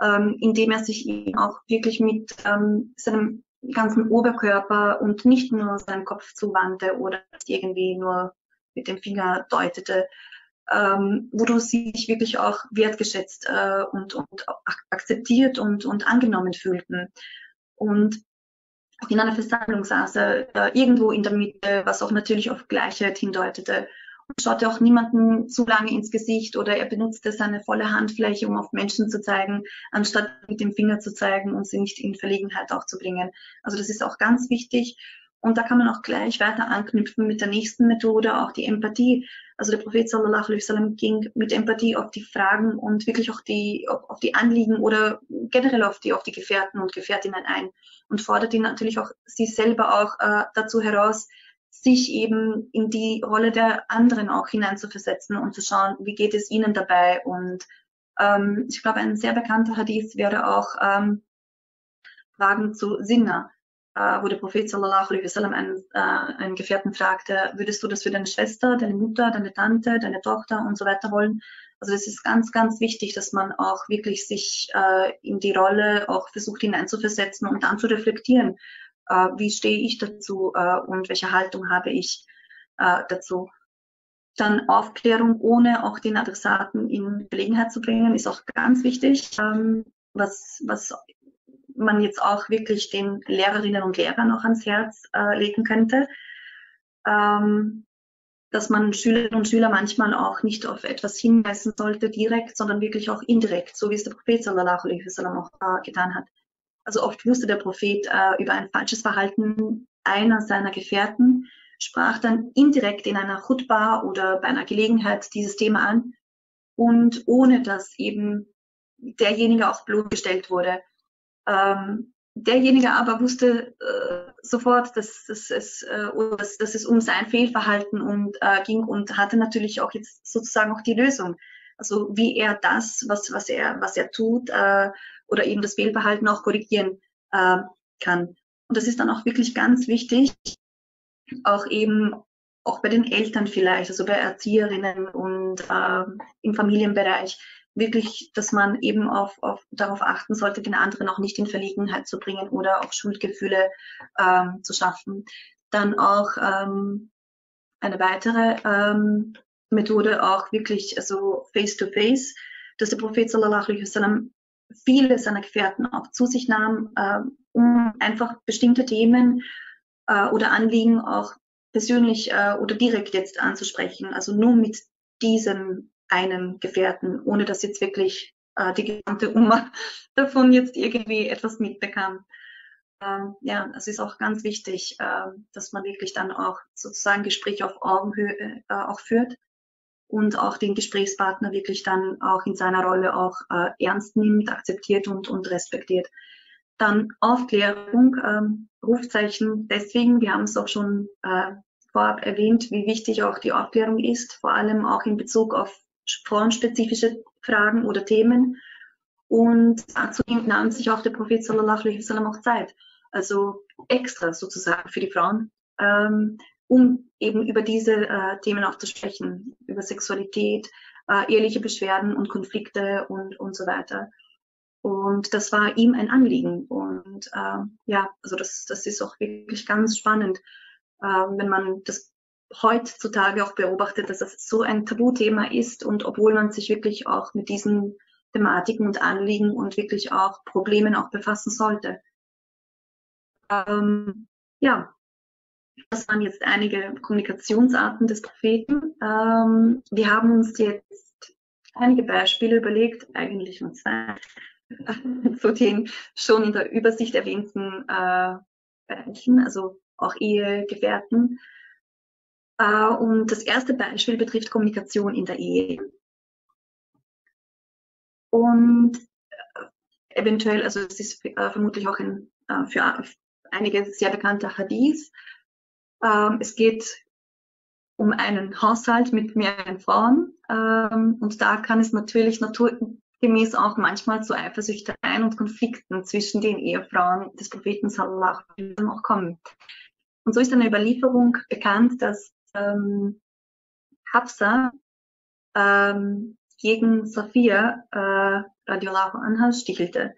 [SPEAKER 4] ähm, indem er sich eben auch wirklich mit ähm, seinem ganzen Oberkörper und nicht nur seinem Kopf zuwandte oder irgendwie nur mit dem Finger deutete, ähm, wodurch sie sich wirklich auch wertgeschätzt äh, und, und akzeptiert und, und angenommen fühlten. Und in einer Versammlung saß er äh, irgendwo in der Mitte, was auch natürlich auf Gleichheit hindeutete. Und schaute auch niemanden zu lange ins Gesicht oder er benutzte seine volle Handfläche, um auf Menschen zu zeigen, anstatt mit dem Finger zu zeigen und sie nicht in Verlegenheit auch zu bringen. Also das ist auch ganz wichtig. Und da kann man auch gleich weiter anknüpfen mit der nächsten Methode, auch die Empathie. Also der Prophet sallallahu alaihi wasallam ging mit Empathie auf die Fragen und wirklich auch die, auf, die Anliegen oder generell auf die, auf die Gefährten und Gefährtinnen ein und fordert ihn natürlich auch sie selber auch äh, dazu heraus, sich eben in die Rolle der anderen auch hineinzuversetzen und zu schauen, wie geht es ihnen dabei. Und ähm, ich glaube, ein sehr bekannter Hadith wäre auch ähm, Fragen zu Sinner äh, wo der Prophet sallallahu alaihi wasallam einen, äh, einen Gefährten fragte, würdest du das für deine Schwester, deine Mutter, deine Tante, deine Tochter und so weiter wollen? Also es ist ganz, ganz wichtig, dass man auch wirklich sich äh, in die Rolle auch versucht hineinzuversetzen und dann zu reflektieren, äh, wie stehe ich dazu äh, und welche Haltung habe ich äh, dazu. Dann Aufklärung, ohne auch den Adressaten in Gelegenheit zu bringen, ist auch ganz wichtig. Ähm, was, was man jetzt auch wirklich den Lehrerinnen und Lehrern noch ans Herz äh, legen könnte. Ähm, dass man Schülerinnen und Schüler manchmal auch nicht auf etwas hinweisen sollte direkt, sondern wirklich auch indirekt, so wie es der Prophet sallallahu alaihi wasallam auch äh, getan hat. Also oft wusste der Prophet äh, über ein falsches Verhalten einer seiner Gefährten, sprach dann indirekt in einer Khutbah oder bei einer Gelegenheit dieses Thema an und ohne dass eben derjenige auch bloßgestellt wurde. Ähm, derjenige aber wusste äh, sofort, dass, dass, es, äh, dass, dass es um sein Fehlverhalten und, äh, ging und hatte natürlich auch jetzt sozusagen auch die Lösung. Also wie er das, was, was, er, was er tut äh, oder eben das Fehlverhalten auch korrigieren äh, kann. Und das ist dann auch wirklich ganz wichtig, auch eben auch bei den Eltern vielleicht, also bei Erzieherinnen und äh, im Familienbereich, wirklich, dass man eben auf, auf, darauf achten sollte, den anderen auch nicht in Verlegenheit zu bringen oder auch Schuldgefühle ähm, zu schaffen. Dann auch ähm, eine weitere ähm, Methode, auch wirklich also face-to-face, dass der Prophet sallallahu viele seiner Gefährten auch zu sich nahm, äh, um einfach bestimmte Themen äh, oder Anliegen auch persönlich äh, oder direkt jetzt anzusprechen. Also nur mit diesem einen Gefährten, ohne dass jetzt wirklich äh, die gesamte Umma davon jetzt irgendwie etwas mitbekam. Ähm, ja, es ist auch ganz wichtig, äh, dass man wirklich dann auch sozusagen Gespräche auf Augenhöhe äh, auch führt und auch den Gesprächspartner wirklich dann auch in seiner Rolle auch äh, ernst nimmt, akzeptiert und, und respektiert. Dann Aufklärung, ähm, Rufzeichen. Deswegen, wir haben es auch schon äh, vorab erwähnt, wie wichtig auch die Aufklärung ist, vor allem auch in Bezug auf frauenspezifische Fragen oder Themen. Und dazu nahm sich auch der Prophet sallallahu alaihi wasallam auch Zeit, also extra sozusagen für die Frauen, ähm, um eben über diese äh, Themen auch zu sprechen, über Sexualität, äh, ehrliche Beschwerden und Konflikte und, und so weiter. Und das war ihm ein Anliegen. Und äh, ja, also das, das ist auch wirklich ganz spannend, äh, wenn man das heutzutage auch beobachtet, dass das so ein Tabuthema ist und obwohl man sich wirklich auch mit diesen Thematiken und Anliegen und wirklich auch Problemen auch befassen sollte. Ähm, ja, das waren jetzt einige Kommunikationsarten des Propheten. Ähm, wir haben uns jetzt einige Beispiele überlegt, eigentlich nur zwei, zu den schon in der Übersicht erwähnten äh, Bereichen, also auch Ehegefährten. Äh, und das erste Beispiel betrifft Kommunikation in der Ehe. Und äh, eventuell, also es ist äh, vermutlich auch ein, für einige sehr bekannter Hadith, ähm, es geht um einen Haushalt mit mehreren Frauen ähm, und da kann es natürlich naturgemäß auch manchmal zu Eifersüchtereien und Konflikten zwischen den Ehefrauen des Propheten sallallahu auch kommen. Und so ist eine Überlieferung bekannt, dass ähm, Hafsa ähm, gegen Sophia äh, radiallahu anha stichelte.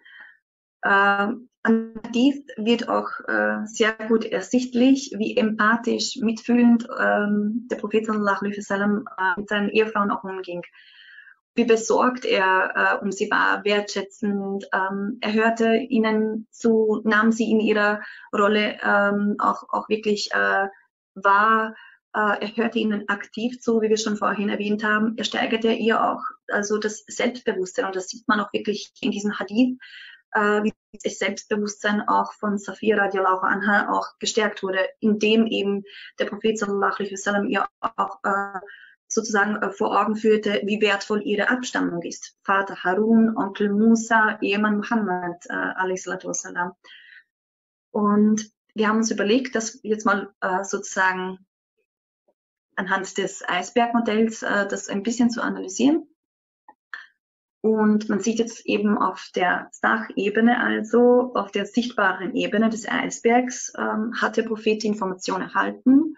[SPEAKER 4] Ähm, an dies wird auch äh, sehr gut ersichtlich, wie empathisch, mitfühlend ähm, der Prophet sallallahu alaihi wasallam äh, mit seinen Ehefrauen auch umging. Wie besorgt er äh, um sie war, wertschätzend. Ähm, er hörte ihnen zu, nahm sie in ihrer Rolle ähm, auch, auch wirklich äh, wahr. Äh, er hörte ihnen aktiv zu, wie wir schon vorhin erwähnt haben. Er steigerte ihr auch also das Selbstbewusstsein und das sieht man auch wirklich in diesem Hadith, äh, wie das Selbstbewusstsein auch von Safira radiallahu anha auch gestärkt wurde, indem eben der Prophet sallallahu alaihi wasallam ihr auch äh, sozusagen vor Augen führte, wie wertvoll ihre Abstammung ist. Vater Harun, Onkel Musa, Ehemann Muhammad äh, wassalam. Und wir haben uns überlegt, das jetzt mal äh, sozusagen anhand des Eisbergmodells äh, das ein bisschen zu analysieren. Und man sieht jetzt eben auf der Sachebene, also auf der sichtbaren Ebene des Eisbergs, ähm, hat der Prophet die Information erhalten.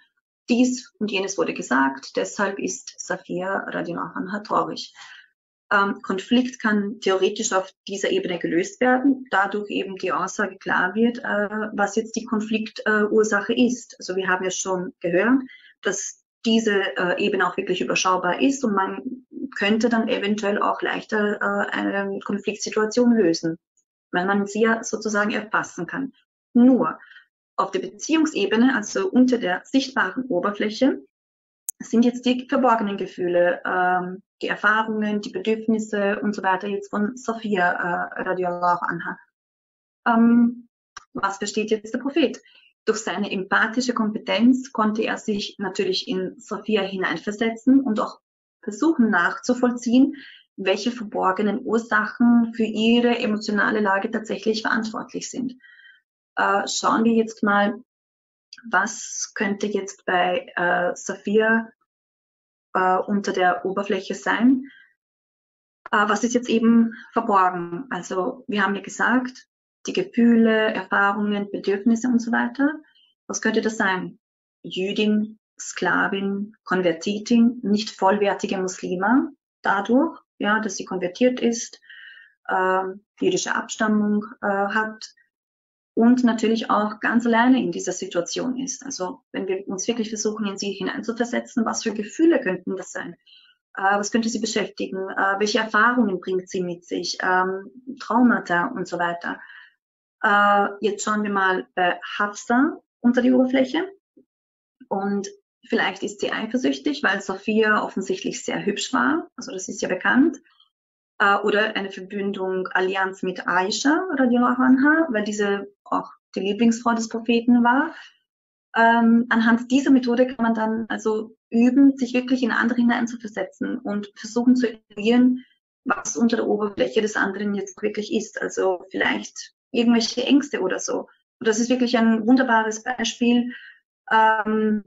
[SPEAKER 4] Dies und jenes wurde gesagt, deshalb ist Safia radiallahu anha traurig. Ähm, Konflikt kann theoretisch auf dieser Ebene gelöst werden, dadurch eben die Aussage klar wird, äh, was jetzt die Konfliktursache äh, ist. Also wir haben ja schon gehört, dass diese äh, Ebene auch wirklich überschaubar ist und man könnte dann eventuell auch leichter äh, eine Konfliktsituation lösen, weil man sie ja sozusagen erfassen kann. Nur auf der Beziehungsebene, also unter der sichtbaren Oberfläche, sind jetzt die verborgenen Gefühle, ähm, die Erfahrungen, die Bedürfnisse und so weiter jetzt von Sophia äh, radiallahu anha. Ähm, was versteht jetzt der Prophet? Durch seine empathische Kompetenz konnte er sich natürlich in Sophia hineinversetzen und auch versuchen nachzuvollziehen, welche verborgenen Ursachen für ihre emotionale Lage tatsächlich verantwortlich sind. Äh, schauen wir jetzt mal, was könnte jetzt bei äh, Sophia äh, unter der Oberfläche sein. Äh, was ist jetzt eben verborgen? Also wir haben ja gesagt, die Gefühle, Erfahrungen, Bedürfnisse und so weiter. Was könnte das sein? Jüdin, Sklavin, Konvertitin, nicht vollwertige Muslima dadurch, ja, dass sie konvertiert ist, äh, jüdische Abstammung äh, hat und natürlich auch ganz alleine in dieser Situation ist. Also wenn wir uns wirklich versuchen, in sie hineinzuversetzen, was für Gefühle könnten das sein? Äh, was könnte sie beschäftigen? Äh, welche Erfahrungen bringt sie mit sich? Ähm, Traumata und so weiter. Äh, jetzt schauen wir mal bei Hafsa unter die Oberfläche. Und vielleicht ist sie eifersüchtig, weil Sophia offensichtlich sehr hübsch war. Also das ist ja bekannt. Äh, oder eine Verbündung, Allianz mit Aisha radiallahu anha, weil diese auch die Lieblingsfrau des Propheten war. Ähm, anhand dieser Methode kann man dann also üben, sich wirklich in andere hineinzuversetzen und versuchen zu eruieren, was unter der Oberfläche des anderen jetzt wirklich ist. Also vielleicht irgendwelche Ängste oder so. Und das ist wirklich ein wunderbares Beispiel. Ähm,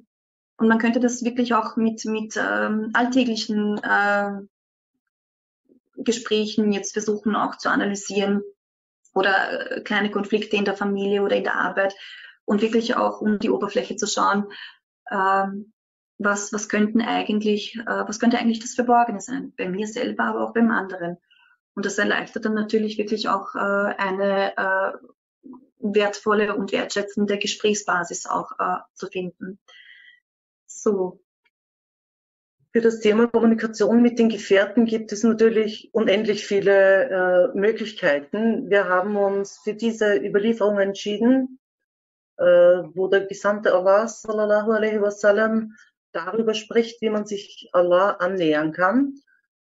[SPEAKER 4] und man könnte das wirklich auch mit, mit ähm, alltäglichen äh, Gesprächen jetzt versuchen auch zu analysieren oder äh, kleine Konflikte in der Familie oder in der Arbeit und wirklich auch um die Oberfläche zu schauen, ähm, was, was könnten eigentlich, äh, was könnte eigentlich das Verborgene sein, bei mir selber, aber auch beim anderen. Und das erleichtert dann natürlich wirklich auch äh, eine äh, wertvolle und wertschätzende Gesprächsbasis auch äh, zu finden. So,
[SPEAKER 5] für das Thema Kommunikation mit den Gefährten gibt es natürlich unendlich viele äh, Möglichkeiten. Wir haben uns für diese Überlieferung entschieden, äh, wo der Gesandte Allah sallallahu alaihi wasallam darüber spricht, wie man sich Allah annähern kann,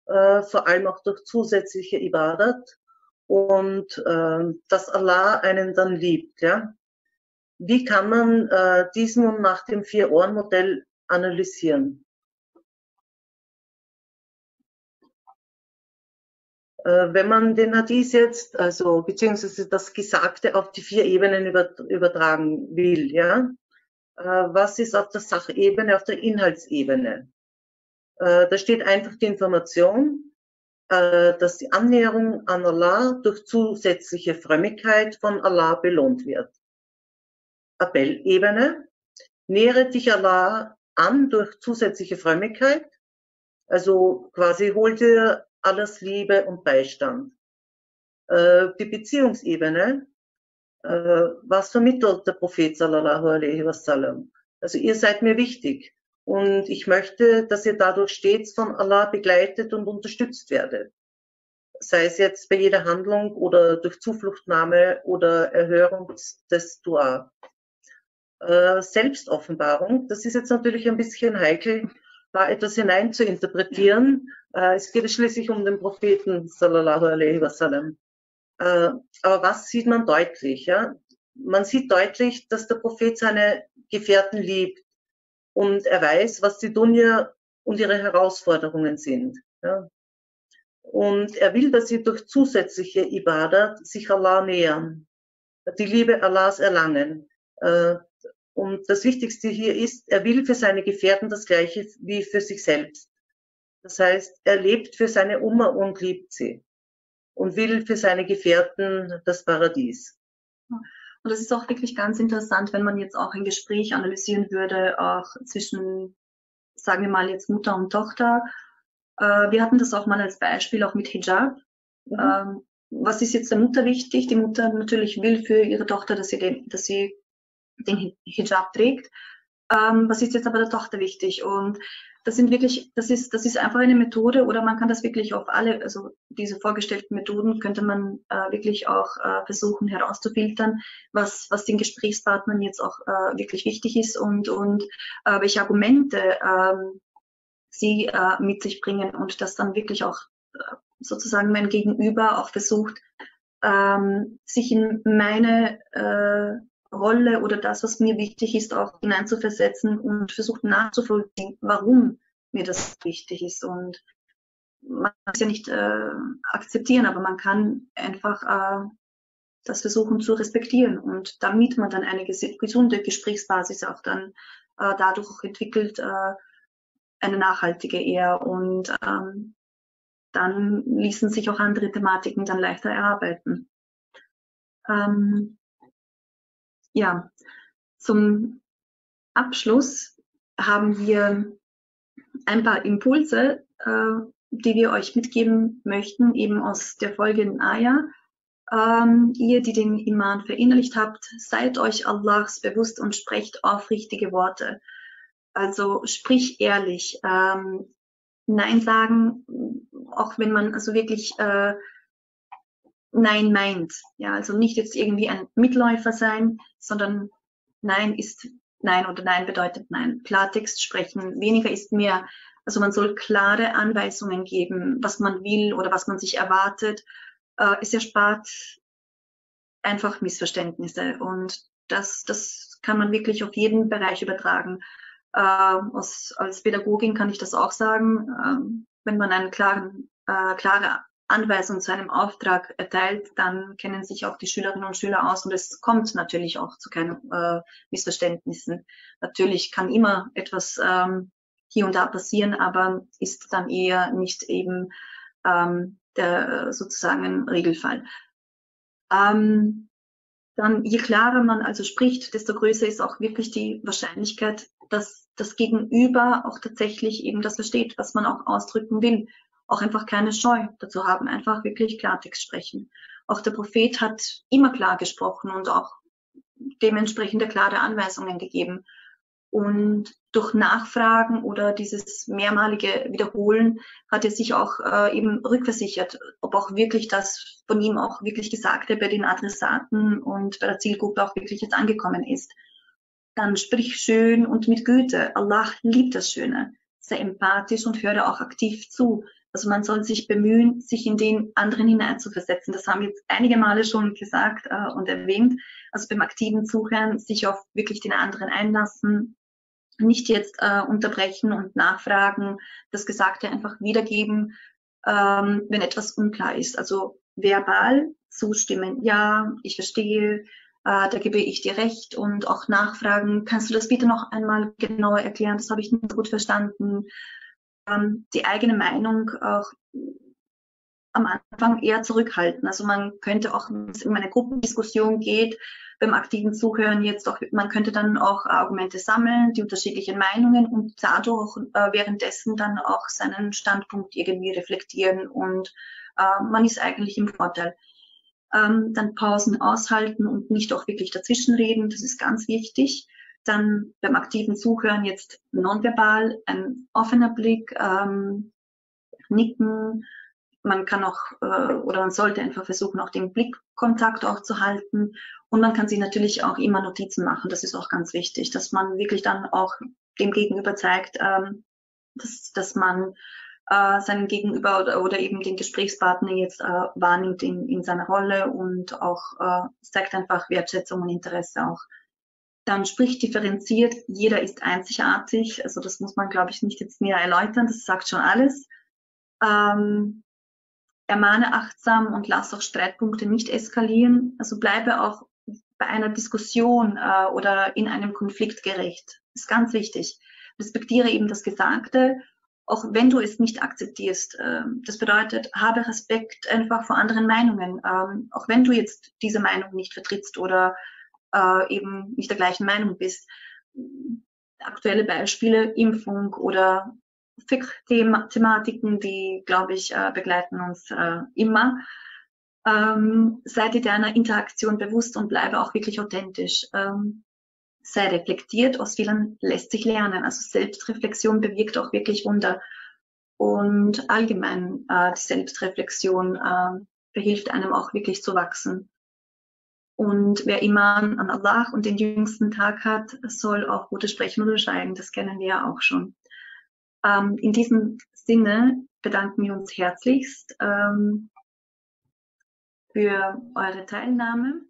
[SPEAKER 5] äh, vor allem auch durch zusätzliche Ibadat und äh, dass Allah einen dann liebt. Ja? Wie kann man äh, diesen und nach dem Vier-Ohren-Modell analysieren? Äh, wenn man den Hadith jetzt, also beziehungsweise das Gesagte auf die vier Ebenen übertragen will, ja, äh, was ist auf der Sachebene, auf der Inhaltsebene? Äh, da steht einfach die Information, dass die Annäherung an Allah durch zusätzliche Frömmigkeit von Allah belohnt wird. Appellebene, nähere dich Allah an durch zusätzliche Frömmigkeit, also quasi hol dir alles Liebe und Beistand. Äh, die Beziehungsebene, äh, was vermittelt der Prophet sallallahu alaihi wasallam? Also ihr seid mir wichtig und ich möchte, dass ihr dadurch stets von Allah begleitet und unterstützt werdet. Sei es jetzt bei jeder Handlung oder durch Zufluchtnahme oder Erhörung des Dua. Äh, Selbstoffenbarung, das ist jetzt natürlich ein bisschen heikel, da etwas hinein zu interpretieren. Äh, es geht schließlich um den Propheten, sallallahu alaihi wasallam. Äh, aber was sieht man deutlich? Ja? Man sieht deutlich, dass der Prophet seine Gefährten liebt und er weiß, was die Dunja und ihre Herausforderungen sind. Ja? Und er will, dass sie durch zusätzliche Ibadat sich Allah nähern, die Liebe Allahs erlangen. Äh, und das Wichtigste hier ist, er will für seine Gefährten das Gleiche wie für sich selbst. Das heißt, er lebt für seine Oma und liebt sie und will für seine Gefährten das Paradies.
[SPEAKER 4] Und das ist auch wirklich ganz interessant, wenn man jetzt auch ein Gespräch analysieren würde, auch zwischen, sagen wir mal jetzt Mutter und Tochter. Äh, wir hatten das auch mal als Beispiel auch mit Hijab. Mhm. Ähm, was ist jetzt der Mutter wichtig? Die Mutter natürlich will für ihre Tochter, dass sie, den, dass sie den Hijab trägt. Ähm, was ist jetzt aber der Tochter wichtig? Und das sind wirklich, das ist, das ist einfach eine Methode oder man kann das wirklich auf alle, also diese vorgestellten Methoden könnte man äh, wirklich auch äh, versuchen herauszufiltern, was, was den Gesprächspartnern jetzt auch äh, wirklich wichtig ist und, und äh, welche Argumente ähm, sie äh, mit sich bringen und das dann wirklich auch äh, sozusagen mein Gegenüber auch versucht, ähm, sich in meine äh, Rolle oder das, was mir wichtig ist, auch hineinzuversetzen und versucht nachzuvollziehen, warum mir das wichtig ist. Und man kann es ja nicht äh, akzeptieren, aber man kann einfach äh, das versuchen zu respektieren. Und damit man dann eine gesunde Gesprächsbasis auch dann äh, dadurch auch entwickelt, äh, eine nachhaltige eher. Und ähm, dann ließen sich auch andere Thematiken dann leichter erarbeiten. Ähm, ja, zum Abschluss haben wir ein paar Impulse, äh, die wir euch mitgeben möchten, eben aus der folgenden Ayah. Ähm, ihr, die den Iman verinnerlicht habt, seid euch Allahs bewusst und sprecht aufrichtige Worte. Also sprich ehrlich. Ähm, Nein sagen, auch wenn man also wirklich äh, Nein meint. Ja, also nicht jetzt irgendwie ein Mitläufer sein, sondern Nein ist Nein oder Nein bedeutet Nein. Klartext sprechen, weniger ist mehr. Also man soll klare Anweisungen geben, was man will oder was man sich erwartet. Äh, es erspart einfach Missverständnisse und das, das kann man wirklich auf jeden Bereich übertragen. Äh, als Pädagogin kann ich das auch sagen. Äh, wenn man einen klaren, äh, klare Anweisung zu einem Auftrag erteilt, dann kennen sich auch die Schülerinnen und Schüler aus und es kommt natürlich auch zu keinen äh, Missverständnissen. Natürlich kann immer etwas ähm, hier und da passieren, aber ist dann eher nicht eben ähm, der sozusagen ein Regelfall. Ähm, dann je klarer man also spricht, desto größer ist auch wirklich die Wahrscheinlichkeit, dass das Gegenüber auch tatsächlich eben das versteht, was man auch ausdrücken will auch einfach keine Scheu dazu haben, einfach wirklich Klartext sprechen. Auch der Prophet hat immer klar gesprochen und auch dementsprechende klare Anweisungen gegeben. Und durch Nachfragen oder dieses mehrmalige Wiederholen hat er sich auch äh, eben rückversichert, ob auch wirklich das von ihm auch wirklich Gesagte bei den Adressaten und bei der Zielgruppe auch wirklich jetzt angekommen ist. Dann sprich schön und mit Güte. Allah liebt das Schöne. Sei empathisch und höre auch aktiv zu. Also man soll sich bemühen, sich in den anderen hineinzuversetzen. Das haben wir jetzt einige Male schon gesagt äh, und erwähnt. Also beim aktiven Zuhören sich auf wirklich den anderen einlassen, nicht jetzt äh, unterbrechen und nachfragen, das Gesagte einfach wiedergeben, ähm, wenn etwas unklar ist. Also verbal zustimmen, ja, ich verstehe, äh, da gebe ich dir recht und auch nachfragen, kannst du das bitte noch einmal genauer erklären, das habe ich nicht gut verstanden ähm, die eigene Meinung auch am Anfang eher zurückhalten. Also man könnte auch, wenn es um eine Gruppendiskussion geht, beim aktiven Zuhören jetzt auch, man könnte dann auch Argumente sammeln, die unterschiedlichen Meinungen und dadurch äh, währenddessen dann auch seinen Standpunkt irgendwie reflektieren und äh, man ist eigentlich im Vorteil. Ähm, dann Pausen aushalten und nicht auch wirklich dazwischenreden, das ist ganz wichtig dann beim aktiven Zuhören jetzt nonverbal, ein offener Blick, ähm, Nicken. Man kann auch äh, oder man sollte einfach versuchen, auch den Blickkontakt auch zu halten. Und man kann sich natürlich auch immer Notizen machen. Das ist auch ganz wichtig, dass man wirklich dann auch dem Gegenüber zeigt, ähm, dass, dass man äh, seinen Gegenüber oder, oder eben den Gesprächspartner jetzt äh, wahrnimmt in, in seiner Rolle und auch äh, zeigt einfach Wertschätzung und Interesse auch dann spricht differenziert, jeder ist einzigartig. Also das muss man, glaube ich, nicht jetzt mehr erläutern, das sagt schon alles. Ähm, ermahne achtsam und lass auch Streitpunkte nicht eskalieren. Also bleibe auch bei einer Diskussion äh, oder in einem Konflikt gerecht. Das ist ganz wichtig. Respektiere eben das Gesagte, auch wenn du es nicht akzeptierst. Äh, das bedeutet, habe Respekt einfach vor anderen Meinungen. Ähm, auch wenn du jetzt diese Meinung nicht vertrittst oder äh, eben nicht der gleichen Meinung bist. Aktuelle Beispiele, Impfung oder Fiqh-Thematiken, die, glaube ich, äh, begleiten uns äh, immer. Ähm, sei dir deiner Interaktion bewusst und bleibe auch wirklich authentisch. Ähm, sei reflektiert, aus vielen lässt sich lernen. Also Selbstreflexion bewirkt auch wirklich Wunder. Und allgemein äh, die Selbstreflexion äh, behilft einem auch wirklich zu wachsen. Und wer Iman an Allah und den jüngsten Tag hat, soll auch gute sprechen oder schweigen. Das kennen wir ja auch schon. Ähm, in diesem Sinne bedanken wir uns herzlichst ähm, für eure Teilnahme